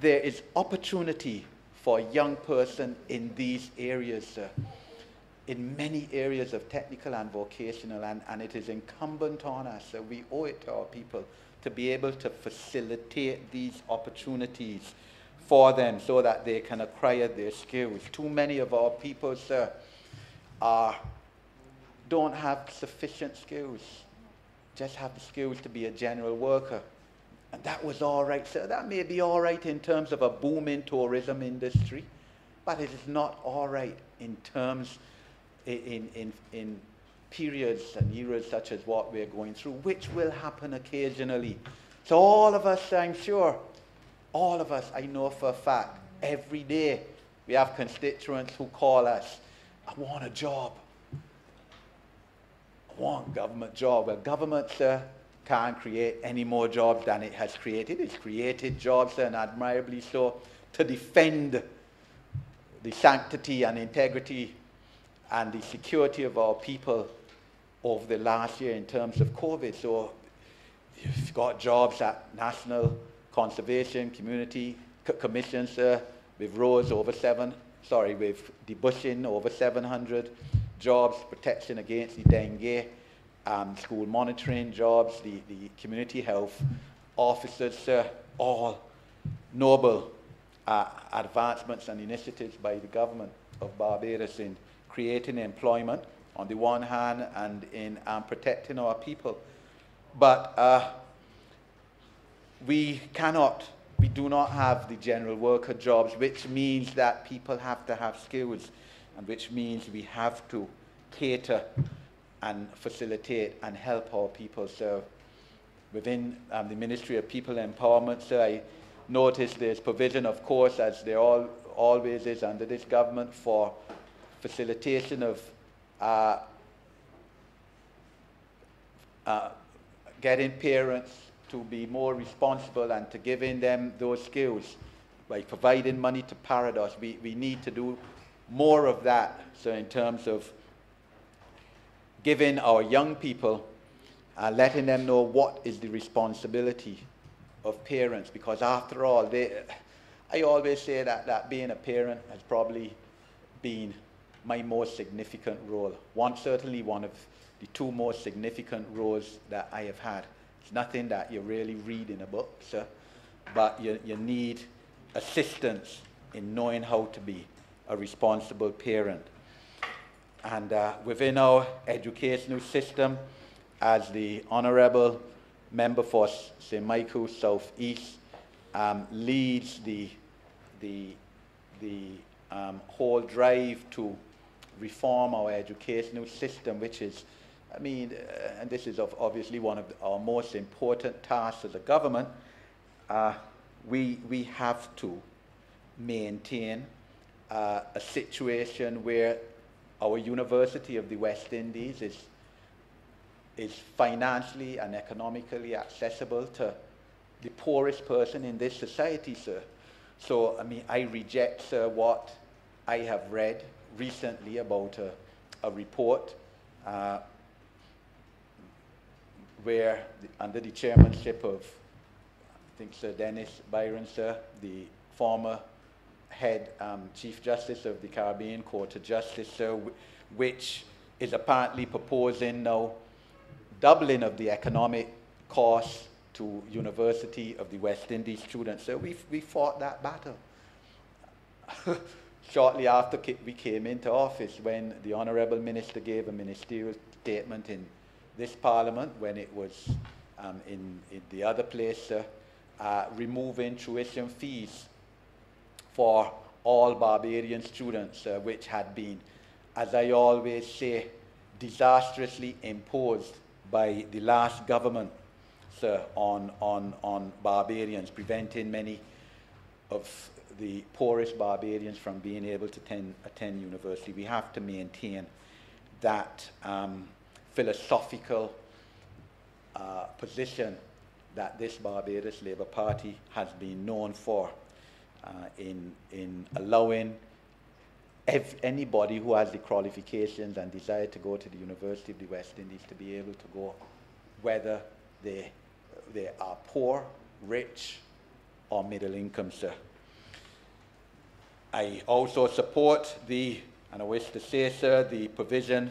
There is opportunity for a young person in these areas, uh, in many areas of technical and vocational, and, and it is incumbent on us, uh, we owe it to our people, to be able to facilitate these opportunities for them so that they can acquire their skills. Too many of our people, sir, are, don't have sufficient skills, just have the skills to be a general worker. And that was all right. sir. that may be all right in terms of a booming tourism industry, but it is not all right in terms in, in, in periods and eras such as what we're going through, which will happen occasionally. So all of us, I'm sure, all of us, I know for a fact, every day we have constituents who call us, I want a job. I want a government job. Well, government, sir, can't create any more jobs than it has created. It's created jobs, and admirably so, to defend the sanctity and integrity and the security of our people over the last year in terms of COVID. So you've got jobs at National Conservation Community Commissions uh, with roads over seven, sorry, with debushing over 700 jobs, protection against the dengue, um, school monitoring jobs, the, the community health officers, uh, all noble uh, advancements and initiatives by the government of Barbados in creating employment on the one hand and in um, protecting our people. But uh, we cannot, we do not have the general worker jobs, which means that people have to have skills, and which means we have to cater and facilitate and help our people. So within um, the Ministry of People Empowerment, so I noticed there's provision, of course, as there all, always is under this government, for facilitation of uh, uh, getting parents to be more responsible and to giving them those skills by providing money to PAREDOS. We, we need to do more of that. So in terms of giving our young people, uh, letting them know what is the responsibility of parents, because after all, they, I always say that, that being a parent has probably been my most significant role. One, certainly one of the two most significant roles that I have had. It's nothing that you really read in a book, sir, but you, you need assistance in knowing how to be a responsible parent. And uh, within our educational system, as the Honorable Member for St. Michael South East um, leads the, the, the um, whole drive to reform our educational system, which is, I mean, uh, and this is obviously one of our most important tasks as a government, uh, we, we have to maintain uh, a situation where our University of the West Indies is, is financially and economically accessible to the poorest person in this society, sir. So, I mean, I reject, sir, what I have read recently about a, a report uh, where, the, under the chairmanship of, I think, Sir Dennis Byron, sir, the former head um, Chief Justice of the Caribbean Court of Justice, sir, which is apparently proposing now doubling of the economic cost to University of the West Indies students. So we, we fought that battle. Shortly after we came into office, when the Honourable Minister gave a ministerial statement in this Parliament, when it was um, in, in the other place, uh, uh, removing tuition fees for all Barbadian students, uh, which had been, as I always say, disastrously imposed by the last government sir, on, on, on Barbadians, preventing many of the poorest Barbadians from being able to attend, attend university. We have to maintain that um, philosophical uh, position that this Barbados Labour Party has been known for uh, in, in allowing anybody who has the qualifications and desire to go to the University of the West Indies to be able to go, whether they, they are poor, rich, or middle income, sir. I also support the, and I wish to say, sir, the provision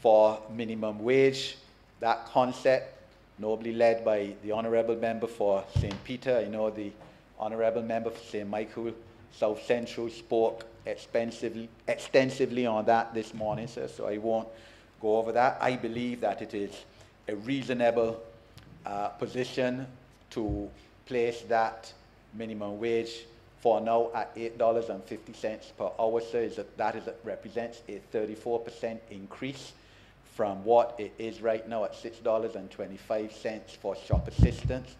for minimum wage. That concept, nobly led by the Honourable Member for St. Peter. I know the Honourable Member for St. Michael South Central spoke extensively, extensively on that this morning, sir, so I won't go over that. I believe that it is a reasonable uh, position to place that minimum wage for now at $8.50 per hour, sir. Is that, that is, represents a 34% increase from what it is right now at $6.25 for shop assistants,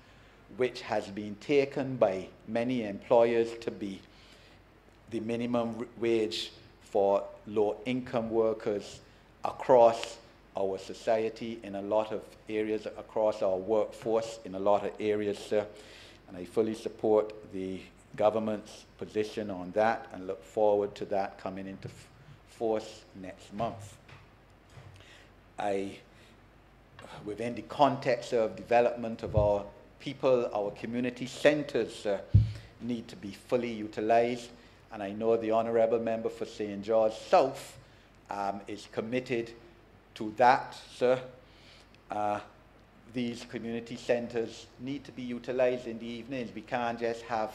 which has been taken by many employers to be the minimum wage for low income workers across our society in a lot of areas, across our workforce in a lot of areas, sir. And I fully support the government's position on that and look forward to that coming into force next month. I, within the context of development of our people, our community centres uh, need to be fully utilised. And I know the Honourable Member for St. George South um, is committed to that, sir. Uh, these community centres need to be utilised in the evenings. We can't just have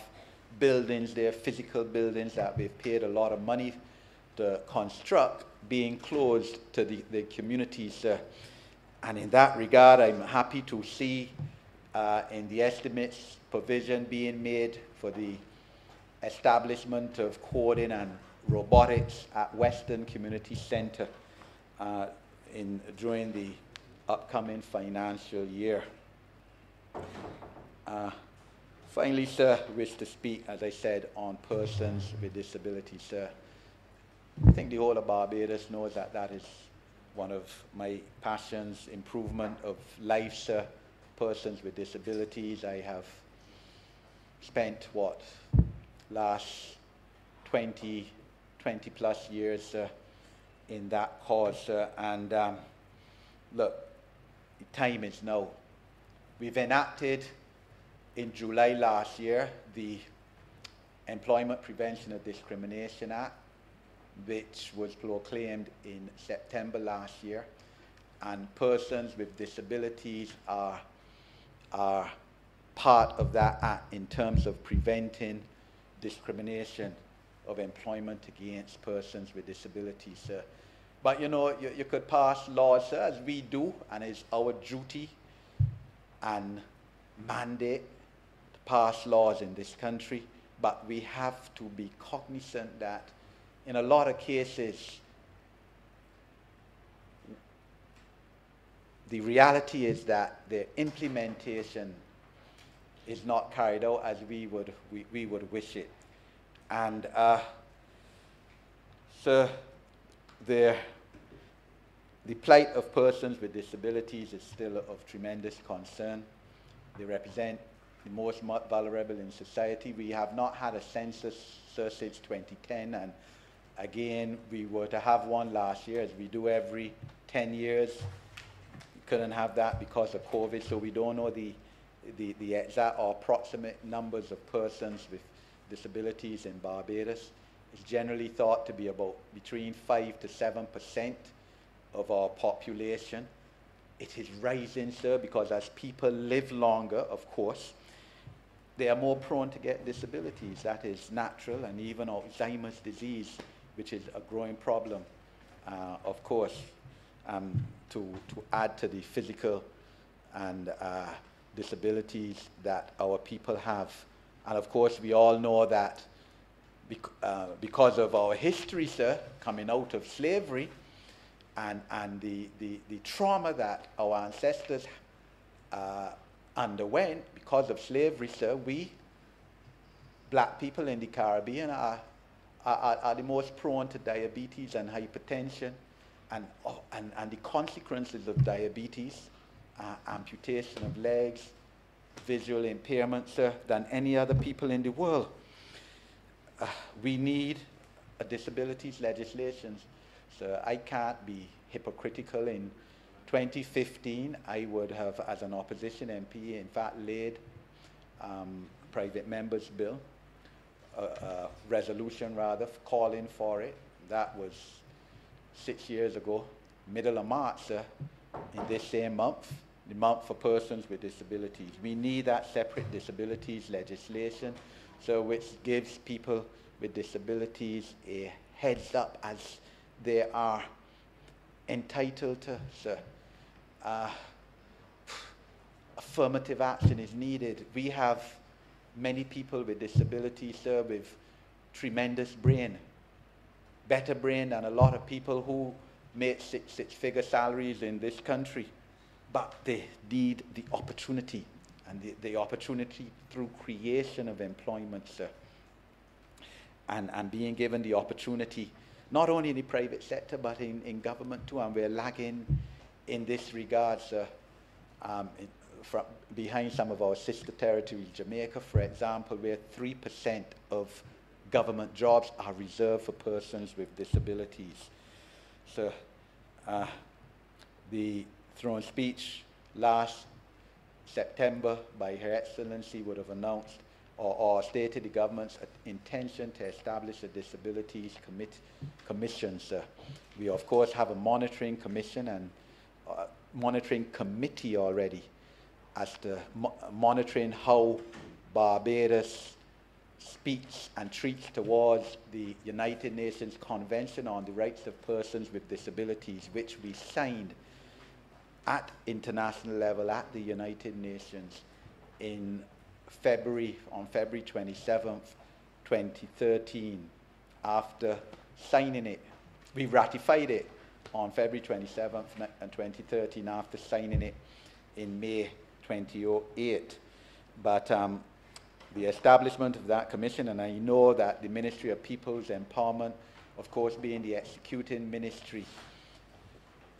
buildings their physical buildings that we've paid a lot of money to construct, being closed to the, the communities. Uh, and in that regard, I'm happy to see uh, in the estimates provision being made for the establishment of coding and robotics at Western Community Centre uh, in, during the upcoming financial year. Uh, finally, sir, wish to speak, as I said, on persons with disabilities, sir. I think the whole of Barbados knows that that is one of my passions, improvement of life, sir. Persons with disabilities. I have spent, what, last 20, 20 plus years in that cause. Uh, and um, look, the time is now. We've enacted in July last year the Employment Prevention of Discrimination Act, which was proclaimed in September last year. And persons with disabilities are, are part of that act in terms of preventing discrimination of employment against persons with disabilities. Uh, but you know, you, you could pass laws uh, as we do, and it's our duty and mandate pass laws in this country. But we have to be cognizant that in a lot of cases, the reality is that the implementation is not carried out as we would, we, we would wish it. And uh, so the, the plight of persons with disabilities is still of tremendous concern. They represent the most vulnerable in society. We have not had a census since 2010, and again, we were to have one last year, as we do every 10 years. We couldn't have that because of COVID, so we don't know the, the, the exact or approximate numbers of persons with disabilities in Barbados It's generally thought to be about between 5 to 7 percent of our population. It is rising, sir, because as people live longer, of course, they are more prone to get disabilities. That is natural, and even Alzheimer's disease, which is a growing problem, uh, of course, um, to, to add to the physical and uh, disabilities that our people have. And of course, we all know that bec uh, because of our history, sir, coming out of slavery, and, and the, the, the trauma that our ancestors uh, underwent because of slavery, sir, we, black people in the Caribbean, are, are, are the most prone to diabetes and hypertension and, oh, and, and the consequences of diabetes, uh, amputation of legs, visual impairment, sir, than any other people in the world. Uh, we need a disabilities legislation so I can't be hypocritical. In 2015, I would have, as an opposition MP, in fact, laid um, private members' bill, a, a resolution rather, calling for it. That was six years ago, middle of March, uh, in this same month, the month for persons with disabilities. We need that separate disabilities legislation, so which gives people with disabilities a heads up as they are entitled to. So, uh, affirmative action is needed. We have many people with disabilities, sir, with tremendous brain, better brain than a lot of people who make six, six figure salaries in this country. But they need the opportunity, and the, the opportunity through creation of employment, sir. And, and being given the opportunity not only in the private sector, but in, in government too, and we're lagging in this regard, sir. Um, in, from behind some of our sister territories, Jamaica, for example, where 3% of government jobs are reserved for persons with disabilities. So, uh, the throne speech last September by Her Excellency would have announced or, or stated the government's intention to establish a disabilities commit, commission. So we, of course, have a monitoring commission and uh, monitoring committee already as to mo monitoring how Barbados speaks and treats towards the United Nations Convention on the Rights of Persons with Disabilities, which we signed at international level at the United Nations in February, on February 27th, 2013, after signing it. We ratified it on February 27th, and 2013, after signing it in May 2008. But um, the establishment of that commission, and I know that the Ministry of People's Empowerment, of course, being the executing ministry,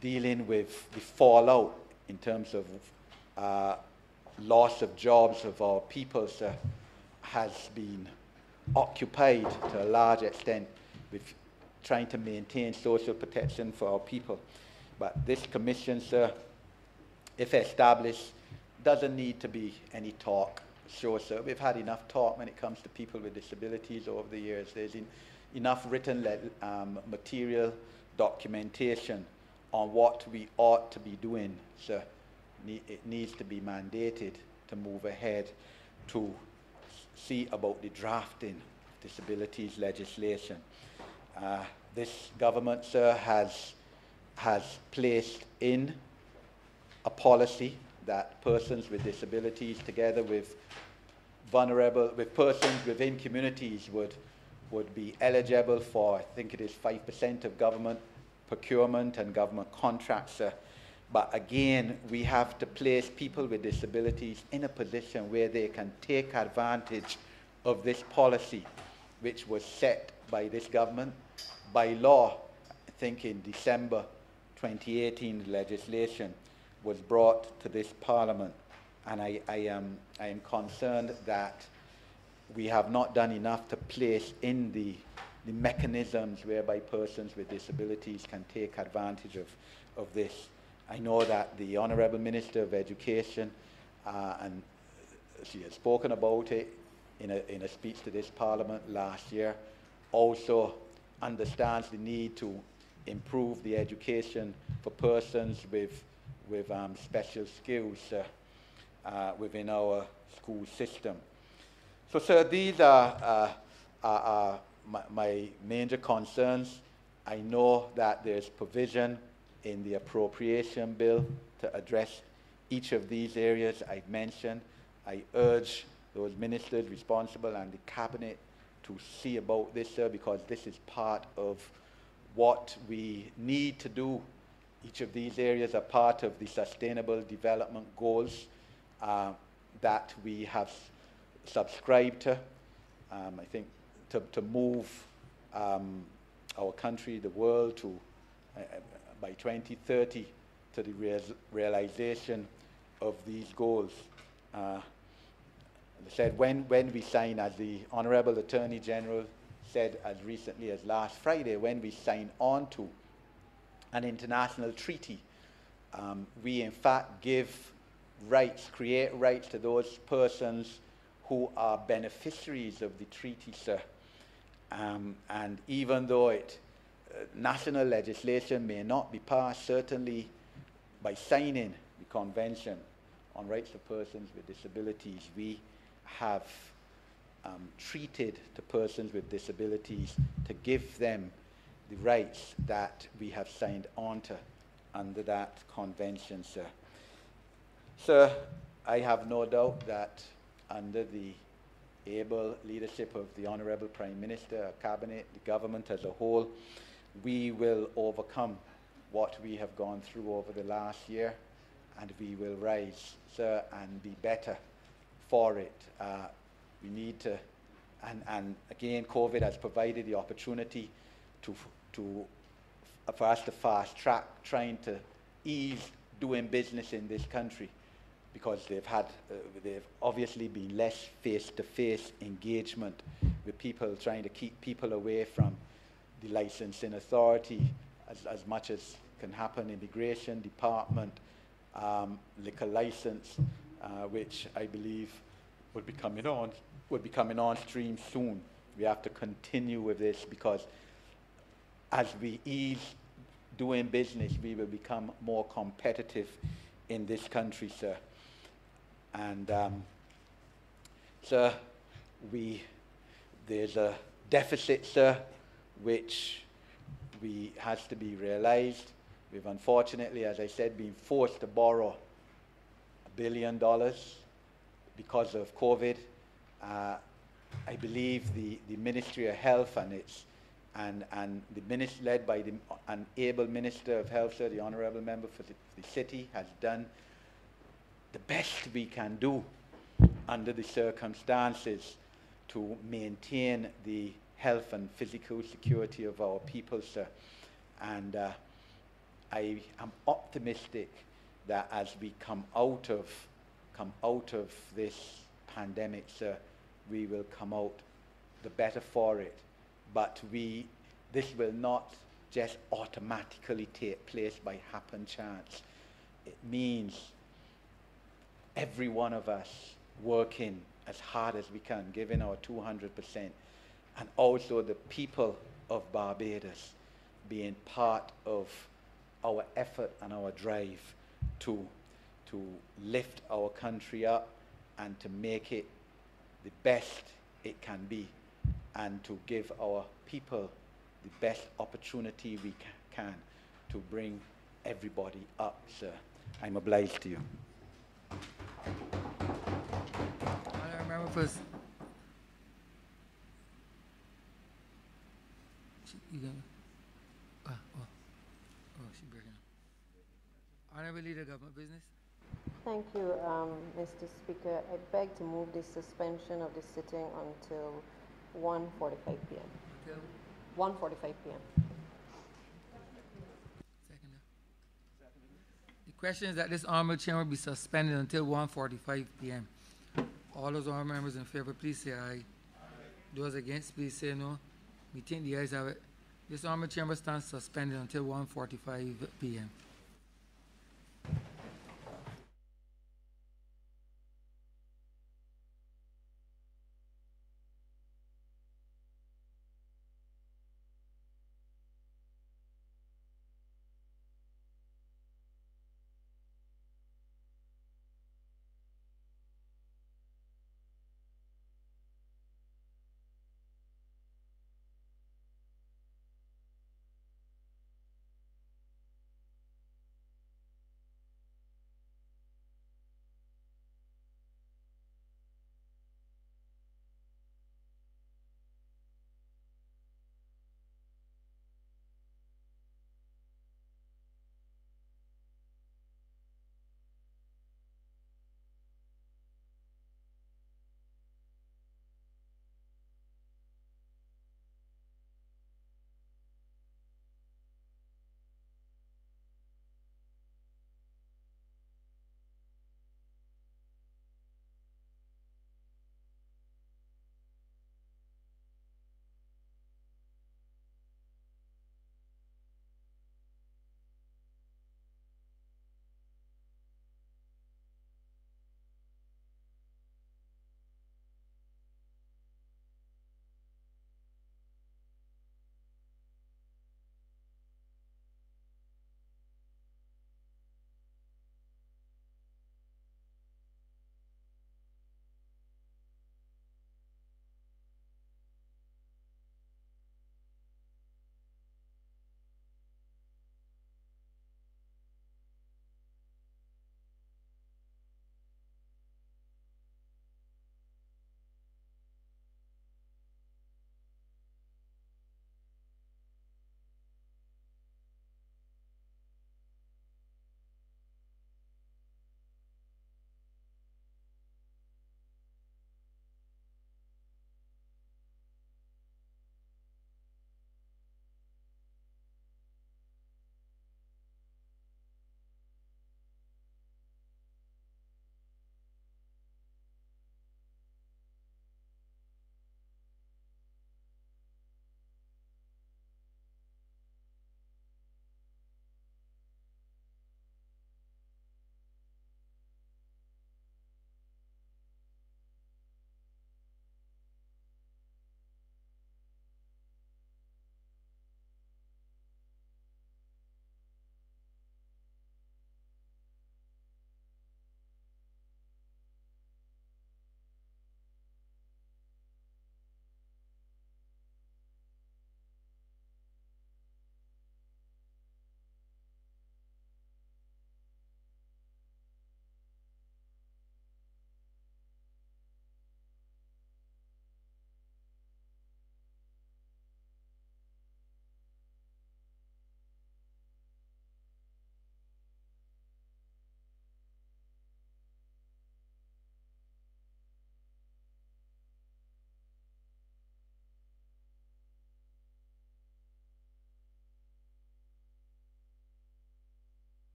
dealing with the fallout in terms of uh, loss of jobs of our peoples uh, has been occupied to a large extent with trying to maintain social protection for our people. But this commission, sir, if established, doesn't need to be any talk. Sure, sir. We've had enough talk when it comes to people with disabilities over the years. There's in, enough written um, material, documentation on what we ought to be doing, sir it needs to be mandated to move ahead to see about the drafting of disabilities legislation. Uh, this government, sir, has, has placed in a policy that persons with disabilities together with vulnerable, with persons within communities would, would be eligible for, I think it is 5% of government procurement and government contracts. Uh, but again, we have to place people with disabilities in a position where they can take advantage of this policy, which was set by this government by law. I think in December 2018, legislation was brought to this parliament. And I, I, am, I am concerned that we have not done enough to place in the, the mechanisms whereby persons with disabilities can take advantage of, of this. I know that the Honourable Minister of Education, uh, and she has spoken about it, in a, in a speech to this Parliament last year, also understands the need to improve the education for persons with, with um, special skills uh, uh, within our school system. So, sir, these are, uh, are, are my, my major concerns. I know that there's provision in the appropriation bill to address each of these areas I've mentioned. I urge those ministers responsible and the cabinet to see about this, sir, because this is part of what we need to do. Each of these areas are part of the sustainable development goals uh, that we have subscribed to. Um, I think to, to move um, our country, the world, to uh, by 2030 to the real realization of these goals. Uh, said when, when we sign, as the Honorable Attorney General said as recently as last Friday, when we sign on to an international treaty, um, we in fact give rights, create rights to those persons who are beneficiaries of the treaty, sir. Um, and even though it, uh, national legislation may not be passed, certainly by signing the Convention on Rights of Persons with Disabilities, we have um, treated the persons with disabilities to give them the rights that we have signed onto under that convention, sir. Sir, I have no doubt that under the able leadership of the Honorable Prime Minister, Cabinet, the government as a whole, we will overcome what we have gone through over the last year and we will rise, sir, and be better for it. Uh, we need to, and, and again, COVID has provided the opportunity to, to, for us to fast track trying to ease doing business in this country because they've had, uh, they've obviously been less face-to-face engagement with people, trying to keep people away from the licensing authority as, as much as can happen, immigration department, um, liquor license, which I believe will be coming on, will be coming on stream soon. We have to continue with this because as we ease doing business, we will become more competitive in this country, sir. And um, sir, we there's a deficit, sir, which we has to be realized. We've unfortunately, as I said, been forced to borrow billion dollars because of COVID. Uh, I believe the, the Ministry of Health and its and, and the minister led by the, an able Minister of Health, sir, the Honourable Member for the, the city, has done the best we can do under the circumstances to maintain the health and physical security of our people, sir. And uh, I am optimistic that as we come out of come out of this pandemic, sir, we will come out the better for it. But we, this will not just automatically take place by happen chance. It means every one of us working as hard as we can, giving our 200%, and also the people of Barbados being part of our effort and our drive to, to lift our country up and to make it the best it can be and to give our people the best opportunity we can to bring everybody up, sir. I'm obliged to you. First. You gonna, ah, oh, oh, she breaking up. Honorable Leader, Government Business. Thank you, um, Mr. Speaker. I beg to move the suspension of the sitting until 1:45 p.m. Till 1:45 p.m. second. The question is that this honorable chamber be suspended until 1:45 p.m. All those honorable members in favor, please say aye. Those against, please say no. We think the ayes have it. This honorable chamber stands suspended until 1:45 p.m.